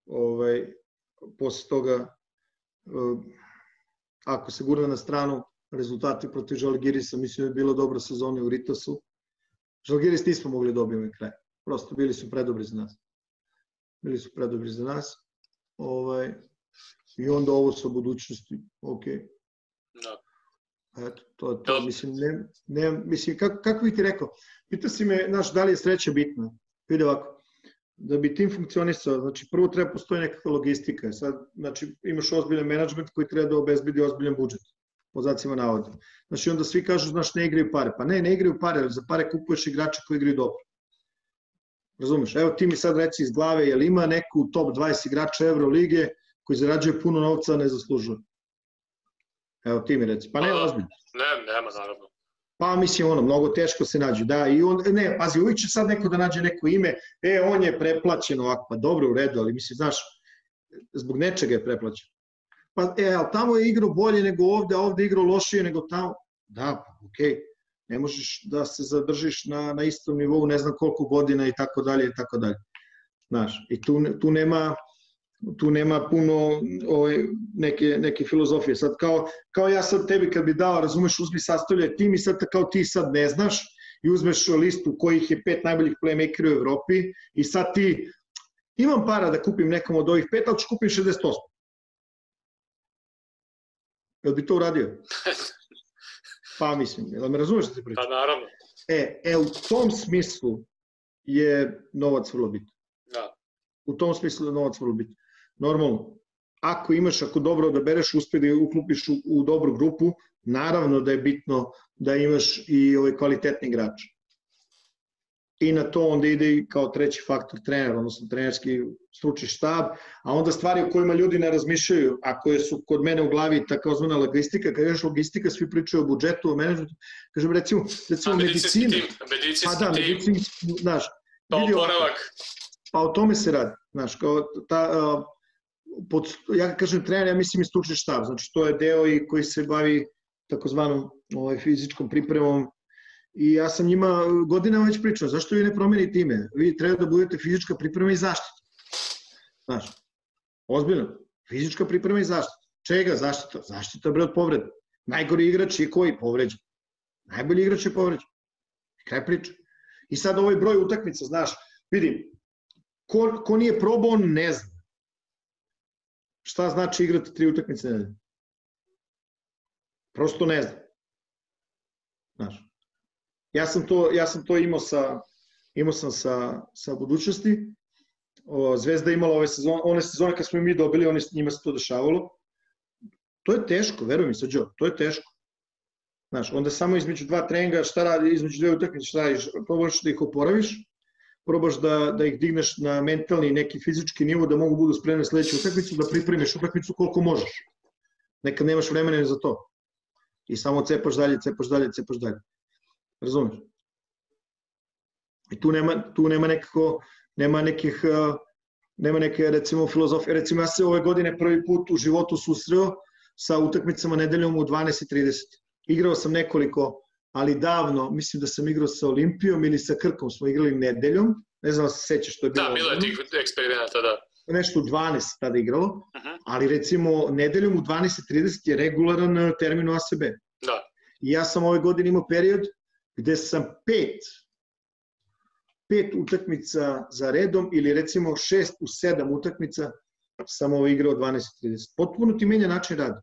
Ovaj, posle toga, ako se gurne na stranu, rezultati protiv Žalgirisa, mislim da je bilo dobra sezona u Ritasu. Žalgiris nismo mogli dobiti da kraj. Prosto bili su predobri za nas bili su predobri za nas. Ovaj, I onda ovo sa budućnosti, ok. Da. Eto, to je to. Da. Mislim, ne, ne, mislim kako, kako bih ti rekao, pita si me, znaš, da li je sreća bitna? Vidi ovako, da bi tim funkcionisao, znači prvo treba postoji nekakva logistika. Sad, znači, imaš ozbiljan menadžment koji treba da obezbedi ozbiljan budžet po zacima navoda. Znači onda svi kažu, znaš, ne igraju pare. Pa ne, ne igraju pare, ali za pare kupuješ igrače koji igraju dobro. Razumeš? Evo ti mi sad reci iz glave, jel ima neku top 20 igrača Euroligije koji zarađuje puno novca, a ne zaslužuje? Evo ti mi reci. Pa ne, pa, ozbiljno. Ne, nema, naravno. Pa mislim, ono, mnogo teško se nađe. Da, i on, ne, pazi, uvijek će sad neko da nađe neko ime, e, on je preplaćen ovako, pa dobro, u redu, ali mislim, znaš, zbog nečega je preplaćen. Pa, e, ali tamo je igrao bolje nego ovde, a ovde je igrao lošije nego tamo. Da, pa, okej. Ne možeš da se zadržiš na, na istom nivou ne znam koliko godina i tako dalje i tako dalje. Znaš, i tu, tu nema tu nema puno ovaj, neke, neke filozofije. Sad kao, kao ja sad tebi kad bi dao, razumeš, uzmi sastavljaj tim i sad kao ti sad ne znaš i uzmeš listu kojih je pet najboljih playmakera u Evropi i sad ti imam para da kupim nekom od ovih pet, ali ću kupim 68. Jel bi to uradio? Pa mislim, jel me razumeš što ti pričam? Pa naravno. E, e, u tom smislu je novac vrlo bitan. Da. U tom smislu je novac vrlo bitan. Normalno, ako imaš, ako dobro odabereš, uspe da uklupiš u, u dobru grupu, naravno da je bitno da imaš i ovaj kvalitetni igrač i na to onda ide i kao treći faktor trener, odnosno trenerski stručni štab, a onda stvari o kojima ljudi ne razmišljaju, a koje su kod mene u glavi takozvana logistika, kad još logistika, svi pričaju o budžetu, o menadžmentu, kažem recimo, recimo medicina. Medicinski pa da, medicinski, znaš, pa oporavak. Pa o tome se radi, znaš, kao ta, uh, pod, ja kažem trener, ja mislim i stručni štab, znači to je deo i koji se bavi takozvanom ovaj, fizičkom pripremom I ja sam njima godinama već pričao, zašto vi ne promenite ime? Vi treba da budete fizička priprema i zaštita. Znaš, ozbiljno, fizička priprema i zaštita. Čega zaštita? Zaštita bre od povrede. Najgori igrač je koji? Povređen. Najbolji igrač je povređen. Kraj priče. I sad ovaj broj utakmica, znaš, vidi, ko, ko nije probao, ne zna. Šta znači igrati tri utakmice? Prosto ne zna. Znaš, Ja sam to, ja sam to imao sa, imao sam sa, sa budućnosti. O, Zvezda imala ove sezone, one sezone kad smo mi dobili, oni, njima se to dešavalo. To je teško, veruj mi, Sađo, to je teško. Znaš, onda samo između dva treninga, šta radi, između dve utakmice, šta radiš, probaš da ih oporaviš, probaš da, da ih digneš na mentalni neki fizički nivo, da mogu budu spremni sledeću utakmicu, da pripremiš utakmicu koliko možeš. Nekad nemaš vremena za to. I samo cepaš dalje, cepaš dalje, cepaš dalje. Razumeš? I tu nema, tu nema nekako, nema nekih, uh, nema neke recimo filozofije. Recimo ja se ove godine prvi put u životu susreo sa utakmicama nedeljom u 12.30. Igrao sam nekoliko, ali davno, mislim da sam igrao sa Olimpijom ili sa Krkom smo igrali nedeljom ne znam da se sećaš što je bilo. Da, bilo je tih eksperimenata, da. Nešto u 12 tada igralo, uh -huh. ali recimo nedeljom u 12.30 je regularan eh, termin u ASB. Da. I ja sam ove godine imao period gde sam pet pet utakmica za redom ili recimo šest u sedam utakmica sam ovo igrao 12.30. Potpuno ti menja način rada.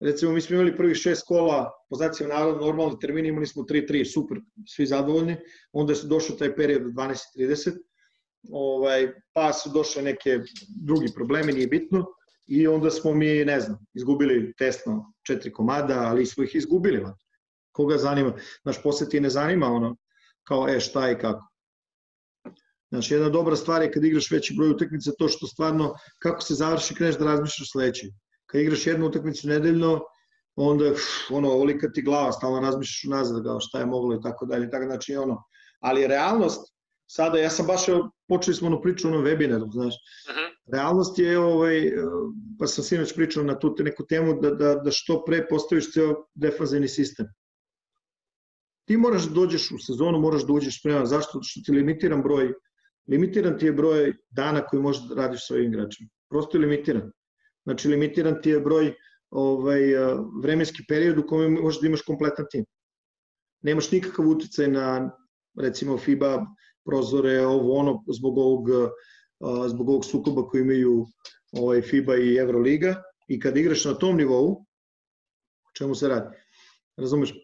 Recimo, mi smo imali prvih šest kola, po znacima naroda, normalni termini, imali smo 3-3, super, svi zadovoljni. Onda se došao taj period od 12.30, ovaj, pa su došle neke drugi problemi, nije bitno, i onda smo mi, ne znam, izgubili tesno četiri komada, ali smo ih izgubili. Man. Koga zanima? Naš posjet ne zanima ono, kao e šta i kako. Znači, jedna dobra stvar je kad igraš veći broj utakmica, to što stvarno, kako se završi, kreneš da razmišljaš sledeći kad igraš jednu utakmicu nedeljno, onda ono, ovolika ti glava, stalno razmišljaš unazad, kao šta je moglo i tako dalje, tako znači ono. Ali realnost, sada, ja sam baš, počeli smo ono priču ono webinaru, znaš, uh -huh. realnost je, ovaj, pa sam sinoć pričao na tu neku temu, da, da, da što pre postaviš ceo defazeni sistem. Ti moraš da dođeš u sezonu, moraš da uđeš spreman. Zašto? Što ti limitiran broj, limitiran ti je broj dana koji možeš da radiš sa ovim igračima. Prosto je limitiran. Znači, limitiran ti je broj ovaj, vremenski period u kojem možeš da imaš kompletan tim. Nemaš nikakav uticaj na, recimo, FIBA prozore, ovo ono, zbog ovog, zbog ovog sukoba koji imaju ovaj, FIBA i Euroliga i kad igraš na tom nivou, čemu se radi? Razumeš?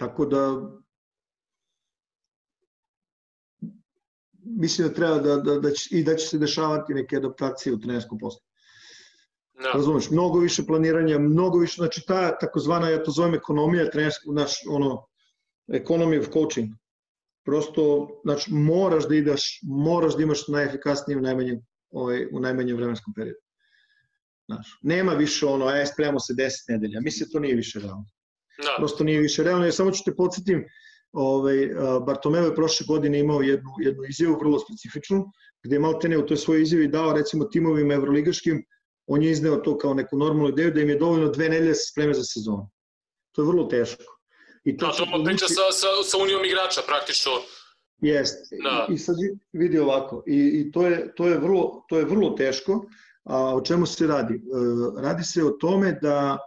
Tako da mislim da treba da, da, da će, i da će se dešavati neke adaptacije u trenerskom poslu. No. Da. Razumeš, mnogo više planiranja, mnogo više, znači ta takozvana, ja to zovem ekonomija, trenersko, naš, ono, economy of coaching. Prosto, znači, moraš da ideš, moraš da imaš najefikasnije u najmanjem, ovaj, u najmanjem vremenskom periodu. Znaš, nema više ono, e, spremamo se 10 nedelja. Mislim, to nije više realno. Da. Prosto nije više realno. Ja samo ću te podsjetim, ovaj, Bartomeu je prošle godine imao jednu, jednu izjavu vrlo specifičnu, gde je Maltene u toj svojoj izjavi dao recimo timovima evroligaškim, on je izneo to kao neku normalnu ideju da im je dovoljno dve nedelje da se spreme za sezonu. To je vrlo teško. I to, da, to povuči... priča sa, sa, sa unijom igrača praktično. Jeste. Da. I, I sad vidi ovako. I, i to, je, to, je vrlo, to je vrlo teško. A o čemu se radi? E, radi se o tome da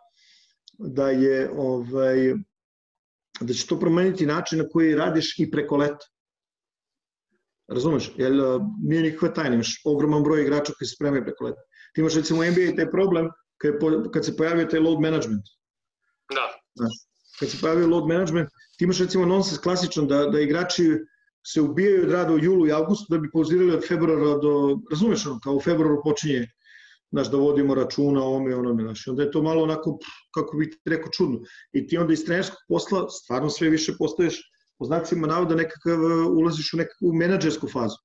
da je ovaj da će to promeniti način na koji radiš i preko leta. Razumeš? Jer nije nikakva tajna, imaš ogroman broj igrača koji se spremaju preko leta. Ti imaš recimo u NBA taj problem kad, kad se pojavio taj load management. Da. Znaš, kad se pojavio load management, ti imaš recimo nonsens klasičan da, da igrači se ubijaju od rada u julu i avgustu da bi pauzirali od februara do, razumeš, kao u februaru počinje znaš, da vodimo računa o ome i onome, znaš, onda je to malo onako, kako bih rekao, čudno. I ti onda iz trenerskog posla stvarno sve više postaješ, po znacima navoda, nekakav, ulaziš u nekakvu menadžersku fazu.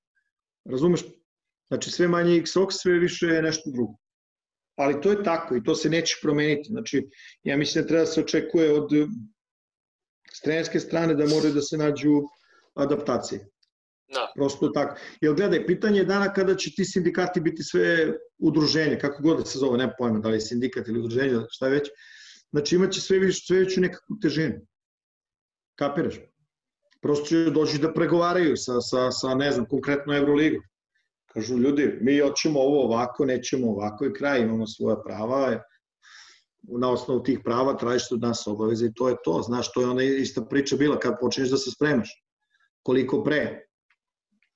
Razumeš? Znači, sve manje XOX, sve više je nešto drugo. Ali to je tako i to se neće promeniti. Znači, ja mislim da treba da se očekuje od trenerske strane da moraju da se nađu adaptacije. Da. Prosto tako. Jer gledaj, pitanje je dana kada će ti sindikati biti sve udruženje, kako god da se zove, ne pojma da li je sindikat ili udruženje, šta već. Znači imaće sve, više, sve veću nekakvu težinu. Kapiraš? Prosto će doći da pregovaraju sa, sa, sa ne znam, konkretno Euroligu. Kažu ljudi, mi hoćemo ovo ovako, nećemo ovako i kraj, imamo svoja prava, na osnovu tih prava tražiš od nas obaveze i to je to. Znaš, to je ona ista priča bila kad počneš da se spremaš. Koliko pre,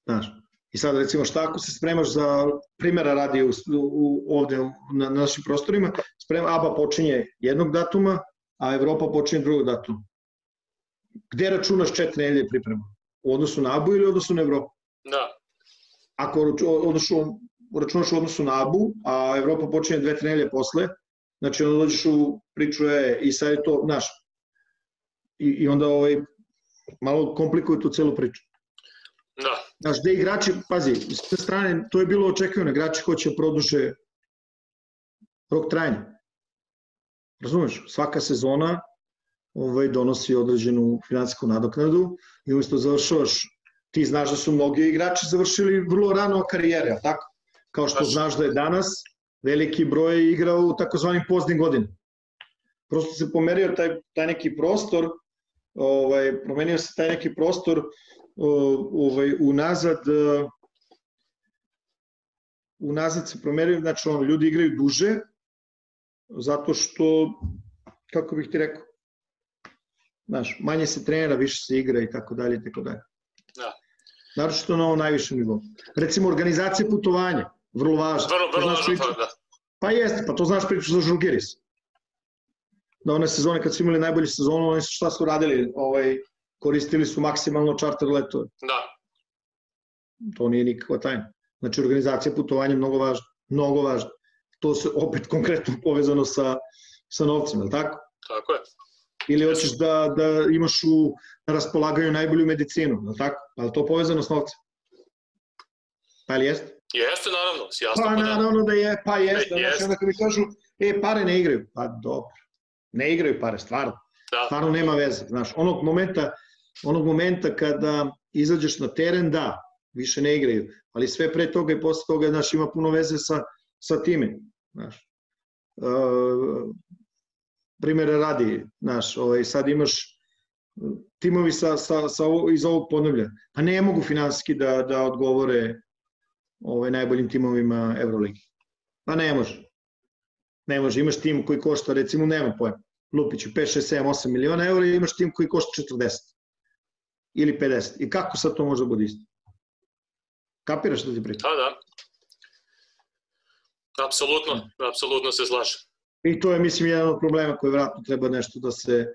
Znaš, I sad recimo šta ako se spremaš za primjera radi u, u, ovde na, na našim prostorima, sprema, ABA počinje jednog datuma, a Evropa počinje drugog datuma. Gde računaš četiri nedelje priprema? U odnosu na ABU ili u odnosu na Evropu? Da. Ako odnosu, računaš u odnosu na ABU, a Evropa počinje dve, tri nedelje posle, znači onda dođeš u priču je, i sad je to, znaš, i, i onda ovaj, malo komplikuje tu celu priču. Da. Znaš, gde igrači, pazi, s te strane, to je bilo očekivano, igrači hoće da produže rok trajanja. Razumeš, svaka sezona ovaj, donosi određenu finansijsku nadoknadu i umesto da završavaš, ti znaš da su mnogi igrači završili vrlo rano karijere, tako? Kao što znaš da je danas veliki broj igrao u takozvanim poznim godinama. Prosto se pomerio taj, taj neki prostor ovaj, promenio se taj neki prostor ovaj, unazad, unazad se promenio, znači ono, ljudi igraju duže, zato što, kako bih ti rekao, znaš, manje se trenira, više se igra i tako dalje i tako dalje. Da. Naravno što na ovom najvišem nivou. Recimo, organizacija putovanja, vrlo važno. Vrlo, vrlo priču, da. Pa jeste, pa to znaš priču za Žulgiris. Da one sezone kad su imali najbolju sezonu, oni su šta su radili? Ovaj, koristili su maksimalno čarter letove. Da. To nije nikakva tajna. Znači, organizacija putovanja je mnogo važna. Mnogo važna. To se opet konkretno povezano sa, sa novcima, je li tako? Tako je. Ili hoćeš da, da imaš u na raspolaganju najbolju medicinu, je li tako? Pa je to povezano s novcem? Pa li jeste? Jeste, naravno, jasno. Pa da. naravno da je, pa jeste. E, Znači, onda kad mi kažu, e, pare ne igraju. Pa dobro. Ne igraju pare, stvarno. Da, Stvarno nema veze. Znaš, onog momenta, onog momenta kada izađeš na teren, da, više ne igraju. Ali sve pre toga i posle toga, znaš, ima puno veze sa, sa time. Znaš. E, primere radi, znaš, ovaj, sad imaš timovi sa, sa, sa, ovo- iz ovog podneblja, pa ne mogu finansijski da, da odgovore ovaj, najboljim timovima Euroligi. Pa ne može. Ne može. Imaš tim koji košta, recimo, nema pojma, Lupiću, 5, 6, 7, 8 miliona eura i imaš tim koji košta 40 ili 50. I kako sad to može da bude isto? Kapiraš što ti pričam? da, da. Apsolutno, apsolutno se slažem. I to je, mislim, jedan od problema koji vjerojatno treba nešto da se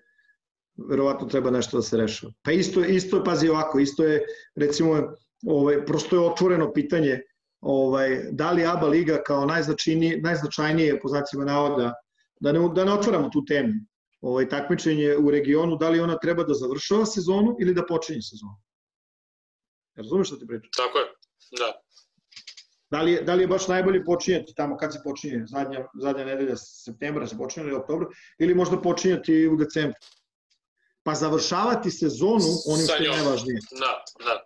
verovatno treba nešto da se rešava. Pa isto, isto je, pazi ovako, isto je, recimo, ovaj, prosto je otvoreno pitanje ovaj, da li ABA liga kao najznačajnije, najznačajnije po znacima navoda, da ne, da ne otvaramo tu temu, ovaj, takmičenje u regionu, da li ona treba da završava sezonu ili da počinje sezonu. Razumeš što ti pričam? Tako je, da. Da li, je, da li je baš najbolje počinjati tamo kad se počinje, zadnja, zadnja nedelja septembra se počinje ili oktobra, ili možda počinjati u decembru. Pa završavati sezonu onim što je najvažnije. Da, da.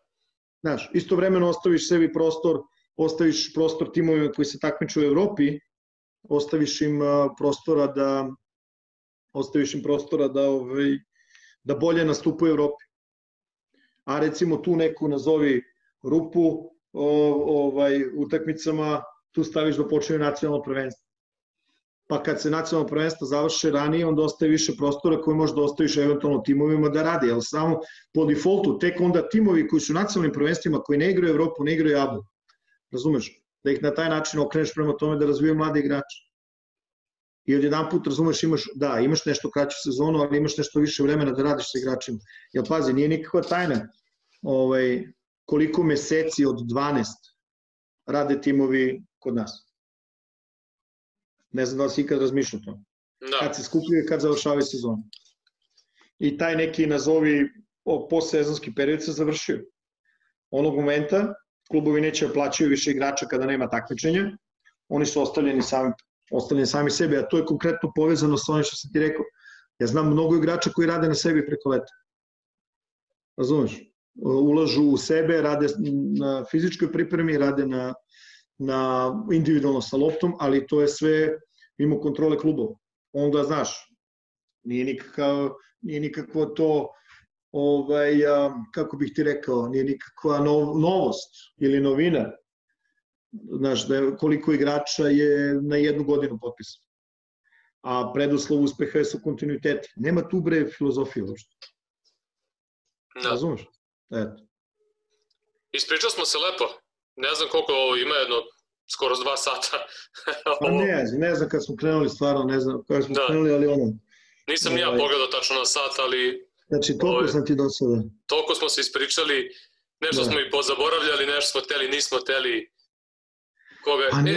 Znaš, istovremeno ostaviš sebi prostor, ostaviš prostor timovima koji se takmiče u Evropi, ostaviš im prostora da ostaviš im prostora da ovaj da bolje nastupaju u Evropi. A recimo tu neku nazovi rupu o, ovaj utakmicama tu staviš da počne nacionalno prvenstvo. Pa kad se nacionalno prvenstvo završe ranije, onda ostaje više prostora koje možda ostaviš eventualno timovima da radi, ali samo po defaultu, tek onda timovi koji su nacionalnim prvenstvima, koji ne igraju Evropu, ne igraju ABU. Razumeš? Da ih na taj način okreneš prema tome da razvijaju mlade igrače. I odjedan put, razumeš, imaš, da, imaš nešto kraću sezonu, ali imaš nešto više vremena da radiš sa igračima. Jer pazi, nije nikakva tajna ovaj, koliko meseci od 12 rade timovi kod nas. Ne znam da li si ikad razmišljao o tome Da, kad se skupljaju i kad završavaju sezonu. I taj neki nazovi o, postsezonski period se završio. Onog momenta klubovi neće da plaćaju više igrača kada nema takmičenja, oni su ostavljeni sami, ostavljeni sami sebi, a to je konkretno povezano sa onim što sam ti rekao. Ja znam mnogo igrača koji rade na sebi preko leta. Razumeš? Ulažu u sebe, rade na fizičkoj pripremi, rade na, na individualno sa loptom, ali to je sve mimo kontrole klubova onda znaš, nije nikakav, nije nikakvo to ovaj, kako bih ti rekao, nije nikakva nov, novost ili novina. Znaš, da je, koliko igrača je na jednu godinu potpisano. A preduslov uspeha su kontinuiteti. Nema tu bre filozofije uopšte. da. Razumeš? Eto. Ispričao smo se lepo. Ne znam koliko ovo ima jedno skoro dva sata. Pa ne, ne znam kad smo krenuli, stvarno ne znam kada smo Da. krenuli, ali ono, Nisam ni ja Ovaj. pogledao tačno na sat, ali znači toliko Ovaj. sam ti do sada. toliko smo se ispričali, nešto Da. smo i pozaboravljali, nešto smo teli, nismo teli. Koga, Pa ne, e,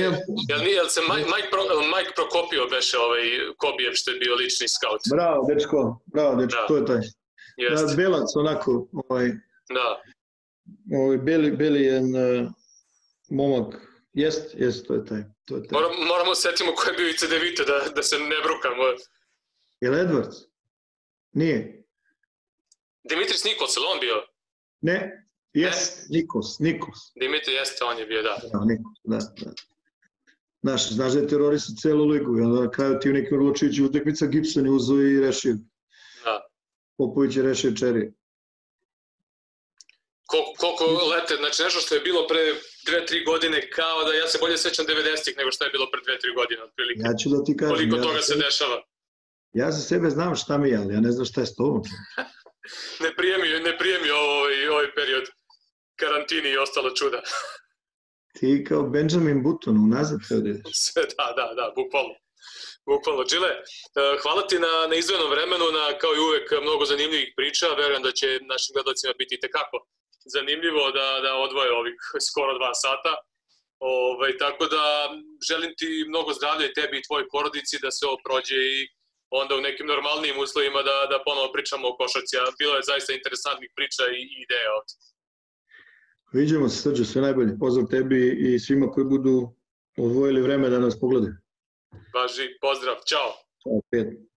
jel, jel se Mike, Mike, Pro, Mike Prokopio beše ovaj Kobijev što je bio lični scout? bravo, dečko, bravo, dečko, Da. to je taj. Da, Jeste, belac, onako, ovaj, da. ovaj beli, beli jedan uh, momak. Jest, jest, to je taj. To je taj. Moram, moramo se setimo ko je bio i CDVite da, da se ne brukamo. Je li Edwards? Nije. Dimitris Nikos, on bio? Ne, jest, Nikos, Nikos. Dimitri jeste, on je bio, da. Da, Nikos, da, da. Znaš, znaš da je terorista celu ligu, i onda na kraju ti u nekim Ruločeviću utakmica Gibson je uzeo i rešio. da. Popović je rešio čeri. Koliko, koliko lete, znači nešto što je bilo pre dve, tri godine, kao da ja se bolje sećam 90-ih nego što je bilo pre dve, tri godine, otprilike. Ja ću da ti kažem. Koliko ja toga za se dešava. Ja za sebe znam šta mi je, ali ja ne znam šta je s tobom. Ne prijemi, ne prijemi ovaj, ovaj period karantini i ostalo čuda. Ti kao Benjamin Button unazad ideš. Sve, da, da, da, bukvalno. Bukvalno. Čile, eh, hvala ti na, na izvenom vremenu, na kao i uvek mnogo zanimljivih priča. Verujem da će našim gledalcima biti tekako zanimljivo da, da odvoje ovih skoro dva sata. Ovaj, tako da želim ti mnogo zdravlja i tebi i tvojoj porodici da se ovo prođe i onda u nekim normalnim uslovima da, da ponovo pričamo o košarci. Bilo je zaista interesantnih priča i, i ideja ovde. Viđemo se, Srđe, sve najbolje. Pozdrav tebi i svima koji budu odvojili vreme da nas pogledaju. Važi, pozdrav, čao! Ćao, prijatno.